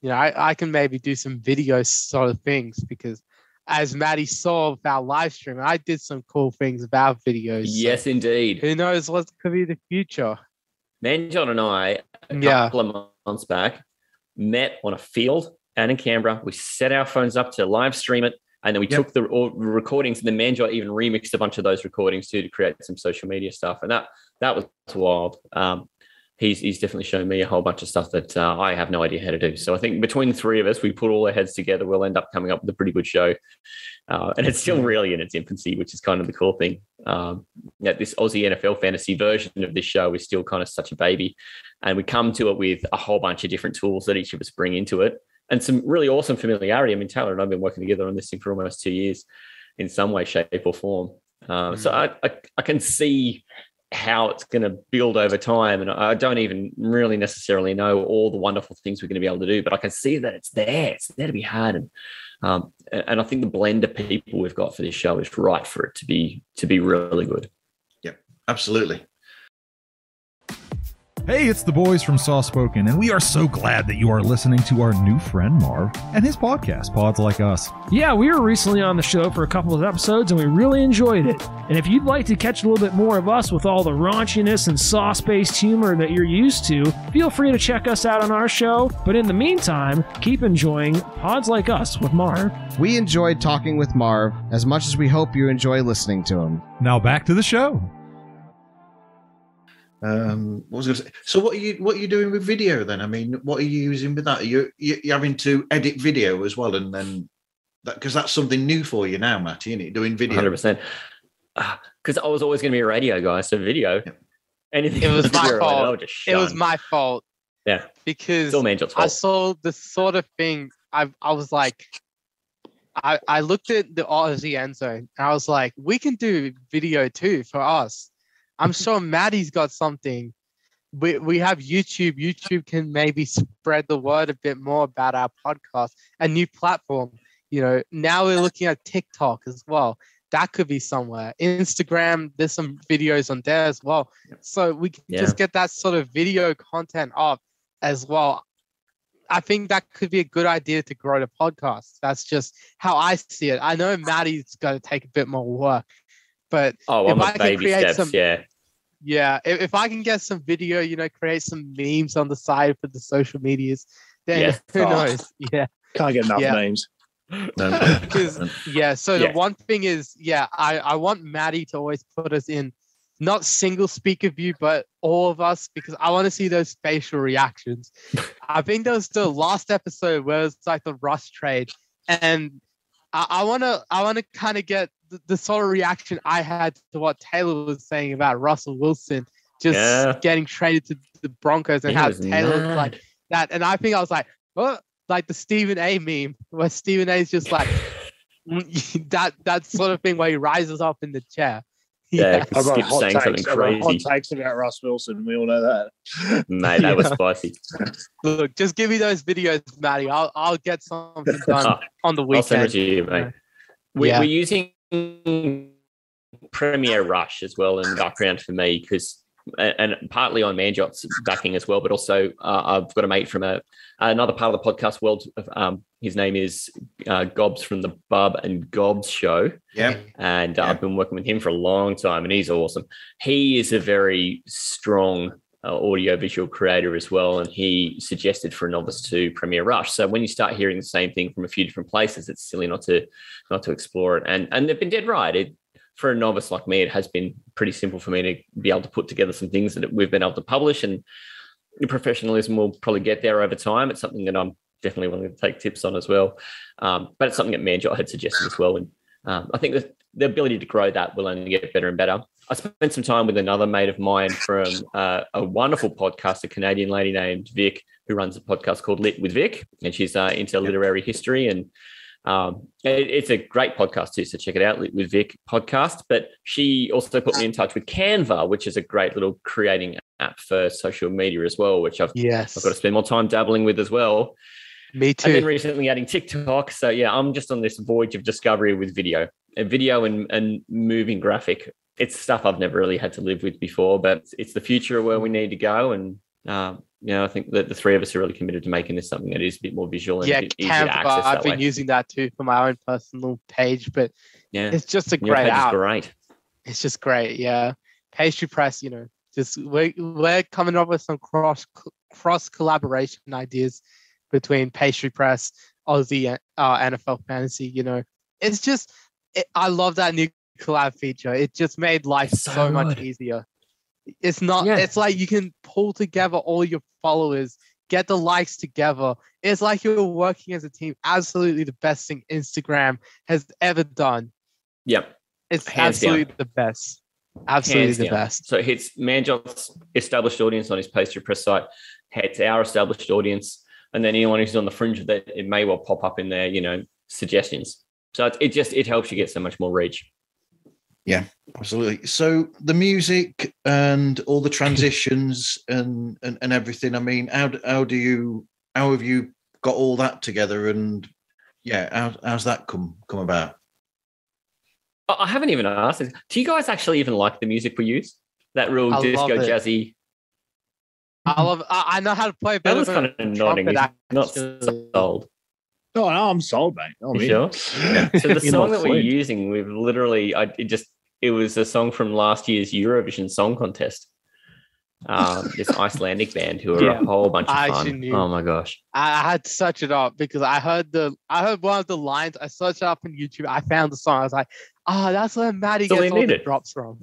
Speaker 5: you know, I, I can maybe do some video sort of things because as Matty saw with our live stream, I did some cool things about videos. so
Speaker 2: Yes, indeed.
Speaker 5: who knows what could be the future?
Speaker 2: Manjot and I, a
Speaker 5: Yeah.
Speaker 2: couple of months back, met on a field and in Canberra. We set our phones up to live stream it, and then we took the recordings. And then Manjot even remixed a bunch of those recordings too to create some social media stuff, and that that was wild. Um, he's he's definitely shown me a whole bunch of stuff that uh, I have no idea how to do. So I think between the three of us, we put all our heads together, we'll end up coming up with a pretty good show. Uh, and it's still really in its infancy, which is kind of the cool thing. Um, yeah, this Aussie NFL fantasy version of this show is still kind of such a baby, and we come to it with a whole bunch of different tools that each of us bring into it. and some really awesome familiarity. I mean, Talor and I've been working together on this thing for almost two years in some way, shape, or form. Um, So I, I, I can see how it's going to build over time. And I don't even really necessarily know all the wonderful things we're going to be able to do, but I can see that it's there. It's there to be had. And um, and I think the blend of people we've got for this show is right for it to be to be really good.
Speaker 3: Yeah, absolutely.
Speaker 14: Hey, it's the boys from Soft Spoken, and we are so glad that you are listening to our new friend Marv and his podcast, Pods Like Us.
Speaker 7: Yeah, we were recently on the show for a couple of episodes and we really enjoyed it. And if you'd like to catch a little bit more of us with all the raunchiness and sauce based humor that you're used to, feel free to check us out on our show. But in the meantime, keep enjoying Pods Like Us with Marv.
Speaker 15: We enjoyed talking with Marv as much as we hope you enjoy listening to him.
Speaker 14: Now back to the show.
Speaker 3: Um, what was I going to say? So, what are you what are you doing with video then? I mean, what are you using with that? Are you you you're having to edit video as well, and then that because that's something new for you now, Matt, isn't it? Doing video,
Speaker 2: Hundred percent. Because I was always going to be a radio guy, so video. Anything.
Speaker 5: It was my
Speaker 2: video,
Speaker 5: fault.
Speaker 2: would just
Speaker 5: It was my fault
Speaker 2: Yeah.
Speaker 5: because
Speaker 2: It's all
Speaker 5: I
Speaker 2: fault.
Speaker 5: saw the sort of thing. I I was like, I I looked at the Aussie end zone and I was like, we can do video too for us. I'm sure Matty's got something. We we have YouTube. YouTube can maybe spread the word a bit more about our podcast, a new platform. You know, now we're looking at TikTok as well. That could be somewhere. Instagram, there's some videos on there as well. So we can
Speaker 2: Yeah.
Speaker 5: just get that sort of video content up as well. I think that could be a good idea to grow the podcast. That's just how I see it. I know Matty's going to take a bit more work, but
Speaker 2: Oh,
Speaker 5: if I can
Speaker 2: baby
Speaker 5: create
Speaker 2: steps,
Speaker 5: some,
Speaker 2: yeah.
Speaker 5: Yeah, if, if I can get some video, you know, create some memes on the side for the social medias, then
Speaker 2: Yes. [laughs]
Speaker 5: who
Speaker 2: Oh.
Speaker 5: knows? Yeah.
Speaker 4: Can't get enough
Speaker 5: Yeah.
Speaker 4: names.
Speaker 5: because [laughs] yeah so
Speaker 2: Yeah.
Speaker 5: the one thing is yeah i i want matty to always put us in not single speaker view but all of us because i want to see those facial reactions [laughs] i think that was the last episode where it's like the Russ trade and i want to i want to kind of get the, the sort of reaction i had to what talor was saying about russell wilson just
Speaker 2: Yeah.
Speaker 5: getting traded to the broncos and
Speaker 2: He
Speaker 5: how talor was
Speaker 2: mad.
Speaker 5: like that and i think i was like oh like the Stephen A meme where Stephen A is just like [laughs] that that sort of thing where he rises up in the chair.
Speaker 2: Yeah,
Speaker 4: I've
Speaker 2: Skip
Speaker 4: hot
Speaker 2: saying
Speaker 4: takes.
Speaker 2: something
Speaker 4: I've hot
Speaker 2: crazy.
Speaker 4: takes about Russ Wilson. We all know that. [laughs]
Speaker 2: Mate, that was spicy.
Speaker 5: Look, just give me those videos, Matty. I'll I'll get something done [laughs] on the weekend.
Speaker 2: I'll send it
Speaker 5: weekend.
Speaker 2: to you, mate. We,
Speaker 5: Yeah.
Speaker 2: We're using Premiere Rush as well in the background for me because, and partly on Manjot's backing as well, but also uh, I've got a mate from a another part of the podcast world. Um, his name is uh, Gobs from the Bub and Gobs Show.
Speaker 3: Yeah.
Speaker 2: and uh, I've been working with him for a long time, and he's awesome. He is a very strong audio visual creator as well, and he suggested for a novice to Premiere Rush. So when you start hearing the same thing from a few different places, it's silly not to not to explore it. And and they've been dead right. It, for a novice like me, it has been pretty simple for me to be able to put together some things that we've been able to publish, and professionalism will probably get there over time. It's something that I'm definitely willing to take tips on as well. Um, but it's something that Manjot had suggested as well, and um, I think that the ability to grow that will only get better and better. I spent some time with another mate of mine from uh, a wonderful podcast, a Canadian lady named Vic, who runs a podcast called Lit with Vic, and she's uh, into literary history and um, it- it's a great podcast too. So check it out, Lit with Vic podcast. But she also put me in touch with Canva, which is a great little creating app for social media as well, which I've
Speaker 5: Yes.
Speaker 2: I've got to spend more time dabbling with as well.
Speaker 5: Me
Speaker 2: too. Then
Speaker 5: too.
Speaker 2: recently adding TikTok. So yeah, I'm just on this voyage of discovery with video, and video and, and moving graphic. It's stuff I've never really had to live with before, but it's the future of where we need to go. And um, you know, I think that the three of us are really committed to making this something that is a bit more visual and
Speaker 5: Yeah,
Speaker 2: a bit easier to
Speaker 5: Canva.
Speaker 2: access
Speaker 5: I've been
Speaker 2: way.
Speaker 5: using that too for my own personal page, but
Speaker 2: Yeah,
Speaker 5: it's just a great app.
Speaker 2: great.
Speaker 5: It's just great. Yeah. Pastry press, you know, just we're, we're coming up with some cross cross collaboration ideas between pastry press, Aussie, uh, NFL fantasy. You know, it's just it, I love that new collab feature. It just made life so,
Speaker 2: so
Speaker 5: much
Speaker 2: good.
Speaker 5: easier. It's not.
Speaker 2: Yeah.
Speaker 5: It's like you can pull together all your followers, get the likes together. It's like you're working as a team. Absolutely the best thing Instagram has ever done.
Speaker 2: Yep.
Speaker 5: It's
Speaker 2: Hands down.
Speaker 5: absolutely the best. Absolutely
Speaker 2: Hands
Speaker 5: the
Speaker 2: down.
Speaker 5: best.
Speaker 2: So it's hits Manjot's established audience on his pastry press site, hits our established audience. And then anyone who's on the fringe of that, it may well pop up in their you know suggestions. So it, it just it helps you get so much more reach.
Speaker 3: Yeah, absolutely. So the music and all the transitions [laughs] and, and and everything. I mean, how how do you how have you got all that together? And yeah, how, how's that come come about?
Speaker 2: I haven't even asked. Do you guys actually even like the music we use? That real
Speaker 5: I
Speaker 2: disco
Speaker 5: love
Speaker 2: jazzy.
Speaker 5: I love. I, I know how to play
Speaker 2: That
Speaker 5: better
Speaker 2: was kind of nodding. not
Speaker 5: actually.
Speaker 2: sold.
Speaker 4: Oh, no, I'm sold, mate. I'm
Speaker 2: You
Speaker 4: in.
Speaker 2: sure? So the [laughs] song
Speaker 4: not
Speaker 2: that we're
Speaker 4: flint.
Speaker 2: using, we've literally, I it just, it was a song from last year's Eurovision Song Contest. Um, this [laughs] Icelandic band who are
Speaker 5: Yeah.
Speaker 2: a whole bunch of
Speaker 5: I
Speaker 2: fun.
Speaker 5: actually knew.
Speaker 2: Oh my gosh!
Speaker 5: I I had to search it up because I heard the I heard one of the lines. I searched it up on YouTube. I found the song. I was like, oh, that's where Matty
Speaker 2: That's
Speaker 5: gets
Speaker 2: he
Speaker 5: all the drops from.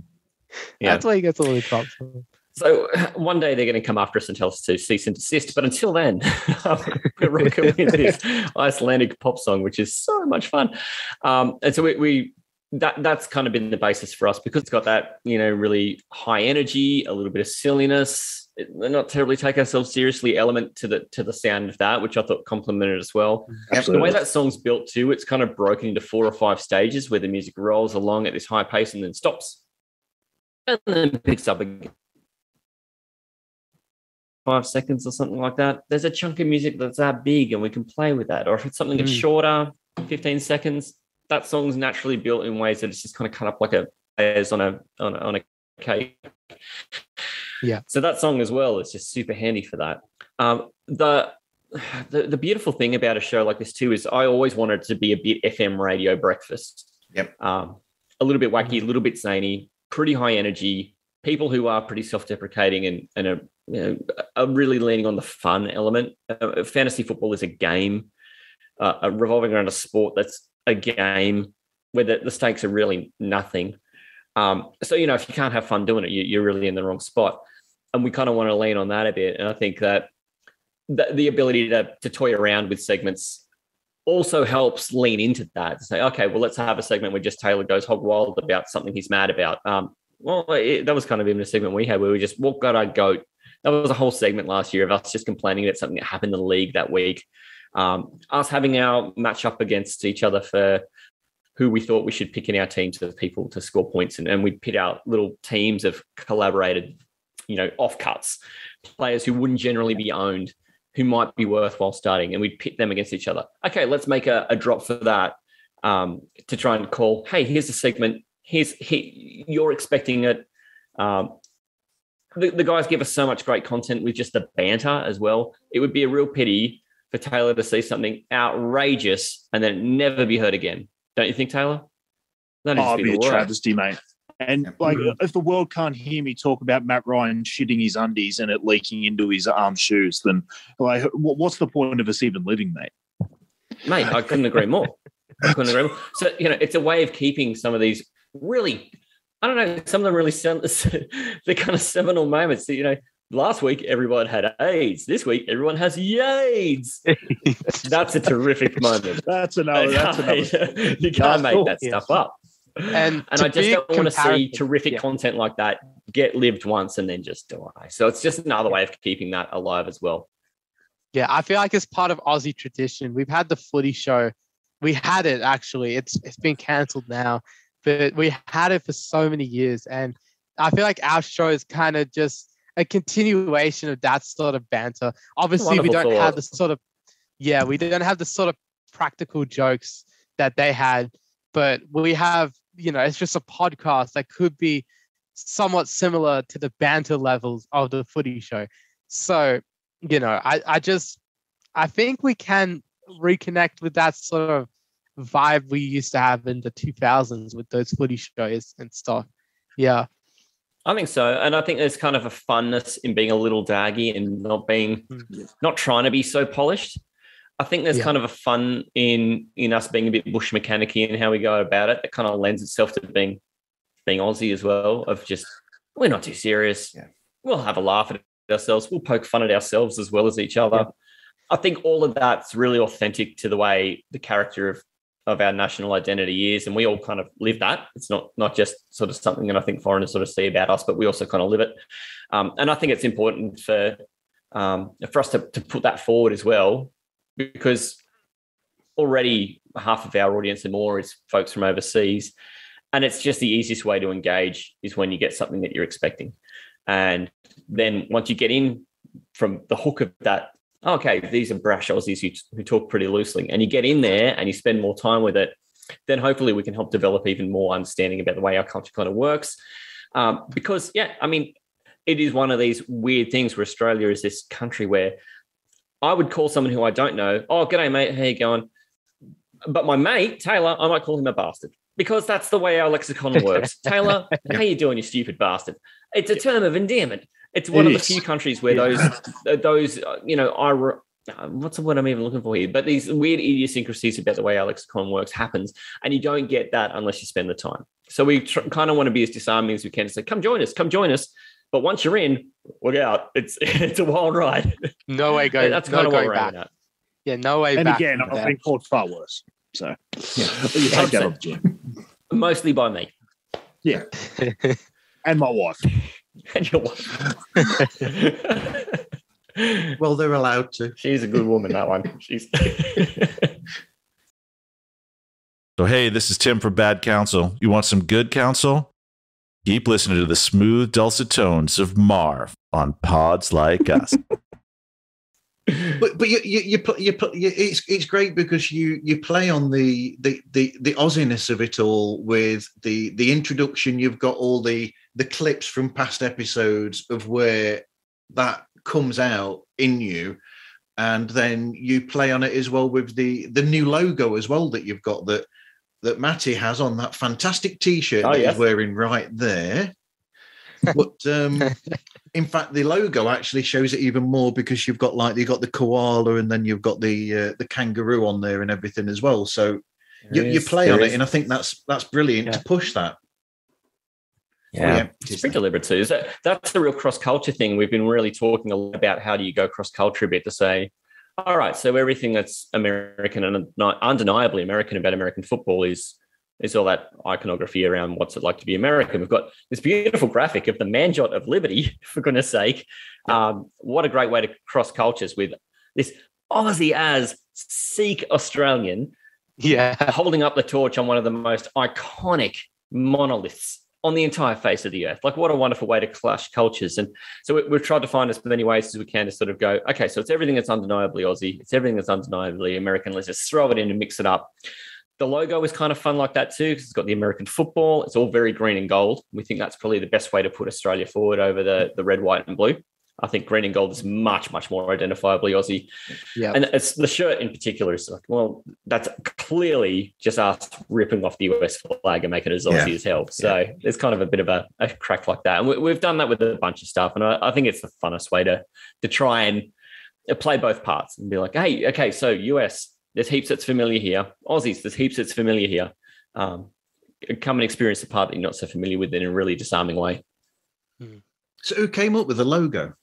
Speaker 2: Yeah.
Speaker 5: That's where he gets all the drops from.
Speaker 2: So [laughs] one day they're going to come after us and tell us to cease and desist. But until then, [laughs] we're rocking with this [laughs] Icelandic pop song, which is so much fun. Um, and so we, we that that's kind of been the basis for us because it's got that you know really high energy, a little bit of silliness, not terribly take ourselves seriously element to the to the sound of that, which I thought complemented as well. The way that song's built too, it's kind of broken into four or five stages where the music rolls along at this high pace and then stops and then picks up again five seconds or something like that. There's a chunk of music that's that big and we can play with that. Or if it's something that's
Speaker 5: Mm.
Speaker 2: shorter, 15 seconds, that song's naturally built in ways that it's just kind of cut up like a as on a on a, on a cake.
Speaker 5: Yeah.
Speaker 2: So that song as well is just super handy for that. Um, the, the the beautiful thing about a show like this too is I always wanted to be a bit FM radio breakfast.
Speaker 3: Yep.
Speaker 2: Um, a little bit wacky, a little bit zany, pretty high energy. People who are pretty self-deprecating and and are, you know, are really leaning on the fun element. Uh, fantasy football is a game, uh, uh, revolving around a sport that's a game where the, the stakes are really nothing. Um, so you know, if you can't have fun doing it, you, you're really in the wrong spot. And we kind of want to lean on that a bit. And I think that the, the ability to to toy around with segments also helps lean into that to say, okay, well, let's have a segment where just Talor goes hog wild about something he's mad about. Um, well, it, that was kind of even a segment we had where we just what got our goat. That was a whole segment last year of us just complaining about something that happened in the league that week. Um, us having our match up against each other for who we thought we should pick in our teams of people to score points, and, and we'd pit out little teams of collaborated, you know, offcuts, players who wouldn't generally be owned, who might be worthwhile starting, and we'd pit them against each other. Okay, let's make a, a drop for that um, to try and call. Hey, here's a segment. Here's he, you're expecting it. Um, the, the guys give us so much great content with just the banter as well. It would be a real pity for Talor to see something outrageous and then never be heard again. Don't you think, Talor? That'd
Speaker 4: Oh,
Speaker 2: be
Speaker 4: be a
Speaker 2: worst.
Speaker 4: travesty, mate. And like, if the world can't hear me talk about Matt Ryan shitting his undies and it leaking into his arm shoes, then like, what's the point of us even living, mate?
Speaker 2: mate. I couldn't agree more. I couldn't agree more. So you know, it's a way of keeping some of these really, I don't know, some of them really sound the [laughs] kind of seminal moments that you know. Last week everyone had AIDS. This week everyone has Yades. [laughs] That's a terrific moment.
Speaker 4: That's another. That's another. [laughs]
Speaker 2: you can't make that
Speaker 5: Yes.
Speaker 2: stuff up.
Speaker 5: And
Speaker 2: And I just don't want to see terrific
Speaker 5: yeah.
Speaker 2: content like that get lived once and then just die. So it's just another way of keeping that alive as well.
Speaker 5: Yeah, I feel like it's part of Aussie tradition. We've had the footy show. We had it actually. It's it's been cancelled now, but we had it for so many years, and I feel like our show is kind of just a continuation of that sort of banter. Obviously, we don't have the sort of yeah, we don't have the sort of practical jokes that they had, but we have you know it's just a podcast that could be somewhat similar to the banter levels of the footy show. So you know, I, I just I think we can reconnect with that sort of vibe we used to have in the 2000s with those footy shows and stuff. Yeah.
Speaker 2: I think so. And I think there's kind of a funness in being a little daggy and not being, hmm. not trying to be so polished. I think there's
Speaker 5: Yeah.
Speaker 2: kind of a fun in in us being a bit bush mechanicy and how we go about it. That kind of lends itself to being being Aussie as well. Of just we're not too serious. We'll have a laugh at ourselves. We'll poke fun at ourselves as well as each other. I think all of that's really authentic to the way the character of of our national identity is, and we all kind of live that. It's not not just sort of something that I think foreigners sort of see about us, but we also kind of live it. Um, and I think it's important for um, for us to, to put that forward as well, because already half of our audience and more is folks from overseas. And it's just the easiest way to engage is when you get something that you're expecting. And then once you get in from the hook of that, okay, these are brash Aussies who, who talk pretty loosely, and you get in there and you spend more time with it, then hopefully we can help develop even more understanding about the way our culture kind of works. Um, because, yeah, I mean, it is one of these weird things where Australia is this country where I would call someone who I don't know, oh, g'day, mate, how you going? But my mate, Talor, I might call him a bastard because that's the way our lexicon works. [laughs] Talor, how you doing, you stupid bastard? It's a term of endearment. It's one
Speaker 4: It
Speaker 2: of the few countries where
Speaker 4: Yeah.
Speaker 2: those, those, uh, you know, I, uh, what's the word I'm even looking for here? But these weird idiosyncrasies about the way our lexicon works happens, and you don't get that unless you spend the time. So we tr- kind of want to be as disarming as we can to say, "Come join us, come join us." But once you're in, look out! It's [laughs] it's a wild ride.
Speaker 5: No way going.
Speaker 2: That's
Speaker 5: no
Speaker 2: kind of what
Speaker 5: going
Speaker 2: we're
Speaker 5: back.
Speaker 2: at.
Speaker 5: Yeah, no way
Speaker 4: And
Speaker 5: back.
Speaker 4: again, I've been called far worse. So yeah, [laughs] you take that off, Jim.
Speaker 2: Mostly by me
Speaker 4: Yeah, [laughs] and my wife. [laughs]
Speaker 2: and your wife. [laughs]
Speaker 3: Well, they're allowed to.
Speaker 2: She's a good woman. That one. She's. [laughs]
Speaker 14: So, hey, this is Tim from Bad Counsel. You want some good counsel? Keep listening to the smooth, dulcet tones of Marv on Pods Like Us.
Speaker 3: But but you you you, pl- you, pl- you it's it's great because you you play on the the the the Aussiness of it all with the the introduction. You've got all the the clips from past episodes of where that comes out in you, and then you play on it as well with the the new logo as well that you've got that that Matty has on that fantastic T-shirt
Speaker 2: Oh,
Speaker 3: that
Speaker 2: yes.
Speaker 3: he's wearing right there. But um, in fact, the logo actually shows it even more because you've got like you've got the koala and then you've got the uh, the kangaroo on there and everything as well. So you,
Speaker 2: There
Speaker 3: you play on
Speaker 2: is.
Speaker 3: it, and I think that's that's brilliant to push that.
Speaker 2: Yeah,
Speaker 3: yeah,
Speaker 2: it's pretty deliberate too. Is that that's the real cross culture thing. We've been really talking a lot about how do you go cross culture a bit to say, all right, so everything that's American and undeniably American about American football is is all that iconography around what's it like to be American. We've got this beautiful graphic of the manjot of liberty, [laughs] for goodness sake. Um, what a great way to cross cultures with this Aussie as Sikh Australian
Speaker 5: yeah.
Speaker 2: holding up the torch on one of the most iconic monoliths on the entire face of the earth. Like, what a wonderful way to clash cultures. And so we- we've tried to find as many ways as we can to sort of go, okay, so it's everything that's undeniably Aussie, it's everything that's undeniably American. Let's just throw it in and mix it up. The logo is kind of fun like that too, because it's got the American football. It's all very green and gold. We think that's probably the best way to put Australia forward over the, the red, white, and blue. I think green and gold is much, much more identifiably Aussie.
Speaker 5: Yeah.
Speaker 2: And it's the shirt in particular is like, well, that's clearly just us ripping off the US flag and making it as Aussie
Speaker 3: Yeah.
Speaker 2: as hell. So there's kind of a bit of a, a crack like that. And we, we've done that with a bunch of stuff. And I, I think it's the funnest way to to try and uh, play both parts and be like, hey, okay, so US, there's heaps that's familiar here. Aussies, there's heaps that's familiar here. Um, come and experience the part that you're not so familiar with in a really disarming way.
Speaker 3: So who came up with the logo?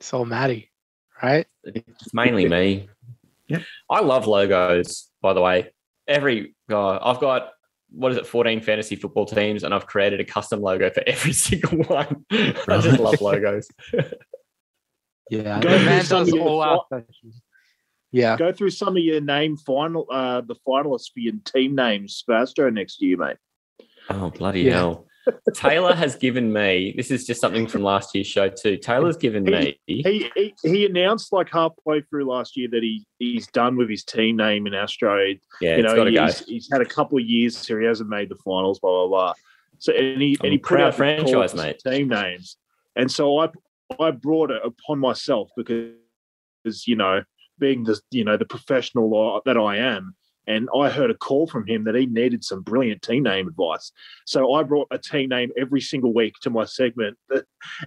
Speaker 5: It's all Matty, right?
Speaker 2: It's mainly me.
Speaker 3: Yeah.
Speaker 2: I love logos, by the way. Every guy, I've got what is it, 14 fantasy football teams, and I've created a custom logo for every [laughs] single one. I just love logos. [laughs]
Speaker 5: Yeah.
Speaker 4: Go
Speaker 5: man does all our sections. Yeah.
Speaker 4: Go through some of your name final, uh, the finalists for your team names for Astro next year, mate.
Speaker 2: Oh, bloody
Speaker 4: Yeah.
Speaker 2: hell. Talor has given me, this is just something from last year's show too. Talor's given me,
Speaker 4: He, he he announced like halfway through last year that he he's done with his team name in Astro.
Speaker 2: Yeah,
Speaker 4: you
Speaker 2: it's
Speaker 4: know,
Speaker 2: gotta go.
Speaker 4: he's, he's had a couple of years here. He hasn't made the finals. Blah blah blah. So and he
Speaker 2: I'm
Speaker 4: and he put
Speaker 2: proud
Speaker 4: out
Speaker 2: franchise, mate.
Speaker 4: Team names, and so I I brought it upon myself because you know being the you know the professional that I am. And I heard a call from him that he needed some brilliant team name advice. So I brought a team name every single week to my segment.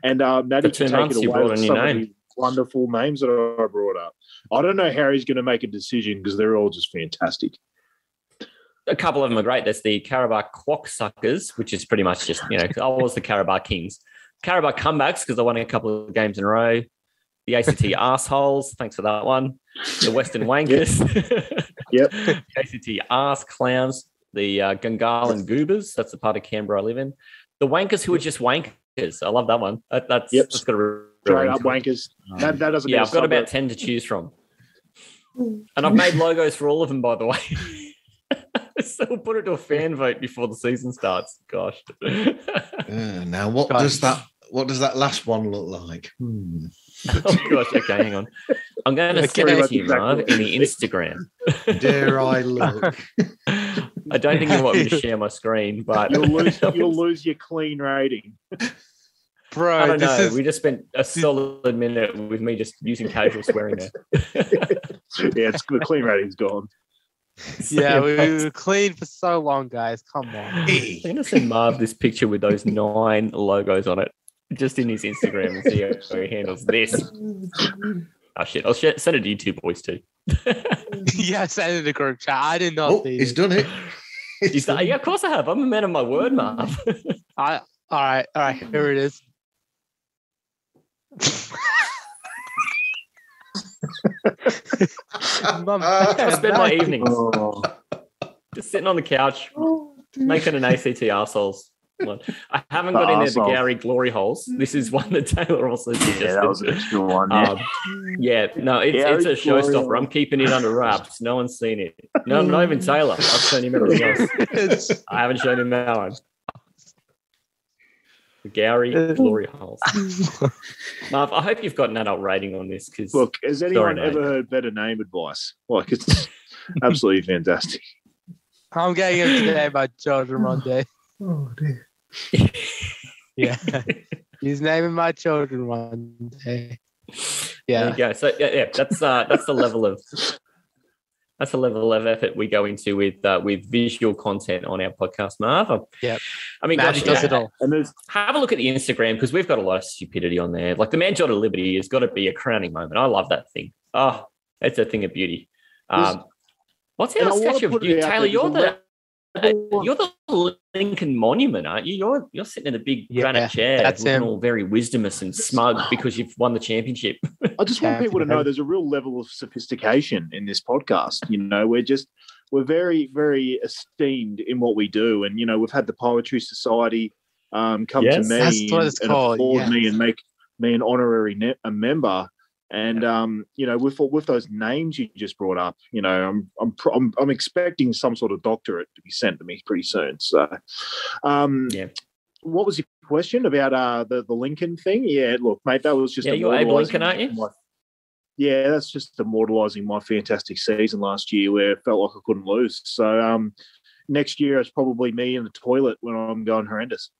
Speaker 4: And uh, Matty
Speaker 2: For
Speaker 4: can take it away
Speaker 2: brought
Speaker 4: with
Speaker 2: a new
Speaker 4: some of
Speaker 2: name.
Speaker 4: the wonderful names that I brought up. I don't know how he's going to make a decision because they're all just fantastic.
Speaker 2: a couple of them are great. There's the Carabao Quacksuckers, which is pretty much just, you know, I was the Carabao Kings. Carabao Comebacks, because I won a couple of games in a row. The ACT Assholes, [laughs] thanks for that one. The Western [laughs] Wankers.
Speaker 4: yep.
Speaker 2: The ACT Ass Clowns. The uh, Gungahlin Goobers, that's the part of Canberra I live in. The Wankers who are just wankers. I love that one. That, that's, that's got a
Speaker 4: Straight up wankers. That, that doesn't.
Speaker 2: Yeah, I've got
Speaker 4: a
Speaker 2: about ten to choose from, [laughs] and I've made logos for all of them, by the way. so we'll put it to a fan vote before the season starts. Gosh.
Speaker 3: Uh, now, what does that? What does that last one look like? Hmm. [laughs]
Speaker 2: oh gosh. Okay, hang on. I'm going to
Speaker 3: Okay.
Speaker 2: send you, Marv, in the Instagram.
Speaker 3: Dare I [laughs] look?
Speaker 2: I don't think you want me to share my screen, but
Speaker 4: You'll [laughs] lose. You'll lose your clean rating.
Speaker 5: Bro,
Speaker 2: I don't
Speaker 5: this
Speaker 2: know.
Speaker 5: is
Speaker 2: We just spent a solid minute with me just using casual swearing there.
Speaker 4: yeah, it's the clean rating's gone.
Speaker 5: yeah, we, we were clean for so long, guys. Come on.
Speaker 2: I'm going to send Marv this picture with those nine logos on it, just in his Instagram, and see how he handles this. [laughs] Oh shit! Oh, I'll sh- send it to you two boys too. [laughs]
Speaker 5: yeah, send it to the group chat. I did not
Speaker 3: Oh,
Speaker 5: see
Speaker 3: he's
Speaker 5: this.
Speaker 3: done it. [laughs]
Speaker 2: He's like, yeah, of course I have. I'm a man of my word, Marv.
Speaker 5: I all right, all right, here it is. My
Speaker 2: I spend my
Speaker 5: man.
Speaker 2: evenings just sitting on the couch, oh, making an ACT arseholes. One. I haven't got in there the
Speaker 4: Arseholes.
Speaker 2: Gary glory holes. This is one that Talor also suggested.
Speaker 4: Yeah, that was an extra one. Yeah.
Speaker 2: Um, yeah, no, it's, it's a showstopper. I'm keeping it under wraps. No one's seen it. No, not even Talor. I've shown him everything else. [laughs] I haven't shown him that one. The Gary glory holes. Marv, I hope you've got an adult rating on this because
Speaker 4: Look, has anyone
Speaker 2: mate.
Speaker 4: ever heard better name advice? Like it's [laughs] absolutely fantastic.
Speaker 5: I'm getting him today by children one day.
Speaker 3: Oh dear. [laughs]
Speaker 5: Yeah. He's naming my children one day.
Speaker 2: There
Speaker 5: Yeah.
Speaker 2: you go. So yeah, yeah, that's uh, that's the level of that's the level of effort we go into with uh, with visual content on our podcast, Marv.
Speaker 5: Yeah,
Speaker 2: I mean,
Speaker 5: Matty
Speaker 2: gosh,
Speaker 5: does
Speaker 2: yeah,
Speaker 5: it all.
Speaker 4: And
Speaker 2: have a look at the Instagram because we've got a lot of stupidity on there. Like the man Jot of Liberty has got to be a crowning moment. I love that thing. Oh, it's a thing of beauty. Um, what's
Speaker 4: and
Speaker 2: our
Speaker 4: I wanna
Speaker 2: statue of you,
Speaker 4: Talor?
Speaker 2: You're
Speaker 4: because
Speaker 2: the you're the Lincoln Monument, aren't you? You're you're sitting in a big
Speaker 5: Yeah,
Speaker 2: granite chair,
Speaker 5: that's
Speaker 2: looking
Speaker 5: him.
Speaker 2: all very wisdomous and smug because you've won the championship. [laughs]
Speaker 4: I just want people to know there's a real level of sophistication in this podcast. You know, we're just we're very, very esteemed in what we do, and you know, we've had the Poetry Society um, come
Speaker 2: Yes.
Speaker 4: to me
Speaker 5: That's what
Speaker 4: and,
Speaker 5: it's
Speaker 4: and
Speaker 5: called,
Speaker 4: applaud me and make me an honorary ne- a member. And um, you know, with with those names you just brought up, you know, I'm I'm I'm, I'm expecting some sort of doctorate to be sent to me pretty soon. So, um,
Speaker 2: Yeah.
Speaker 4: what was your question about uh the the Lincoln thing? Yeah, look, mate, that was just
Speaker 2: Yeah, you're Abe Lincoln, aren't you?
Speaker 4: my- yeah, that's just immortalising my fantastic season last year, where it felt like I couldn't lose. So um, next year it's probably me in the toilet when I'm going horrendous.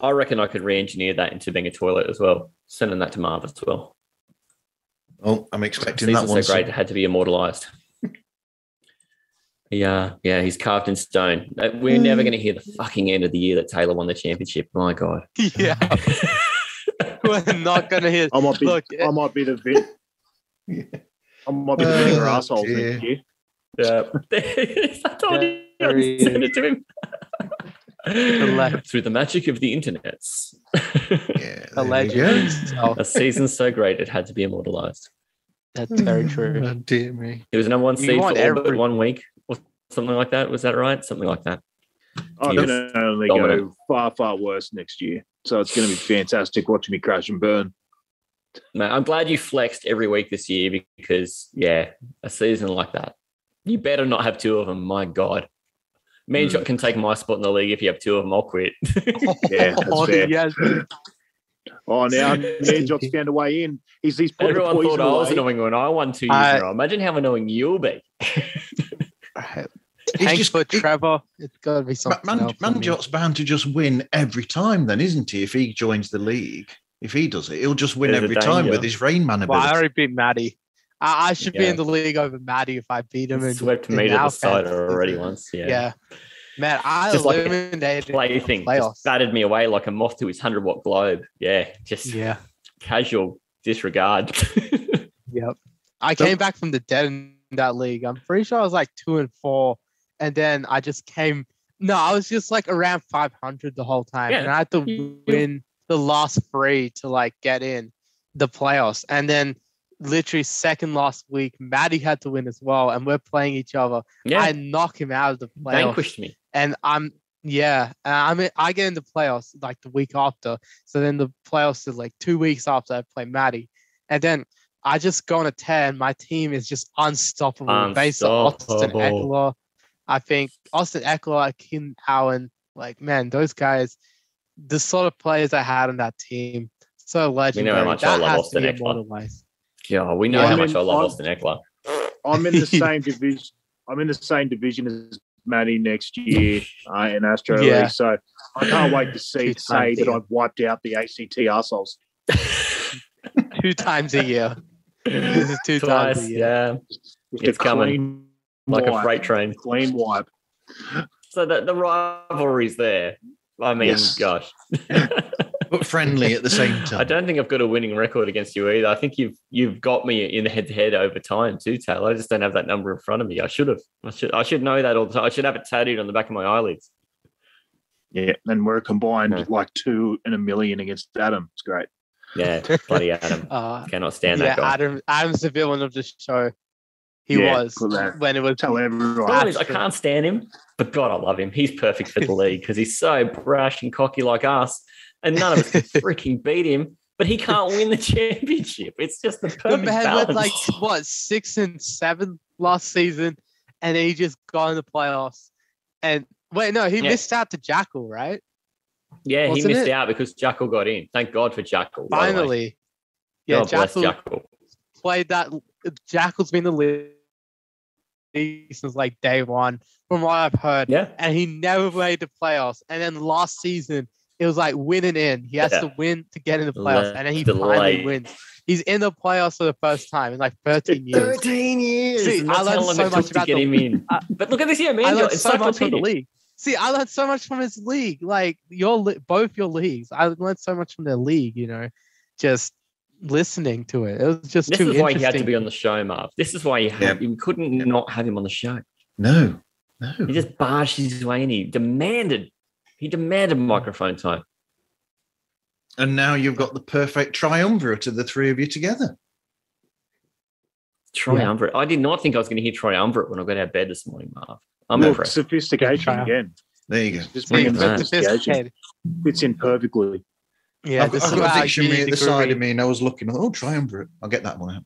Speaker 2: I reckon I could re-engineer that into being a toilet as well. Sending that to Marv as well.
Speaker 3: Oh, I'm expecting that
Speaker 2: Season's
Speaker 3: one.
Speaker 2: so great it had to be immortalized. [laughs] Yeah, yeah, he's carved in stone. Uh, We're never going to hear the fucking end of the year that Talor won the championship. My God. [laughs]
Speaker 5: Yeah. [laughs] We're not gonna hear
Speaker 4: I might be,
Speaker 5: Look,
Speaker 4: I might be the vin- I might be the vinegar
Speaker 3: Oh,
Speaker 4: asshole
Speaker 3: dear.
Speaker 4: next year.
Speaker 2: Yeah. I told you I'd
Speaker 5: he
Speaker 2: send it to him.
Speaker 5: Elect- [laughs]
Speaker 2: Through the magic of the internet.
Speaker 3: Yeah,
Speaker 5: a [laughs]
Speaker 3: there
Speaker 5: legend [laughs]
Speaker 2: a season so great it had to be immortalized.
Speaker 5: That's very true.
Speaker 3: Oh, dear me.
Speaker 2: It was number one
Speaker 5: You
Speaker 2: seed for
Speaker 5: want
Speaker 2: all but
Speaker 5: every-
Speaker 2: one week or something like that. Was that right? Something like that.
Speaker 4: I'm
Speaker 2: Yes.
Speaker 4: going to only
Speaker 2: Dominant.
Speaker 4: go far, far worse next year. So it's going to be fantastic watching me crash and burn.
Speaker 2: Man, I'm glad you flexed every week this year because, yeah, a season like that, you better not have two of them. My God. Me and
Speaker 4: Mm.
Speaker 2: Shot can take my spot in the league. If you have two of them, I'll quit. [laughs]
Speaker 4: Yeah, that's [laughs]
Speaker 5: Oh,
Speaker 4: fair.
Speaker 5: yes.
Speaker 4: Oh, now [laughs] Manjot's found a way in. He's he's
Speaker 2: Everyone
Speaker 4: poison
Speaker 2: thought I was
Speaker 4: away.
Speaker 2: annoying when I won two years
Speaker 5: I-
Speaker 2: in a row. Imagine how annoying you'll be.
Speaker 5: Thanks
Speaker 3: just-
Speaker 5: for Trevor. It's gotta be
Speaker 3: Ma-
Speaker 5: something
Speaker 3: Man,
Speaker 5: else.
Speaker 3: Manjot's bound to just win every time, then, isn't he? If he joins the league, if he does it, he'll just win
Speaker 2: There's
Speaker 3: every time with his Rain Man
Speaker 5: Well, I
Speaker 3: ability.
Speaker 5: already beat Matty. I, I should be in the league over Matty if I beat him.
Speaker 2: He
Speaker 5: in-
Speaker 2: swept
Speaker 5: in
Speaker 2: me to the side already once. Yeah.
Speaker 5: Yeah. Man, I
Speaker 2: Just like a
Speaker 5: eliminated
Speaker 2: Plaything
Speaker 5: playoffs.
Speaker 2: just battered me away like a moth to his 100 watt globe. Yeah. Just
Speaker 5: Yeah.
Speaker 2: casual disregard. [laughs]
Speaker 5: Yep. I came back from the dead in that league. I'm pretty sure I was like two and four. And then I just came. No, I was just like around 500 the whole time.
Speaker 2: Yeah.
Speaker 5: And I had to win the last three to like get in the playoffs. And then literally second last week, Matty had to win as well. And we're playing each other.
Speaker 2: yeah.
Speaker 5: I knock him out of the playoffs.
Speaker 2: vanquished me.
Speaker 5: And I'm Yeah, I mean, I get into the playoffs like the week after. So then the playoffs is like two weeks after I play Matty, and then I just go on a tear, and my team is just unstoppable. Based on Austin
Speaker 2: Unstoppable.
Speaker 5: Ekeler, I think Austin Ekeler, Keenan Allen, like man, those guys, the sort of players I had on that team, so
Speaker 2: We
Speaker 5: legendary.
Speaker 2: know how much I love Austin Ekeler.
Speaker 5: Immortalized.
Speaker 2: Yeah, we know
Speaker 4: Yeah,
Speaker 2: how
Speaker 4: I
Speaker 2: much
Speaker 4: mean,
Speaker 2: I love
Speaker 4: I'm-
Speaker 2: Austin Ekeler.
Speaker 4: I'm in the [laughs] same division. I'm in the same division as Matty next year [laughs] uh, in Astro
Speaker 5: Yeah.
Speaker 4: League, so I can't wait to see
Speaker 5: Two
Speaker 4: say that. I've wiped out the ACT arseholes. [laughs]
Speaker 5: Two times a year. This is two times a year.
Speaker 2: yeah.
Speaker 4: Just
Speaker 2: It's coming
Speaker 4: clean
Speaker 2: like a freight train.
Speaker 4: Clean wipe.
Speaker 2: So the, the rivalry's there. I mean,
Speaker 3: Yes.
Speaker 2: gosh.
Speaker 3: But friendly at the same time.
Speaker 2: I don't think I've got a winning record against you either. I think you've you've got me in head to head over time too, Talor. I just don't have that number in front of me. I should have. I should I should know that all the time. I should have it tattooed on the back of my eyelids.
Speaker 4: Yeah, and we're combined
Speaker 2: Yeah.
Speaker 4: like two in a million against Adam. It's great.
Speaker 2: Yeah, bloody Adam. [laughs]
Speaker 5: Uh,
Speaker 2: Cannot stand
Speaker 5: yeah,
Speaker 2: that guy.
Speaker 5: Adam. Adam's the villain of the show. He
Speaker 4: Yeah,
Speaker 5: was when it was
Speaker 4: Tell everyone.
Speaker 2: I can't stand him, but God, I love him. He's perfect for the [laughs] league because he's so brash and cocky like us, and none of us can [laughs] freaking beat him. But he can't win the [laughs] championship. It's just the
Speaker 5: the
Speaker 2: perfect
Speaker 5: man
Speaker 2: balance.
Speaker 5: went like what six and seven last season, and he just got in the playoffs. And wait, no, he
Speaker 2: Yeah.
Speaker 5: missed out to Jackal, right?
Speaker 2: yeah, he
Speaker 5: wasn't
Speaker 2: missed
Speaker 5: it?
Speaker 2: out because Jackal got in. Thank God for Jackal. by the way.
Speaker 5: Finally, yeah,
Speaker 2: God bless
Speaker 5: Jackal
Speaker 2: Jackal.
Speaker 5: played that. Jackal's been in the league since like day one, from what I've heard.
Speaker 2: Yeah.
Speaker 5: and he never made the playoffs. And then last season, it was like winning in. He has
Speaker 2: Yeah.
Speaker 5: to win to get in the playoffs, and then he
Speaker 2: Delay.
Speaker 5: finally wins. He's in the playoffs for the first time in like 13 years.
Speaker 2: 13 years.
Speaker 5: See, I learned so much about the-
Speaker 2: him in.
Speaker 5: I-
Speaker 2: but look at this here, man.
Speaker 5: I learned so much from the league. See, I learned so much from his league. Like your both your leagues. I learned so much from their league. You know, just listening to it. It was just
Speaker 2: This
Speaker 5: too
Speaker 2: is why he had to be on the show, Marv. This is why you, had, you couldn't not have him on the show.
Speaker 3: No, no.
Speaker 2: He just barged his way in. He demanded, he demanded hmm. microphone time.
Speaker 3: And now you've got the perfect triumvirate of the three of you together.
Speaker 2: Triumvirate. I did not think I was going to hear triumvirate when I got out of bed this morning, Marv. I'm
Speaker 4: Look,
Speaker 2: impressed.
Speaker 4: sophistication again.
Speaker 3: There you go.
Speaker 4: Just
Speaker 2: Look
Speaker 4: bringing
Speaker 2: at that.
Speaker 4: sophistication.
Speaker 5: Sophisticated.
Speaker 4: Fits in perfectly.
Speaker 5: Yeah,
Speaker 3: I've,
Speaker 5: this
Speaker 3: I've got
Speaker 5: how
Speaker 3: a dictionary at the side of me, and I was looking. Oh, triumvirate! I'll get that one out.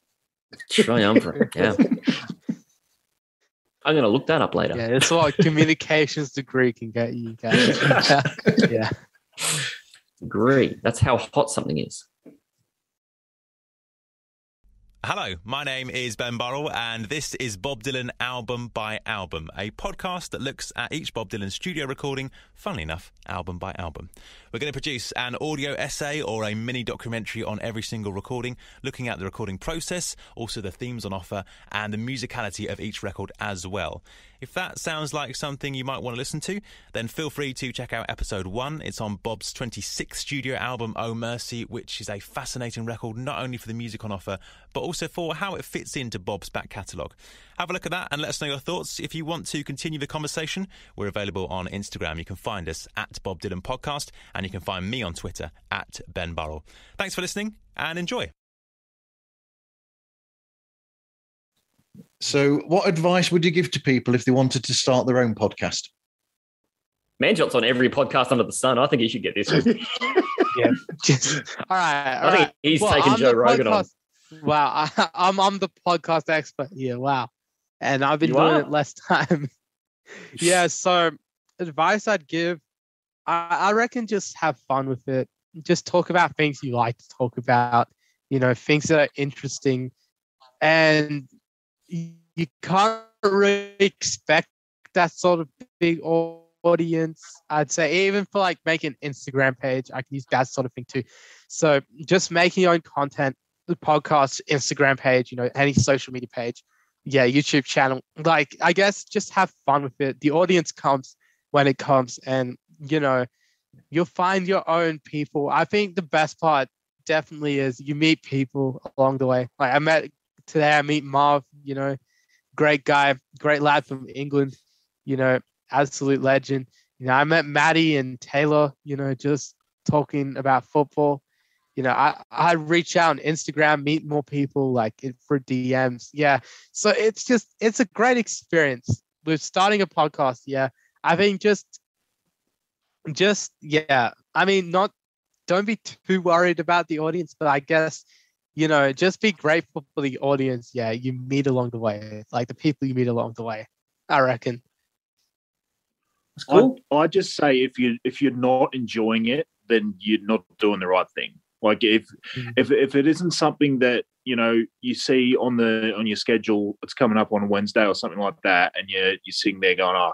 Speaker 2: Triumvirate. Yeah. [laughs] I'm going to look that up later.
Speaker 5: Yeah, it's what communications degree can get you guys. [laughs] yeah.
Speaker 2: Agree. That's how hot something is.
Speaker 16: Hello, my name is Ben Burrell, and this is Bob Dylan Album by Album, a podcast that looks at each Bob Dylan studio recording, funnily enough, album by album. We're going to produce an audio essay or a mini documentary on every single recording, looking at the recording process, also the themes on offer, and the musicality of each record as well. If that sounds like something you might want to listen to, then feel free to check out episode one. It's on Bob's 26th studio album, Oh Mercy, which is a fascinating record not only for the music on offer, but also for how it fits into Bob's back catalogue. Have a look at that and let us know your thoughts. If you want to continue the conversation, we're available on Instagram. You can find us at Bob Dylan Podcast, and you can find me on Twitter at Ben Burrell. Thanks for listening and enjoy.
Speaker 3: So, what advice would you give to people if they wanted to start their own podcast?
Speaker 2: Manjot's on every podcast under the sun. I think he should get this one. [laughs]
Speaker 5: yeah. [laughs] Just all right. All
Speaker 2: I think
Speaker 5: right.
Speaker 2: he's taking Joe Rogan on.
Speaker 5: podcast- Wow, I, [laughs] I'm I'm the podcast expert here. Wow, and I've been
Speaker 2: You
Speaker 5: doing
Speaker 2: are?
Speaker 5: it less [laughs] time. yeah. So, advice I'd give, I, I reckon just have fun with it. Just talk about things you like to talk about. You know, things that are interesting, and you can't really expect that sort of big audience. I'd say even for like making an Instagram page, I can use that sort of thing too. So just making your own content, the podcast, Instagram page, you know, any social media page, yeah, YouTube channel. Like I guess just have fun with it. The audience comes when it comes, and you know, you'll find your own people. I think the best part definitely is you meet people along the way. Like I met today, I meet Marv, you know, great guy, great lad from England, you know, absolute legend. You know, I met Matty and Talor, you know, just talking about football. You know, I I reach out on Instagram, meet more people like for DMs. Yeah. So it's just it's a great experience. With starting a podcast, yeah. I think just just yeah. I mean, not don't be too worried about the audience, but I guess you know, just be grateful for the audience. Yeah, you meet along the way, like the people you meet along the way. I reckon.
Speaker 4: Cool. I I just say if you if you're not enjoying it, then you're not doing the right thing. Like if mm-hmm. if if it isn't something that you know you see on the on your schedule, it's coming up on a Wednesday or something like that, and you're you're sitting there going, "Oh,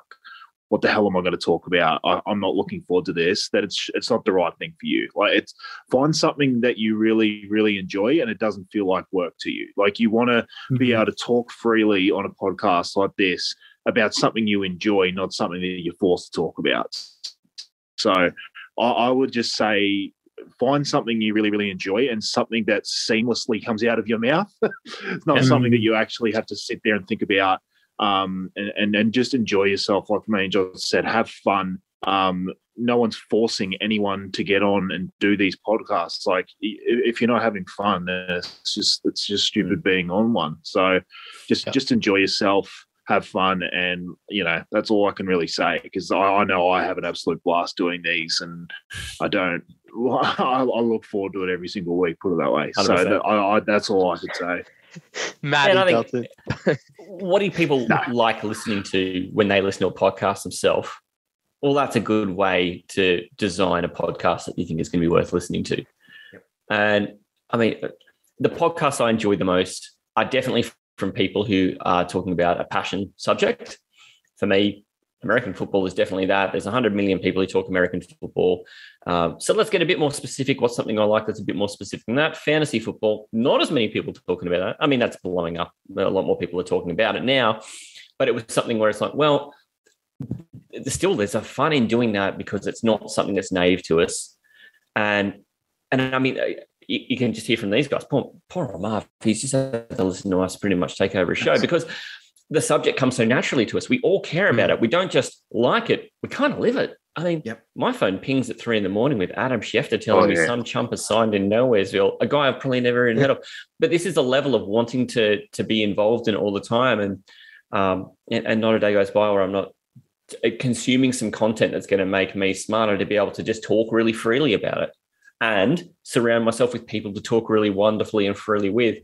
Speaker 4: what the hell am I going to talk about? I, am not looking forward to this. That it's it's not the right thing for you. Like it's find something that you really really enjoy, and it doesn't feel like work to you. Like you want to mm-hmm. be able to talk freely on a podcast like this about something you enjoy, not something that you're forced to talk about. So I, I would just say find something you really really enjoy and something that seamlessly comes out of your mouth. [laughs] It's not something that you actually have to sit there and think about um, and, and, and just enjoy yourself. Like me and just said have fun. Um, no one's forcing anyone to get on and do these podcasts. Like if you're not having fun it's just it's just stupid being on one. So just yeah. just enjoy yourself have fun and you know that's all i can really say because I, I, know i have an absolute blast doing these and i don't [laughs] i, I look forward to it every single week put it that way 100%. so that, I, that's all i could say
Speaker 5: Matty felt it.
Speaker 2: what do people no. like listening to when they listen to a podcast themselves well that's a good way to design a podcast that you think is going to be worth listening to yep. and i mean the podcasts i enjoy the most are definitely from people who are talking about a passion subject. For me, American football is definitely that. There's 100 million people who talk American football. Um, so let's get a bit more specific. What's something I like that's a bit more specific than that? Fantasy football, not as many people talking about that. I mean, that's blowing up. A lot more people are talking about it now. But it was something where it's like, well, still there's a fun in doing that because it's not something that's native to us. And and I mean, you, you, can just hear from these guys. Poor, poor Omar, he's just had to listen to us pretty much take over a show because the subject comes so naturally to us. We all care about mm. it. We don't just like it, we kind of live it. I mean, yep. my phone pings at three in the morning with Adam Schefter telling oh, me some chump has signed in Nowheresville, a guy I've probably never even heard of. But this is a level of wanting to to be involved in all the time, and um, and, and not a day goes by where I'm not consuming some content that's going to make me smarter to be able to just talk really freely about it and surround myself with people to talk really wonderfully and freely with.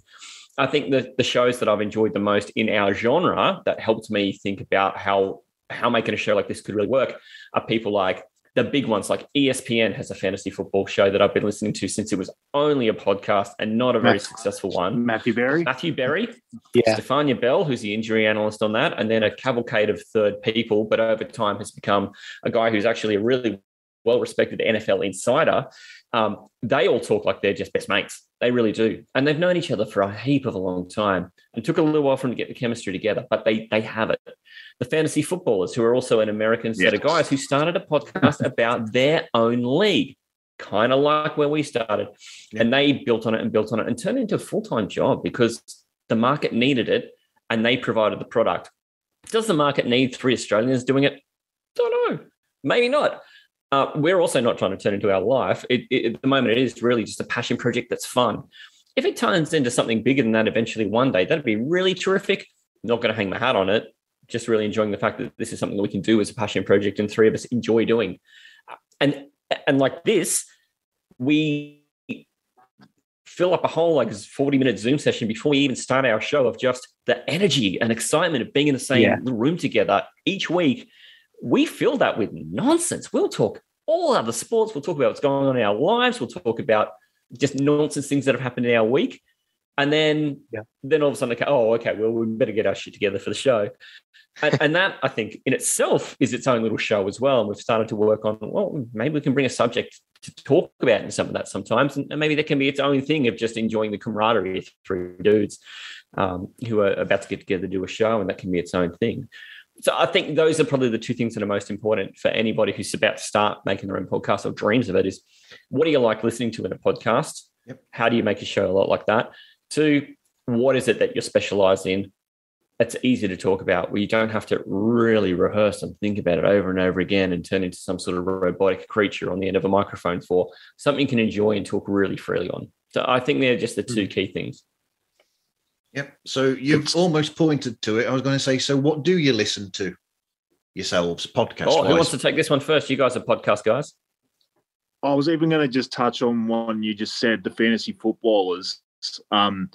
Speaker 2: I think the, the shows that I've enjoyed the most in our genre that helped me think about how how making a show like this could really work are people like the big ones like ESPN has a fantasy football show that I've been listening to since it was only a podcast and not a very Matthew, successful one.
Speaker 4: Matthew Berry.
Speaker 2: Matthew Berry. Yeah. Stephania Bell, who's the injury analyst on that, and then a cavalcade of third people, but over time has become a guy who's actually a really well respected NFL insider um, they all talk like they're just best mates. They really do. And they've known each other for a heap of a long time. And took a little while for them to get the chemistry together, but they they have it. The fantasy footballers, who are also an American set yes. of guys who started a podcast about their own league, kind of like where we started. Yeah. And they built on it and built on it and turned it into a full-time job because the market needed it and they provided the product. Does the market need three Australians doing it? Don't know. Maybe not. Uh, we're also not trying to turn into our life. It, it, at the moment, it is really just a passion project that's fun. If it turns into something bigger than that eventually one day, that'd be really terrific. Not going to hang my hat on it. Just really enjoying the fact that this is something that we can do as a passion project, and three of us enjoy doing. And and like this, we fill up a whole like 40 minute Zoom session before we even start our show of just the energy and excitement of being in the same yeah. room together each week we fill that with nonsense. We'll talk all other sports. We'll talk about what's going on in our lives. We'll talk about just nonsense things that have happened in our week. And then, yeah. then all of a sudden, okay, oh, okay, well, we better get our shit together for the show. And, and, that, I think, in itself is its own little show as well. And we've started to work on, well, maybe we can bring a subject to talk about in some of that sometimes. And, maybe that can be its own thing of just enjoying the camaraderie of three dudes um, who are about to get together to do a show. And that can be its own thing so I think those are probably the two things that are most important for anybody who's about to start making their own podcast or dreams of it is what do you like listening to in a podcast? Yep. How do you make a show a lot like that? Two, what is it that you're specialized in? It's easy to talk about where you don't have to really rehearse and think about it over and over again and turn into some sort of robotic creature on the end of a microphone for something you can enjoy and talk really freely on. So I think they're just the two hmm. key things.
Speaker 3: Yep. So you've almost pointed to it. I was going to say, so what do you listen to? yourselves podcast.
Speaker 2: Oh, who wants to take this one first? You guys are podcast guys.
Speaker 4: I was even going to just touch on one you just said, the fantasy footballers. Um,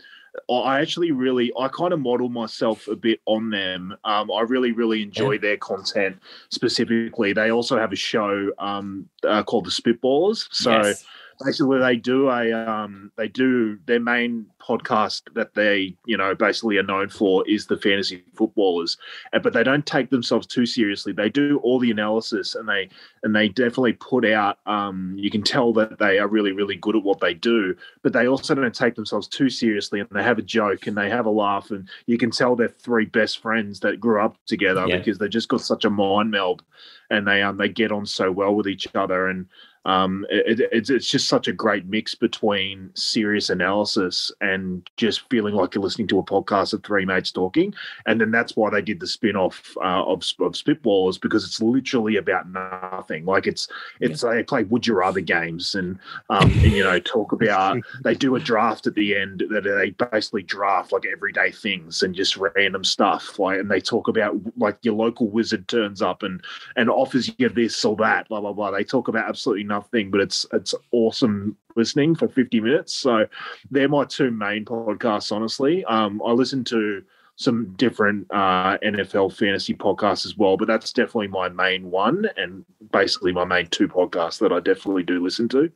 Speaker 4: I actually really, I kind of model myself a bit on them. Um, I really, really enjoy their content specifically. They also have a show um, uh, called the Spitballers. So
Speaker 2: Yes.
Speaker 4: Basically, they do a, um, they do their main podcast that they, you know, basically are known for is the fantasy footballers. Uh, But they don't take themselves too seriously. They do all the analysis and they, and they definitely put out. Um, you can tell that they are really, really good at what they do, but they also don't take themselves too seriously, and they have a joke and they have a laugh, and you can tell they're three best friends that grew up together
Speaker 2: Yeah.
Speaker 4: because they just got such a mind meld, and they um they get on so well with each other, and um it, it- it's it's just such a great mix between serious analysis and just feeling like you're listening to a podcast of three mates talking, and then that's why they did the spin off uh, of of Spitballers because it's literally about nothing. Like it's it's they play would you rather games and um [laughs] and, you know talk about they do a draft at the end that they basically draft like everyday things and just random stuff like and they talk about like your local wizard turns up and and offers you this or that blah blah blah. They talk about absolutely nothing, but it's it's awesome listening for 50 minutes. So they're my two main podcasts, honestly. Um, I listen to some different uh, NFL fantasy podcasts as well, but that's definitely my main one and basically my main two podcasts that I definitely do listen to.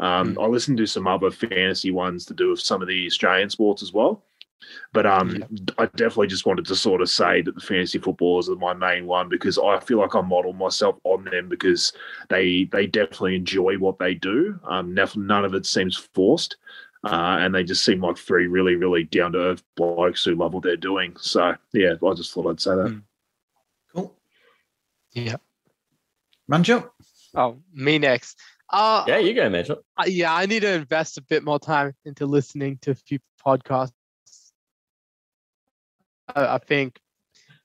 Speaker 4: Um, I listen to some other fantasy ones to do with some of the Australian sports as well. But um, I definitely just wanted to sort of say that the fantasy footballers are my main one because I feel like I model myself on them because they they definitely enjoy what they do. Um, nef- none of it seems forced, uh, and they just seem like three really really down to earth blokes who love what they're doing. So yeah, I just thought I'd say that. Cool.
Speaker 5: Yeah.
Speaker 3: Manjot?
Speaker 5: Oh, me next. Uh,
Speaker 2: yeah, you go, Manjot.
Speaker 5: uh, yeah, I need to invest a bit more time into listening to a few podcasts. I, think,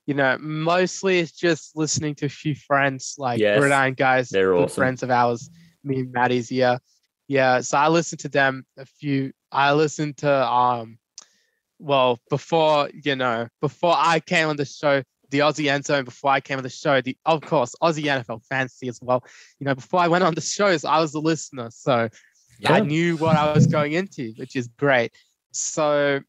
Speaker 5: you know, mostly it's just listening to a few friends, like
Speaker 2: Yes,
Speaker 5: Gridiron guys,
Speaker 2: they're
Speaker 5: good
Speaker 2: awesome.
Speaker 5: friends of ours, me and Matty's. Yeah, yeah. So I listened to them a few. I listened to um, well, before you know, before I came on the show, the Aussie End Zone. Before I came on the show, the of course Aussie NFL Fantasy as well. You know, before I went on the shows, I was a listener, so I knew what I was going into, which is great. So,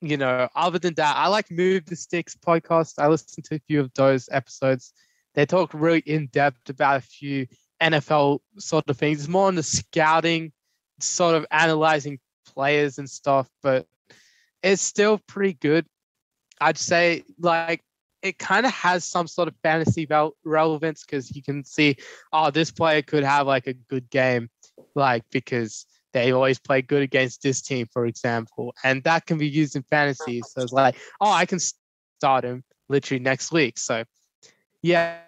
Speaker 5: you know, other than that, I like Move the Sticks podcast. I listened to a few of those episodes. They talk really in depth about a few NFL sort of things. It's more on the scouting, sort of analyzing players and stuff, but it's still pretty good. I'd say like it kind of has some sort of fantasy relevance because you can see, oh, this player could have like a good game, like because they always play good against this team, for example, and that can be used in fantasy. So it's like, oh, I can start him literally next week. So yeah,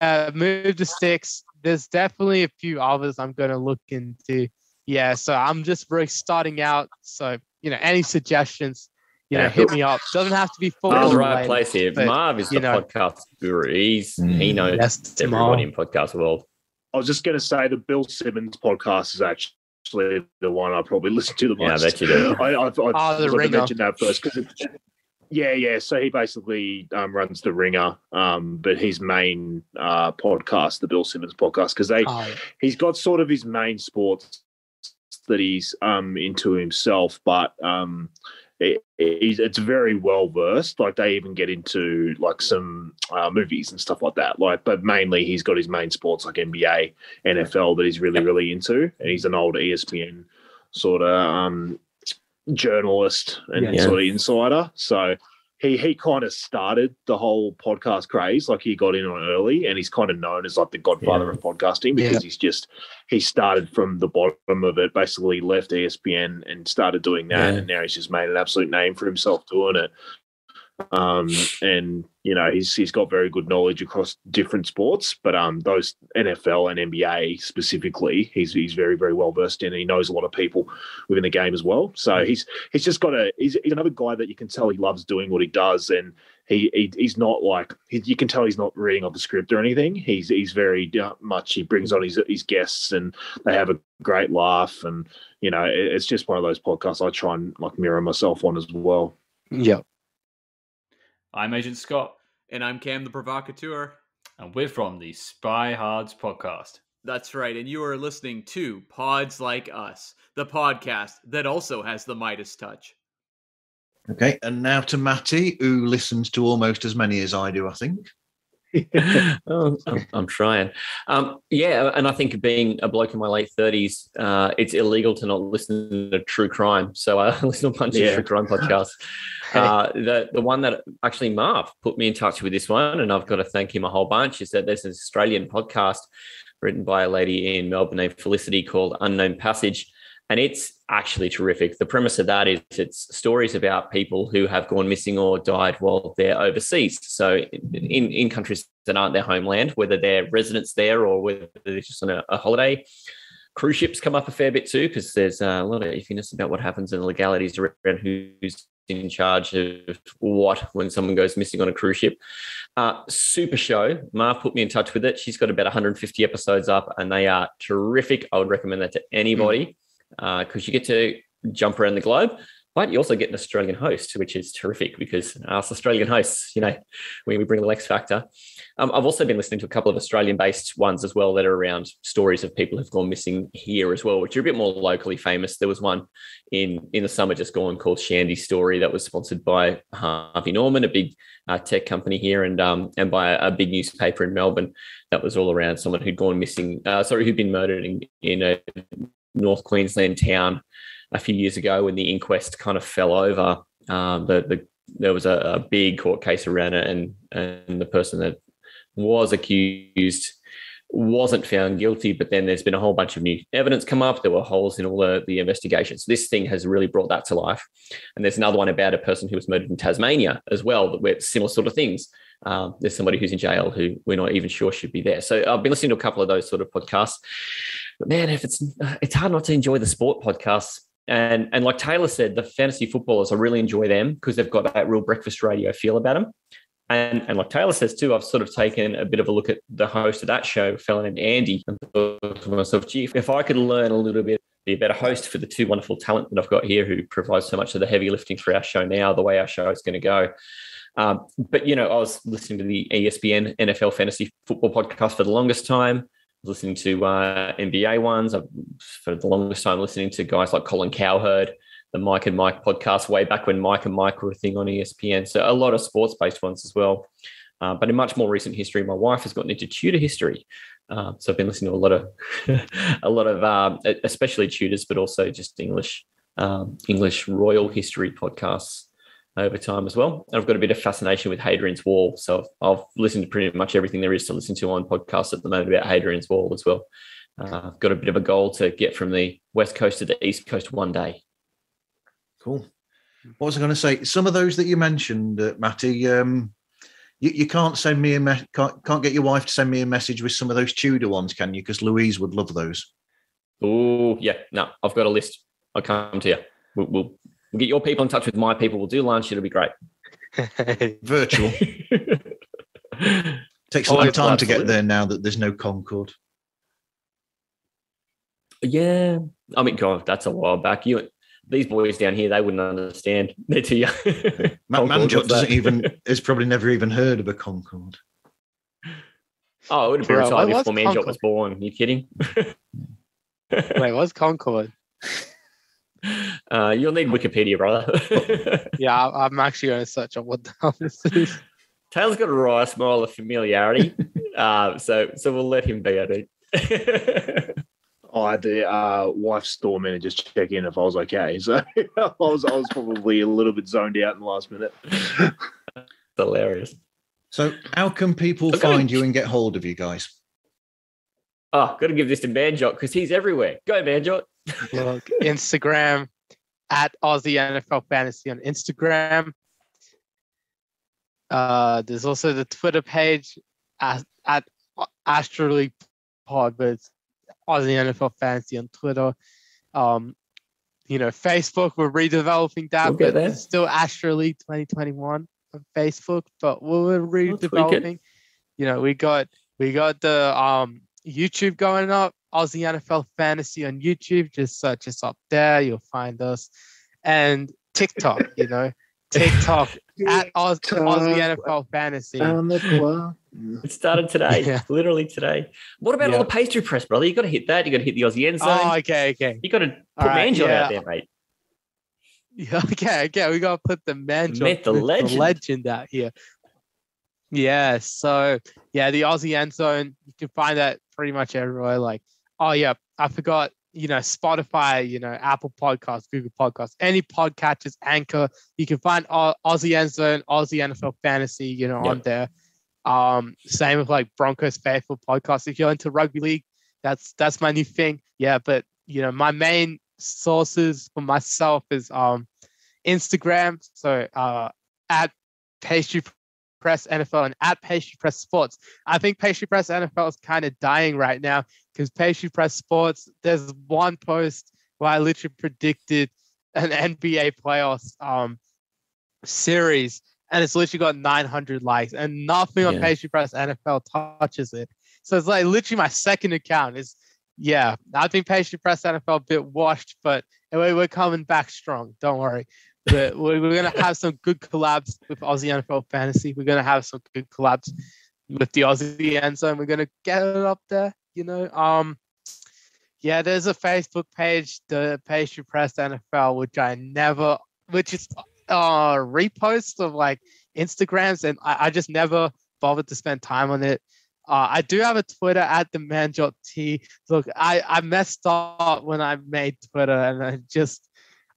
Speaker 5: uh, move the sticks. There's definitely a few others I'm gonna look into. Yeah, so I'm just really starting out. So you know, any suggestions, you know, hit me up. Doesn't have to be full.
Speaker 2: Marv's the right place here.
Speaker 5: but,
Speaker 2: Marv is
Speaker 5: you
Speaker 2: the
Speaker 5: know,
Speaker 2: podcast guru. He's he knows
Speaker 5: Yes,
Speaker 2: everybody
Speaker 5: Marv.
Speaker 2: in podcast world.
Speaker 4: I was just going to say the Bill Simmons podcast is actually the one I probably listen to the most.
Speaker 2: Yeah, I bet you do. [laughs]
Speaker 4: I, I, I,
Speaker 5: Oh,
Speaker 4: I
Speaker 5: The
Speaker 4: was gonna
Speaker 5: Ringer.
Speaker 4: mention that first because yeah, yeah. So he basically um, runs the Ringer, um, but his main uh, podcast, the Bill Simmons podcast, because they
Speaker 5: oh.
Speaker 4: he's got sort of his main sports that he's um, into himself, but it, he's, it's very well versed. Like they even get into like some uh, movies and stuff like that. Like, but mainly he's got his main sports like NBA, NFL that he's really really into, and he's an old ESPN sort of um, journalist and
Speaker 2: Yeah.
Speaker 4: sort of insider. So he he kind of started the whole podcast craze. Like he got in on early, and he's kind of known as like the godfather
Speaker 2: Yeah.
Speaker 4: of podcasting because
Speaker 5: Yeah.
Speaker 4: he's just he started from the bottom of it. Basically, left ESPN and started doing that,
Speaker 2: Yeah.
Speaker 4: and now he's just made an absolute name for himself doing it. Um, and you know he's he's got very good knowledge across different sports, but um, those NFL and NBA specifically, he's he's very very well versed in, and he knows a lot of people within the game as well. So he's he's just got a he's, he's another guy that you can tell he loves doing what he does, and he, he he's not like he, you can tell he's not reading off the script or anything. He's he's very uh, much he brings on his his guests, and they have a great laugh, and you know it, it's just one of those podcasts I try and like mirror myself on as well.
Speaker 5: Yeah.
Speaker 6: I'm Agent Scott. And I'm Cam the Provocateur. And we're from the Spy Hards podcast. That's right. And you are listening to Pods Like Us, the podcast that also has the Midas touch.
Speaker 3: Okay, and now to Matty, who listens to almost as many as I do, I think. [laughs]
Speaker 2: oh, I'm, I'm trying. Um, yeah, and I think being a bloke in my late thirties, uh, it's illegal to not listen to true crime. So I [laughs] listen to a bunch
Speaker 17: Yeah.
Speaker 2: of true crime podcasts. [laughs] uh, the the one that actually Marv put me in touch with this one, and I've got to thank him a whole bunch. Is that there's an Australian podcast written by a lady in Melbourne named Felicity called Unknown Passage. And it's actually terrific. The premise of that is it's stories about people who have gone missing or died while they're overseas. So in, in countries that aren't their homeland, whether they're residents there or whether they're just on a, a holiday. Cruise ships come up a fair bit too, because there's a lot of iffiness about what happens and the legalities around who's in charge of what when someone goes missing on a cruise ship. Uh, super show. Marv put me in touch with it. She's got about 150 episodes up, and they are terrific. I would recommend that to anybody because you get to jump around the globe, but you also get an Australian host, which is terrific because us Australian hosts, you know, we, we bring the X factor. Um, I've also been listening to a couple of Australian-based ones as well that are around stories of people who've gone missing here as well, which are a bit more locally famous. There was one in in the summer just gone called Shandee's Story that was sponsored by Harvey Norman, a big uh, tech company here, and um, and by a, a big newspaper in Melbourne. That was all around someone who'd gone missing, uh, sorry, who'd been murdered in in a North Queensland town a few years ago when the inquest kind of fell over. Um, the, the there was a, a big court case around it, and and the person that was accused wasn't found guilty. But then there's been a whole bunch of new evidence come up. There were holes in all the, the investigations. This thing has really brought that to life. And there's another one about a person who was murdered in Tasmania as well, that where similar sort of things. Um, there's somebody who's in jail who we're not even sure should be there. So I've been listening to a couple of those sort of podcasts. But man, if it's it's hard not to enjoy the sport podcasts. And and like Talor said, the fantasy footballers, I really enjoy them because they've got that real breakfast radio feel about them. And and like Talor says too, I've sort of taken a bit of a look at the host of that show, a fellow named Andy, and thought to myself, gee, if I could learn a little bit, be a better host for the two wonderful talent that I've got here who provides so much of the heavy lifting for our show now, the way our show is going to go. Um, but you know, I was listening to the ESPN NFL fantasy football podcast for the longest time. Listening to uh, NBA ones I've, for the longest time, listening to guys like Colin Cowherd, the Mike and Mike podcast, way back when Mike and Mike were a thing on ESPN. So a lot of sports-based ones as well. Uh, but in much more recent history, my wife has gotten into Tudor history. Uh, so I've been listening to a lot of, [laughs] a lot of, um, especially Tudors, but also just English, um, English royal history podcasts over time as well. And I've got a bit of fascination with Hadrian's Wall. So I've, I've listened to pretty much everything there is to listen to on podcasts at the moment about Hadrian's Wall as well. Uh, I've got a bit of a goal to get from the west coast to the east coast one day.
Speaker 3: Cool. What was I going to say? Some of those that you mentioned, uh, Matty, um, you, you can't send me a me- can't, can't get your wife to send me a message with some of those Tudor ones, can you? Because Louise would love those.
Speaker 2: Oh, yeah. No, I've got a list. I'll come to you. We'll, we'll, we'll get your people in touch with my people. We'll do lunch. It'll be great. [laughs]
Speaker 3: Virtual. [laughs] Takes a
Speaker 2: Oh,
Speaker 3: long
Speaker 2: yeah,
Speaker 3: time to get there now that there's no Concorde.
Speaker 2: Yeah. I mean, God, that's a while back. You, these boys down here, they wouldn't understand. [laughs] They're too young.
Speaker 3: Ma- Manjot doesn't even has probably never even heard of a Concorde.
Speaker 2: Oh, it would have been
Speaker 5: Bro,
Speaker 2: retired before Manjot was born. Are you kidding?
Speaker 5: Wait, what's Concorde?
Speaker 2: Uh, you'll need Wikipedia, brother. [laughs]
Speaker 5: yeah, I- I'm actually going to search up what the hell this is.
Speaker 2: Talor's got a wry smile of familiarity, [laughs] uh, so so we'll let him be. I think.
Speaker 4: Oh, [laughs] I had the uh, wife's store manager just check in if I was okay. So I was I was probably a little bit zoned out in the last minute.
Speaker 2: Hilarious.
Speaker 3: So, how can people
Speaker 2: Okay.
Speaker 3: find you and get hold of you guys?
Speaker 2: Oh, got to give this to Manjot because he's everywhere. Go, Manjot.
Speaker 5: Look, Instagram at Aussie NFL Fantasy on Instagram. Uh, there's also the Twitter page at, at Astro League Pod, but it's Aussie NFL Fantasy on Twitter. Um, you know, Facebook, we're redeveloping that,
Speaker 2: We'll
Speaker 5: but
Speaker 2: there.
Speaker 5: it's still Astro League 2021 on Facebook, but we're redeveloping. You know, we got we got the um YouTube going up, Aussie NFL Fantasy on YouTube. Just search us up there, you'll find us. And TikTok, you know, [laughs] TikTok at Oz, Aussie NFL Fantasy. [laughs]
Speaker 2: It started today,
Speaker 5: Yeah.
Speaker 2: literally today. What about all the pastry press, brother? You got to hit that. You got to hit the Aussie end zone.
Speaker 5: Oh, okay, okay.
Speaker 2: You got to put
Speaker 5: All right,
Speaker 2: Manjot
Speaker 5: yeah.
Speaker 2: out there, mate. [laughs]
Speaker 5: Yeah, okay, okay. We gotta put the man
Speaker 2: Met the legend.
Speaker 5: legend out here. Yeah, so yeah, the Aussie end zone, you can find that pretty much everywhere. Like, oh yeah, I forgot, you know, Spotify, you know, Apple Podcasts, Google Podcasts, any podcatchers, Anchor, you can find Au- Aussie end zone, Aussie NFL fantasy, you know, on there. Um, same with like Broncos Faithful podcast. If you're into rugby league, that's that's my new thing. Yeah, but you know, my main sources for myself is um Instagram. So uh at pastry press NFL and at pastry press sports. I think pastry press NFL is kind of dying right now because pastry press sports, there's one post where I literally predicted an NBA playoffs um series and it's literally got 900 likes and nothing on
Speaker 2: Yeah.
Speaker 5: pastry press NFL touches it. So it's like literally my second account is yeah, I think pastry press NFL a bit washed, but anyway, we're coming back strong. Don't worry. But we're, we're gonna [laughs] have some good collabs with Aussie NFL fantasy. We're gonna have some good collabs with the Aussie end zone. We're gonna get it up there. You know, um, yeah. There's a Facebook page, the Pastry Press NFL, which I never, which is uh reposts of like Instagrams, and I, I just never bothered to spend time on it. Uh, I do have a Twitter at the Manjot T. Look, I, I messed up when I made Twitter, and I just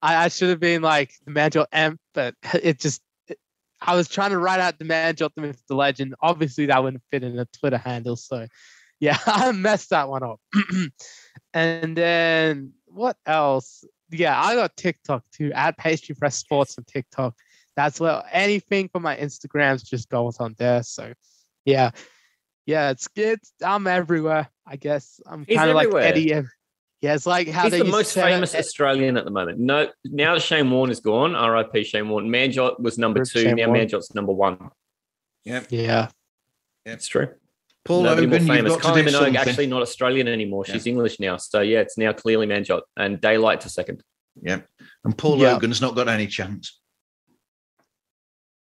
Speaker 5: I, I should have been like the Manjot M, but [laughs] it just it- I was trying to write out the Manjot the myth, the legend. Obviously, that wouldn't fit in a Twitter handle, so yeah, [laughs] I messed that one up. [clears throat] and then what else? Yeah, I got TikTok too at Pastry Press Sports on TikTok. That's where anything for my Instagrams just goes on there. So yeah, yeah, it's good. I'm everywhere. I guess I'm kind of like
Speaker 2: everywhere.
Speaker 5: Eddie. Yeah, it's like how
Speaker 2: He's
Speaker 5: they
Speaker 2: the most
Speaker 5: say it-
Speaker 2: famous Australian at the moment. No, now that Shane Warne is gone, RIP Shane Warne. Manjot was number
Speaker 5: Rip
Speaker 2: two.
Speaker 5: Shane
Speaker 2: now
Speaker 5: Warne.
Speaker 2: Manjot's number one.
Speaker 3: Yep.
Speaker 5: Yeah.
Speaker 2: that's true.
Speaker 3: Paul
Speaker 2: Nobody
Speaker 3: Hogan,
Speaker 2: more
Speaker 3: you've
Speaker 2: famous.
Speaker 3: got to
Speaker 2: Kylie Minogue actually not Australian anymore. She's English now. So yeah, it's now clearly Manjot and Daylight to second.
Speaker 3: Yeah. And Paul
Speaker 2: Yeah.
Speaker 3: Hogan's not got any chance.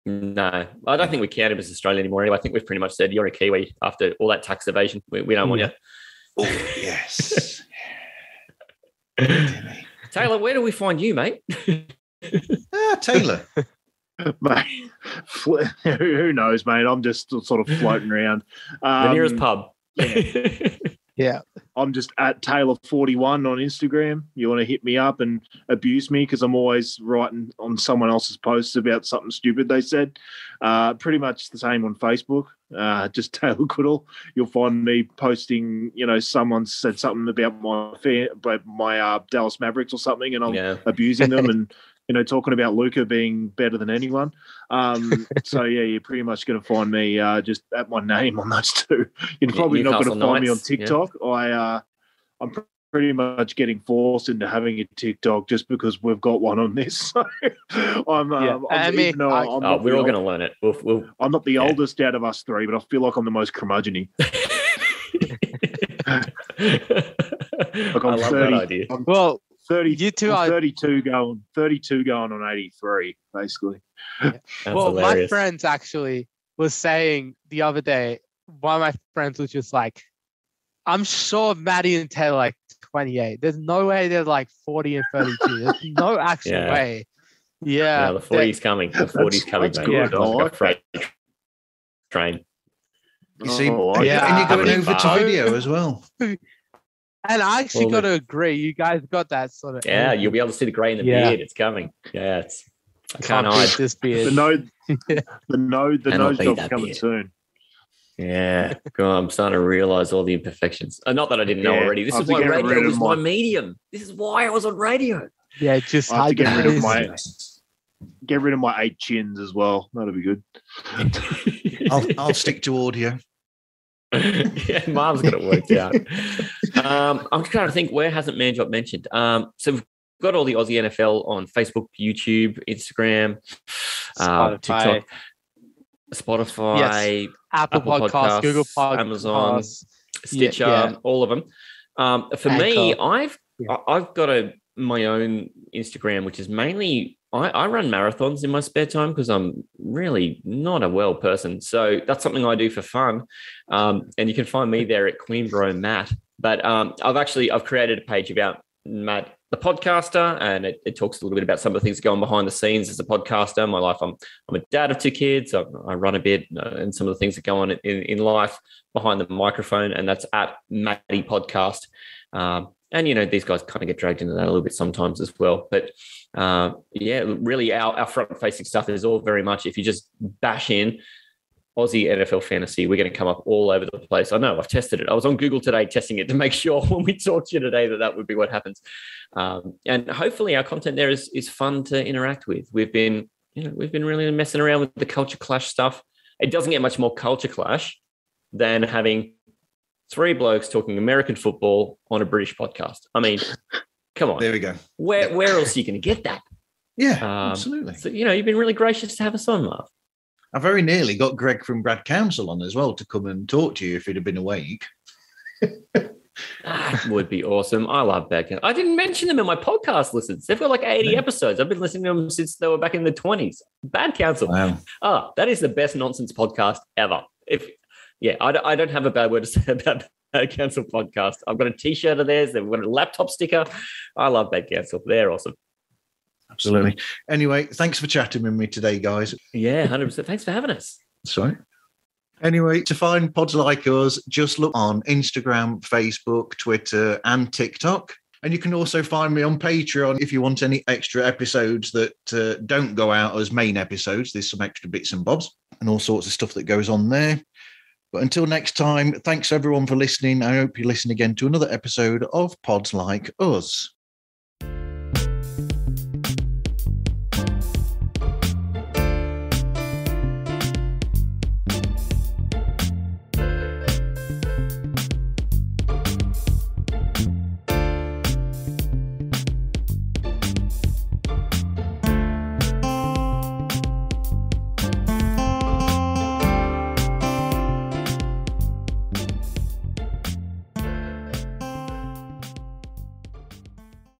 Speaker 2: No, I don't think we count him as Australian anymore. Anyway, I think we've pretty much said you're a Kiwi after all that tax evasion. We, we don't want you.
Speaker 3: Oh yes. [laughs]
Speaker 2: Talor, where do we find you, mate?
Speaker 3: ah, Talor. [laughs] [laughs]
Speaker 4: mate, [laughs] who who knows, mate? I'm just sort of floating [laughs] around.
Speaker 2: the nearest
Speaker 4: Um,
Speaker 2: pub.
Speaker 5: Yeah.
Speaker 4: I'm just at Talor41 on Instagram. You want to hit me up and abuse me because I'm always writing on someone else's posts about something stupid they said. Uh, pretty much the same on Facebook. Uh, just [laughs] Talor Goodall. You'll find me posting, you know, someone said something about my fan, about my uh, Dallas Mavericks or something, and I'm
Speaker 2: Yeah.
Speaker 4: abusing them [laughs] and you know talking about Luka being better than anyone. Um, [laughs] so yeah, you're pretty much going to find me uh, just at my name on those two. You're probably not going to find me on
Speaker 2: Knights, yeah.
Speaker 4: TikTok. I uh, I'm pretty much getting forced into having a TikTok just because we've got one on this. [laughs] So I'm, um,
Speaker 5: Yeah,
Speaker 4: I'm
Speaker 5: I mean,
Speaker 4: though
Speaker 5: I-
Speaker 4: I'm
Speaker 2: Oh, we're all going to learn it. We'll, we'll,
Speaker 4: I'm not the oldest out of us three, but I feel like I'm the most curmudgeon Like [laughs]
Speaker 2: I
Speaker 4: I'm
Speaker 2: love
Speaker 4: 30,
Speaker 2: that idea.
Speaker 4: I'm
Speaker 5: Well,
Speaker 4: 30,
Speaker 5: you two
Speaker 4: I'm
Speaker 5: are
Speaker 4: 32 going, 32 going on 83, basically.
Speaker 2: That's
Speaker 5: well, my friends actually was saying the other day, one of my friends was just like, I'm sure Matty and Talor like 28. There's no way they're like 40 and 32. There's no [laughs] actual
Speaker 2: Yeah.
Speaker 5: way. Yeah.
Speaker 2: Yeah, the 40's coming. The 40's coming,
Speaker 4: that's good.
Speaker 2: Yeah, like a freight train.
Speaker 3: You see,
Speaker 4: Oh,
Speaker 5: Yeah.
Speaker 3: and you're going
Speaker 2: Having
Speaker 3: over to video as well. [laughs]
Speaker 5: And I actually
Speaker 2: Well,
Speaker 5: got to agree. You guys got that sort of.
Speaker 2: Yeah,
Speaker 5: energy.
Speaker 2: you'll be able to see the grey in the
Speaker 5: Yeah.
Speaker 2: beard. It's coming. Yeah, it's. I
Speaker 5: Can't
Speaker 2: can't hide.
Speaker 5: this
Speaker 4: The
Speaker 5: beard.
Speaker 4: the nose, [laughs] the
Speaker 2: And
Speaker 4: nose
Speaker 2: I'll
Speaker 4: job's coming
Speaker 2: beard.
Speaker 4: soon.
Speaker 2: Yeah, God, I'm starting to realize all the imperfections. Uh, not that I didn't know
Speaker 4: Yeah,
Speaker 2: already. This is why radio was my
Speaker 4: my-
Speaker 2: medium. This is why I was on radio.
Speaker 5: Yeah, just
Speaker 4: I have to get rid of my get rid of my eight chins as well. That'll be good. [laughs]
Speaker 3: I'll, I'll stick to audio. [laughs]
Speaker 2: yeah, Marv's got it worked out. Um, I'm trying to think where hasn't Manjot mentioned. Um, so we've got all the Aussie NFL on Facebook, YouTube, Instagram, uh, TikTok, Spotify,
Speaker 5: Apple, Podcasts, Google Podcasts,
Speaker 2: Amazon, Stitcher,
Speaker 5: Yeah, yeah.
Speaker 2: all of them. Um, for me, I've
Speaker 5: Yeah.
Speaker 2: I've got a my own Instagram, which is mainly I, I run marathons in my spare time because I'm really not a well person. So that's something I do for fun. Um, and you can find me there at Queenborough Matt. But um, I've actually I've created a page about Matt, the podcaster, and it, it, talks a little bit about some of the things going behind the scenes as a podcaster. My life, I'm I'm a dad of two kids. I, I run a bit, uh, and some of the things that go on in, in life behind the microphone, and that's at Matty Podcast. Um, and you know these guys kind of get dragged into that a little bit sometimes as well. But uh, yeah, really, our, our front facing stuff is all very much if you just bash in Aussie NFL fantasy, we're going to come up all over the place. I know I've tested it. I was on Google today testing it to make [laughs] sure when we talk to you today that that would be what happens. Um, and hopefully, our content there is is fun to interact with. We've been, you know, we've been really messing around with the culture clash stuff. It doesn't get much more culture clash than having three blokes talking American football on a British podcast. I mean, [laughs] come on.
Speaker 3: There we go.
Speaker 2: Where where else are you going to get that?
Speaker 3: Yeah, um, absolutely.
Speaker 2: So you know, you've been really gracious to have us on, Marv.
Speaker 3: I very nearly got Greg from Bad Counsel on as well to come and talk to you if he'd have been awake.
Speaker 2: that would be awesome. I love Beck. I didn't mention them in my podcast listens. They've got like 80 yeah. episodes. I've been listening to them since they were back in the 20s. Bad Counsel. Wow. Oh, that is the best nonsense podcast ever. If yeah, I don't, I don't have a bad word to [laughs] say about Bad Counsel podcast. I've got a t-shirt of theirs. They've got a laptop sticker. I love Bad Counsel. They're awesome.
Speaker 3: Absolutely. Anyway, thanks for chatting with me today, guys.
Speaker 2: Yeah, 100%. Thanks for having us.
Speaker 3: Sorry. Anyway, to find pods like us, just look on Instagram, Facebook, Twitter, and TikTok. And you can also find me on Patreon if you want any extra episodes that uh, don't go out as main episodes. There's some extra bits and bobs and all sorts of stuff that goes on there. But until next time, thanks everyone for listening. I hope you listen again to another episode of Pods Like Us.